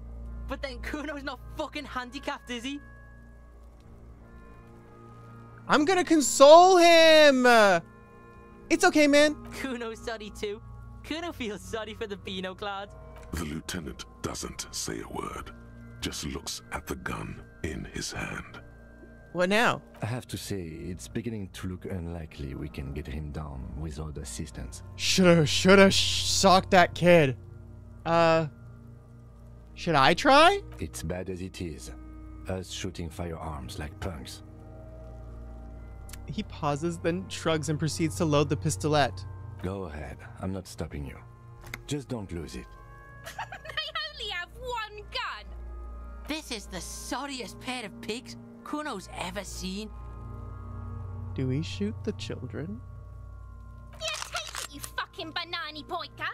but then Cuno's not fucking handicapped, is he? I'm gonna console him! It's okay, man. Cuno's sorry too. Cuno feels sorry for the Beano Cloud. The lieutenant doesn't say a word, just looks at the gun in his hand. What now? I have to say, it's beginning to look unlikely we can get him down without assistance. Shoulda, shoulda sh- socked that kid. Uh, should I try? It's bad as it is. Us shooting firearms like punks. He pauses, then shrugs and proceeds to load the pistolet. Go ahead. I'm not stopping you. Just don't lose it. they only have one gun. This is the sorriest pair of pigs Cuno's ever seen. Do we shoot the children? Yeah, take it, you fucking banani poika.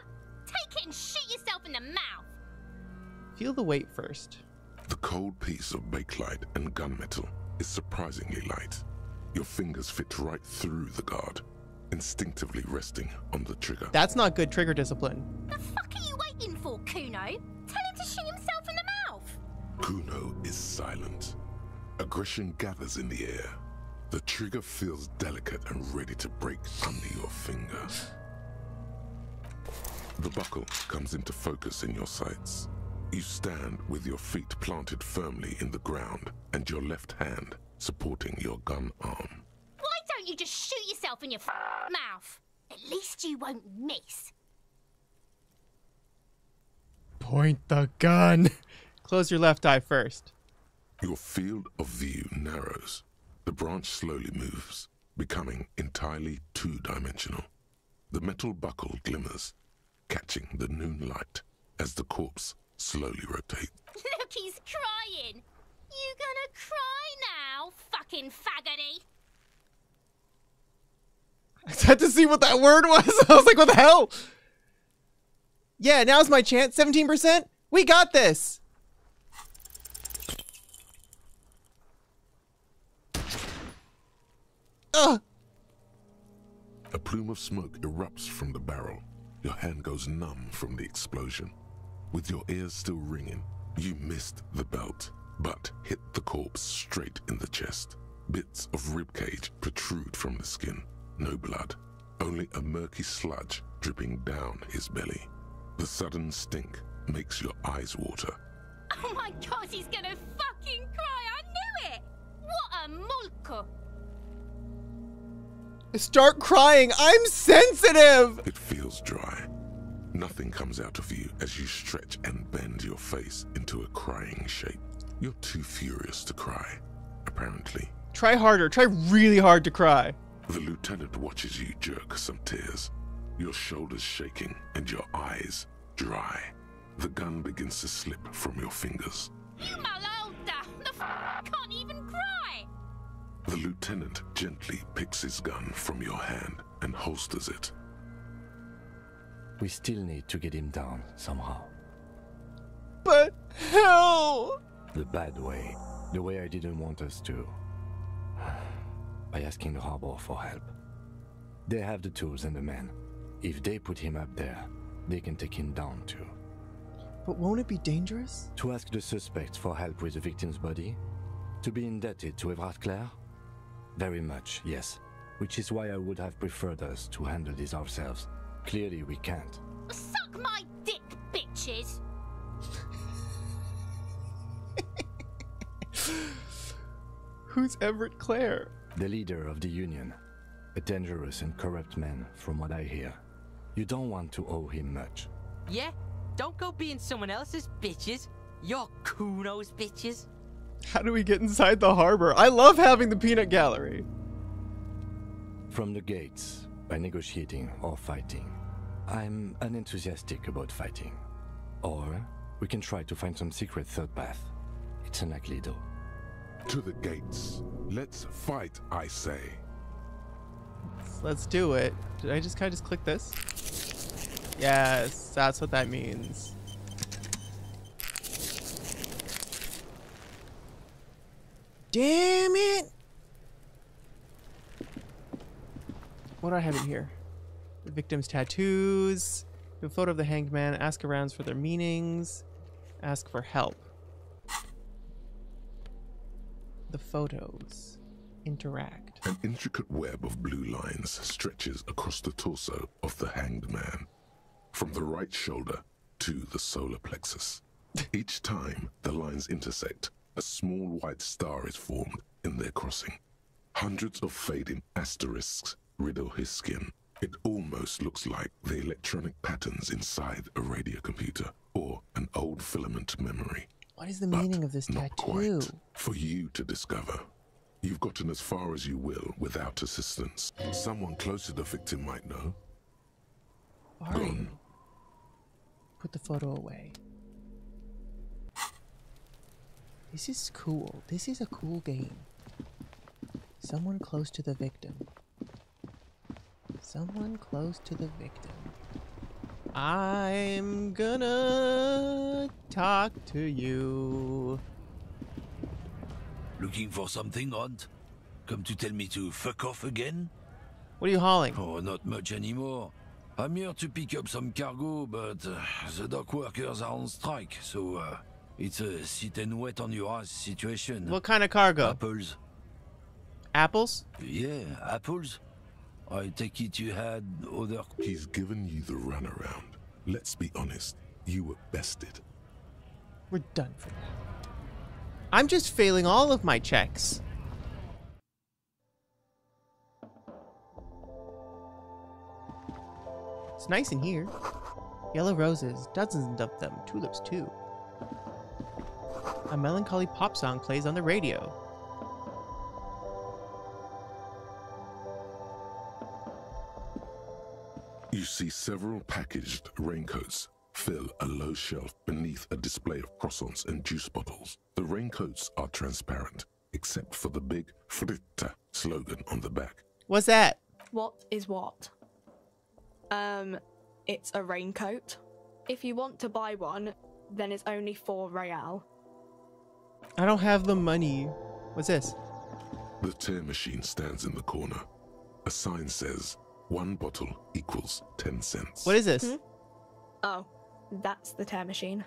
Take it and shoot yourself in the mouth. Feel the weight first. The cold piece of bakelite and gunmetal is surprisingly light. Your fingers fit right through the guard, instinctively resting on the trigger. That's not good trigger discipline. The fuck are you waiting for, Cuno? Tell him to shoot himself in the mouth. Cuno is silent. Aggression gathers in the air. The trigger feels delicate and ready to break under your finger. The buckle comes into focus in your sights. You stand with your feet planted firmly in the ground and your left hand supporting your gun arm. Why don't you just shoot yourself in your f- mouth? At least you won't miss. Point the gun. Close your left eye first. Your field of view narrows. The branch slowly moves, becoming entirely two dimensional. The metal buckle glimmers, catching the noon light as the corpse slowly rotates. Look, he's crying. You gonna cry now, fucking faggoty? I had to see what that word was. I was like, what the hell? Yeah, now's my chance. 17%? We got this. Ugh. A plume of smoke erupts from the barrel. Your hand goes numb from the explosion. With your ears still ringing, you missed the belt, but hit the corpse straight in the chest. Bits of ribcage protrude from the skin. No blood, only a murky sludge dripping down his belly. The sudden stink makes your eyes water. Oh my god, he's gonna fucking cry. I knew it. What a mulko. Start crying. I'm sensitive. It feels dry. Nothing comes out of you as you stretch and bend your face into a crying shape. You're too furious to cry, apparently. Try harder. Try really hard to cry. The lieutenant watches you jerk some tears, your shoulders shaking and your eyes dry. The gun begins to slip from your fingers. You malota. The f can't even cry. The lieutenant gently picks his gun from your hand and holsters it. We still need to get him down somehow. But how? The bad way. The way I didn't want us to. By asking the harbor for help. They have the tools and the men. If they put him up there, they can take him down too. But won't it be dangerous? To ask the suspects for help with the victim's body? To be indebted to Evrart Claire? Very much, yes. Which is why I would have preferred us to handle this ourselves. Clearly, we can't. Suck my dick, bitches. Who's Evrart Claire? The leader of the Union. A dangerous and corrupt man, from what I hear. You don't want to owe him much. Yeah? Don't go being someone else's bitches. You're Cuno's bitches. How do we get inside the harbor? I love having the peanut gallery. From the gates, by negotiating or fighting. I'm unenthusiastic about fighting. Or we can try to find some secret third path. It's unlikely though. To the gates. Let's fight, I say. Let's do it. Did I just kind of just click this? Yes, that's what that means. Damn it! What do I have in here? The victim's tattoos. the photo of the hanged man. Ask arounds for their meanings. Ask for help. The photos. Interact. An intricate web of blue lines stretches across the torso of the hanged man. From the right shoulder, to the solar plexus. Each time the lines intersect, a small white star is formed in their crossing. Hundreds of fading asterisks riddle his skin. It almost looks like the electronic patterns inside a radio computer or an old filament memory. What is the meaning of this Not tattoo? quite. For you to discover. You've gotten as far as you will without assistance. Someone close to the victim might know. You? Put the photo away. This is cool. This is a cool game. Someone close to the victim. Someone close to the victim. I'm gonna talk to you. Looking for something, Hunt? Come to tell me to fuck off again? What are you hauling? Oh, not much anymore. I'm here to pick up some cargo, but uh, the dock workers are on strike, so uh, it's a sit and wait on your ass situation. What kind of cargo? Apples. Apples? Yeah, apples. I take it you had other. He's given you the runaround. Let's be honest, you were bested. We're done for now. I'm just failing all of my checks. It's nice in here. Yellow roses, dozens of them, tulips too. A melancholy pop song plays on the radio. You see several packaged raincoats fill a low shelf beneath a display of croissants and juice bottles. The raincoats are transparent, except for the big Frittte slogan on the back. What's that? What is what? Um, it's a raincoat. If you want to buy one, then it's only four real. I don't have the money. What's this? The tare machine stands in the corner. A sign says, one bottle equals 10 cents. What is this? Hmm? Oh, that's the tare machine.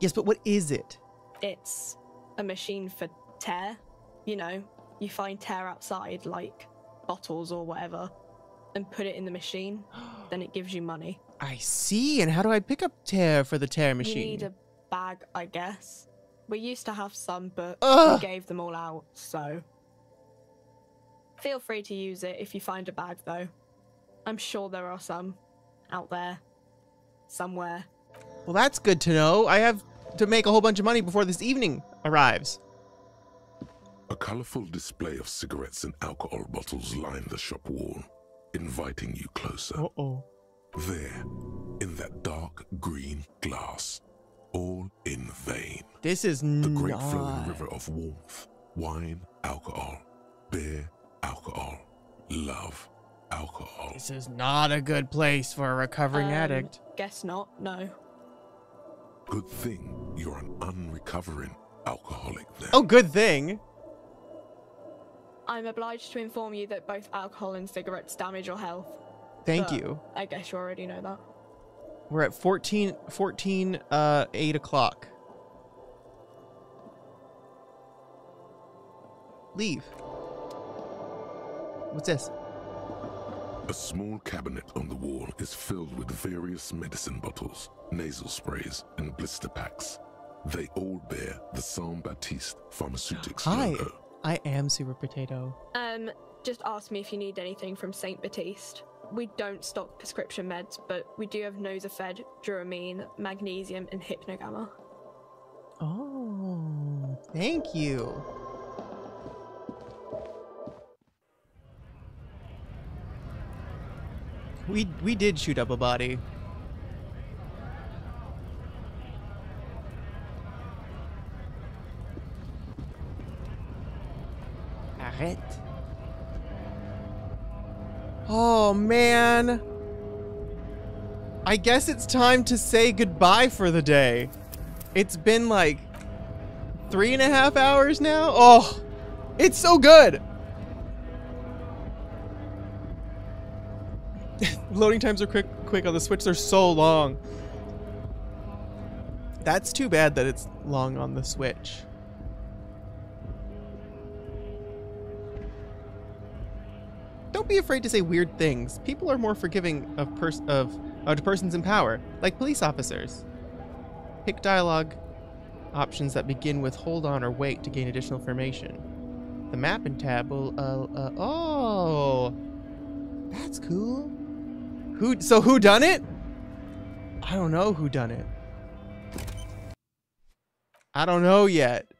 Yes, but what is it? It's a machine for tare. You know, you find tare outside, like bottles or whatever, and put it in the machine. then it gives you money. I see. And how do I pick up tare for the tare machine? You need a bag, I guess. We used to have some, but Ugh. we gave them all out, so. Feel free to use it if you find a bag, though. I'm sure there are some out there, somewhere. Well, that's good to know. I have to make a whole bunch of money before this evening arrives. A colorful display of cigarettes and alcohol bottles line the shop wall, inviting you closer. Uh-oh. There, in that dark green glass, all in vain. This is The great not... flowing river of warmth, wine, alcohol, beer, alcohol, love, alcohol. This is not a good place for a recovering Um, addict. Guess not, no. Good thing you're an unrecovering alcoholic then. Oh, good thing. I'm obliged to inform you that both alcohol and cigarettes damage your health. Thank but you. I guess you already know that. We're at 14, 14 uh, 8 o'clock. Leave. What's this? A small cabinet on the wall is filled with various medicine bottles, nasal sprays, and blister packs. They all bear the Saint Baptiste Pharmaceutics Hi, logo. I am Super Potato. Um, just ask me if you need anything from St. Baptiste. We don't stock prescription meds, but we do have Nosaphed, Duramine, Magnesium, and Hypnogamma. Oh, thank you. We we did shoot up a body. Arrête. Oh man. I guess it's time to say goodbye for the day. It's been like three and a half hours now. Oh, it's so good. Loading times are quick, quick on the Switch. They're so long. That's too bad that it's long on the Switch. Don't be afraid to say weird things. People are more forgiving of pers- of to persons in power, like police officers. Pick dialogue options that begin with hold on or wait to gain additional information. The mapping tab will, uh, uh, oh, that's cool. Who, so who done it? I don't know who done it. I don't know yet.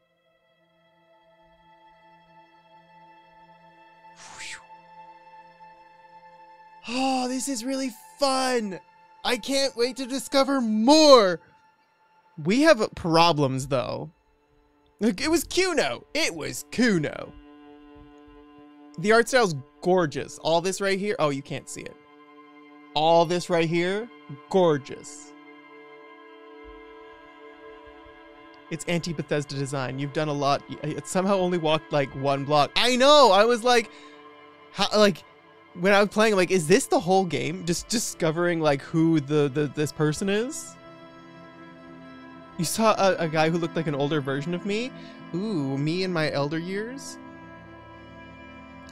Oh, this is really fun. I can't wait to discover more. We have problems though. It was Cuno. It was Cuno. The art style's gorgeous. All this right here. Oh, you can't see it. All this right here, gorgeous. It's anti-Bethesda design. You've done a lot. It somehow only walked like one block. I know. I was like, how, like when I was playing, I'm like, is this the whole game? Just discovering like who the, the this person is. You saw a, a guy who looked like an older version of me. Ooh, me in my elder years.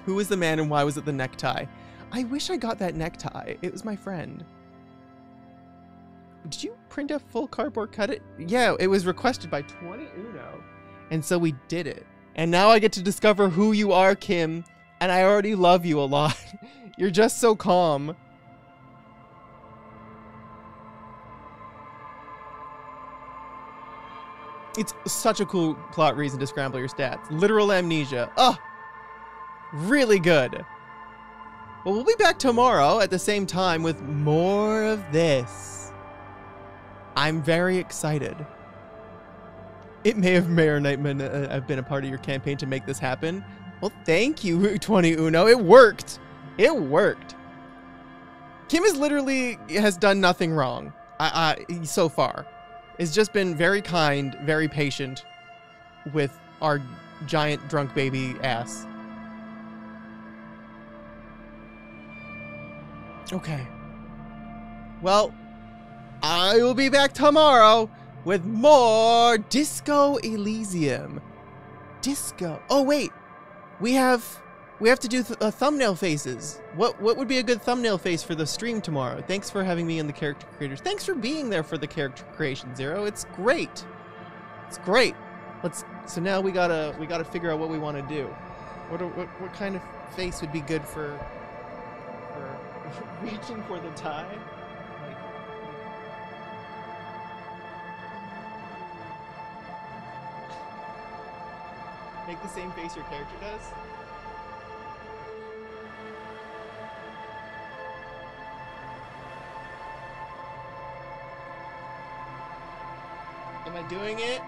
Who was the man and why was it the necktie? I wish I got that necktie. It was my friend. Did you print a full cardboard cut it? Yeah, it was requested by 20 Uno. And so we did it. And now I get to discover who you are, Kim. And I already love you a lot. You're just so calm. It's such a cool plot reason to scramble your stats. Literal amnesia. Oh, really good. Well, we'll be back tomorrow at the same time with more of this. I'm very excited. It may have may or not uh, have been a part of your campaign to make this happen. Well, thank you, 20 Uno. It worked. It worked. Kim is literally has done nothing wrong. I, I, so far. It's just been very kind, very patient with our giant drunk baby ass. Okay. Well, I will be back tomorrow with more Disco Elysium. Disco. Oh wait, we have we have to do th uh, thumbnail faces. What what would be a good thumbnail face for the stream tomorrow? Thanks for having me in the character creators. Thanks for being there for the character creation, Zero. It's great. It's great. Let's. So now we gotta we gotta figure out what we want to do. What, what what kind of face would be good for for reaching for the tie? Make the same face your character does? Am I doing it?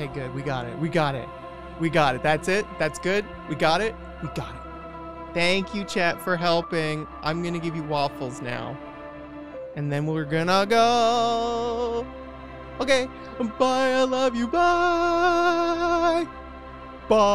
Okay, good. We got it. We got it. We got it. That's it. That's good. We got it. We got it. Thank you, chat, for helping. I'm going to give you waffles now. And then we're going to go. Okay. Bye. I love you. Bye. Bye.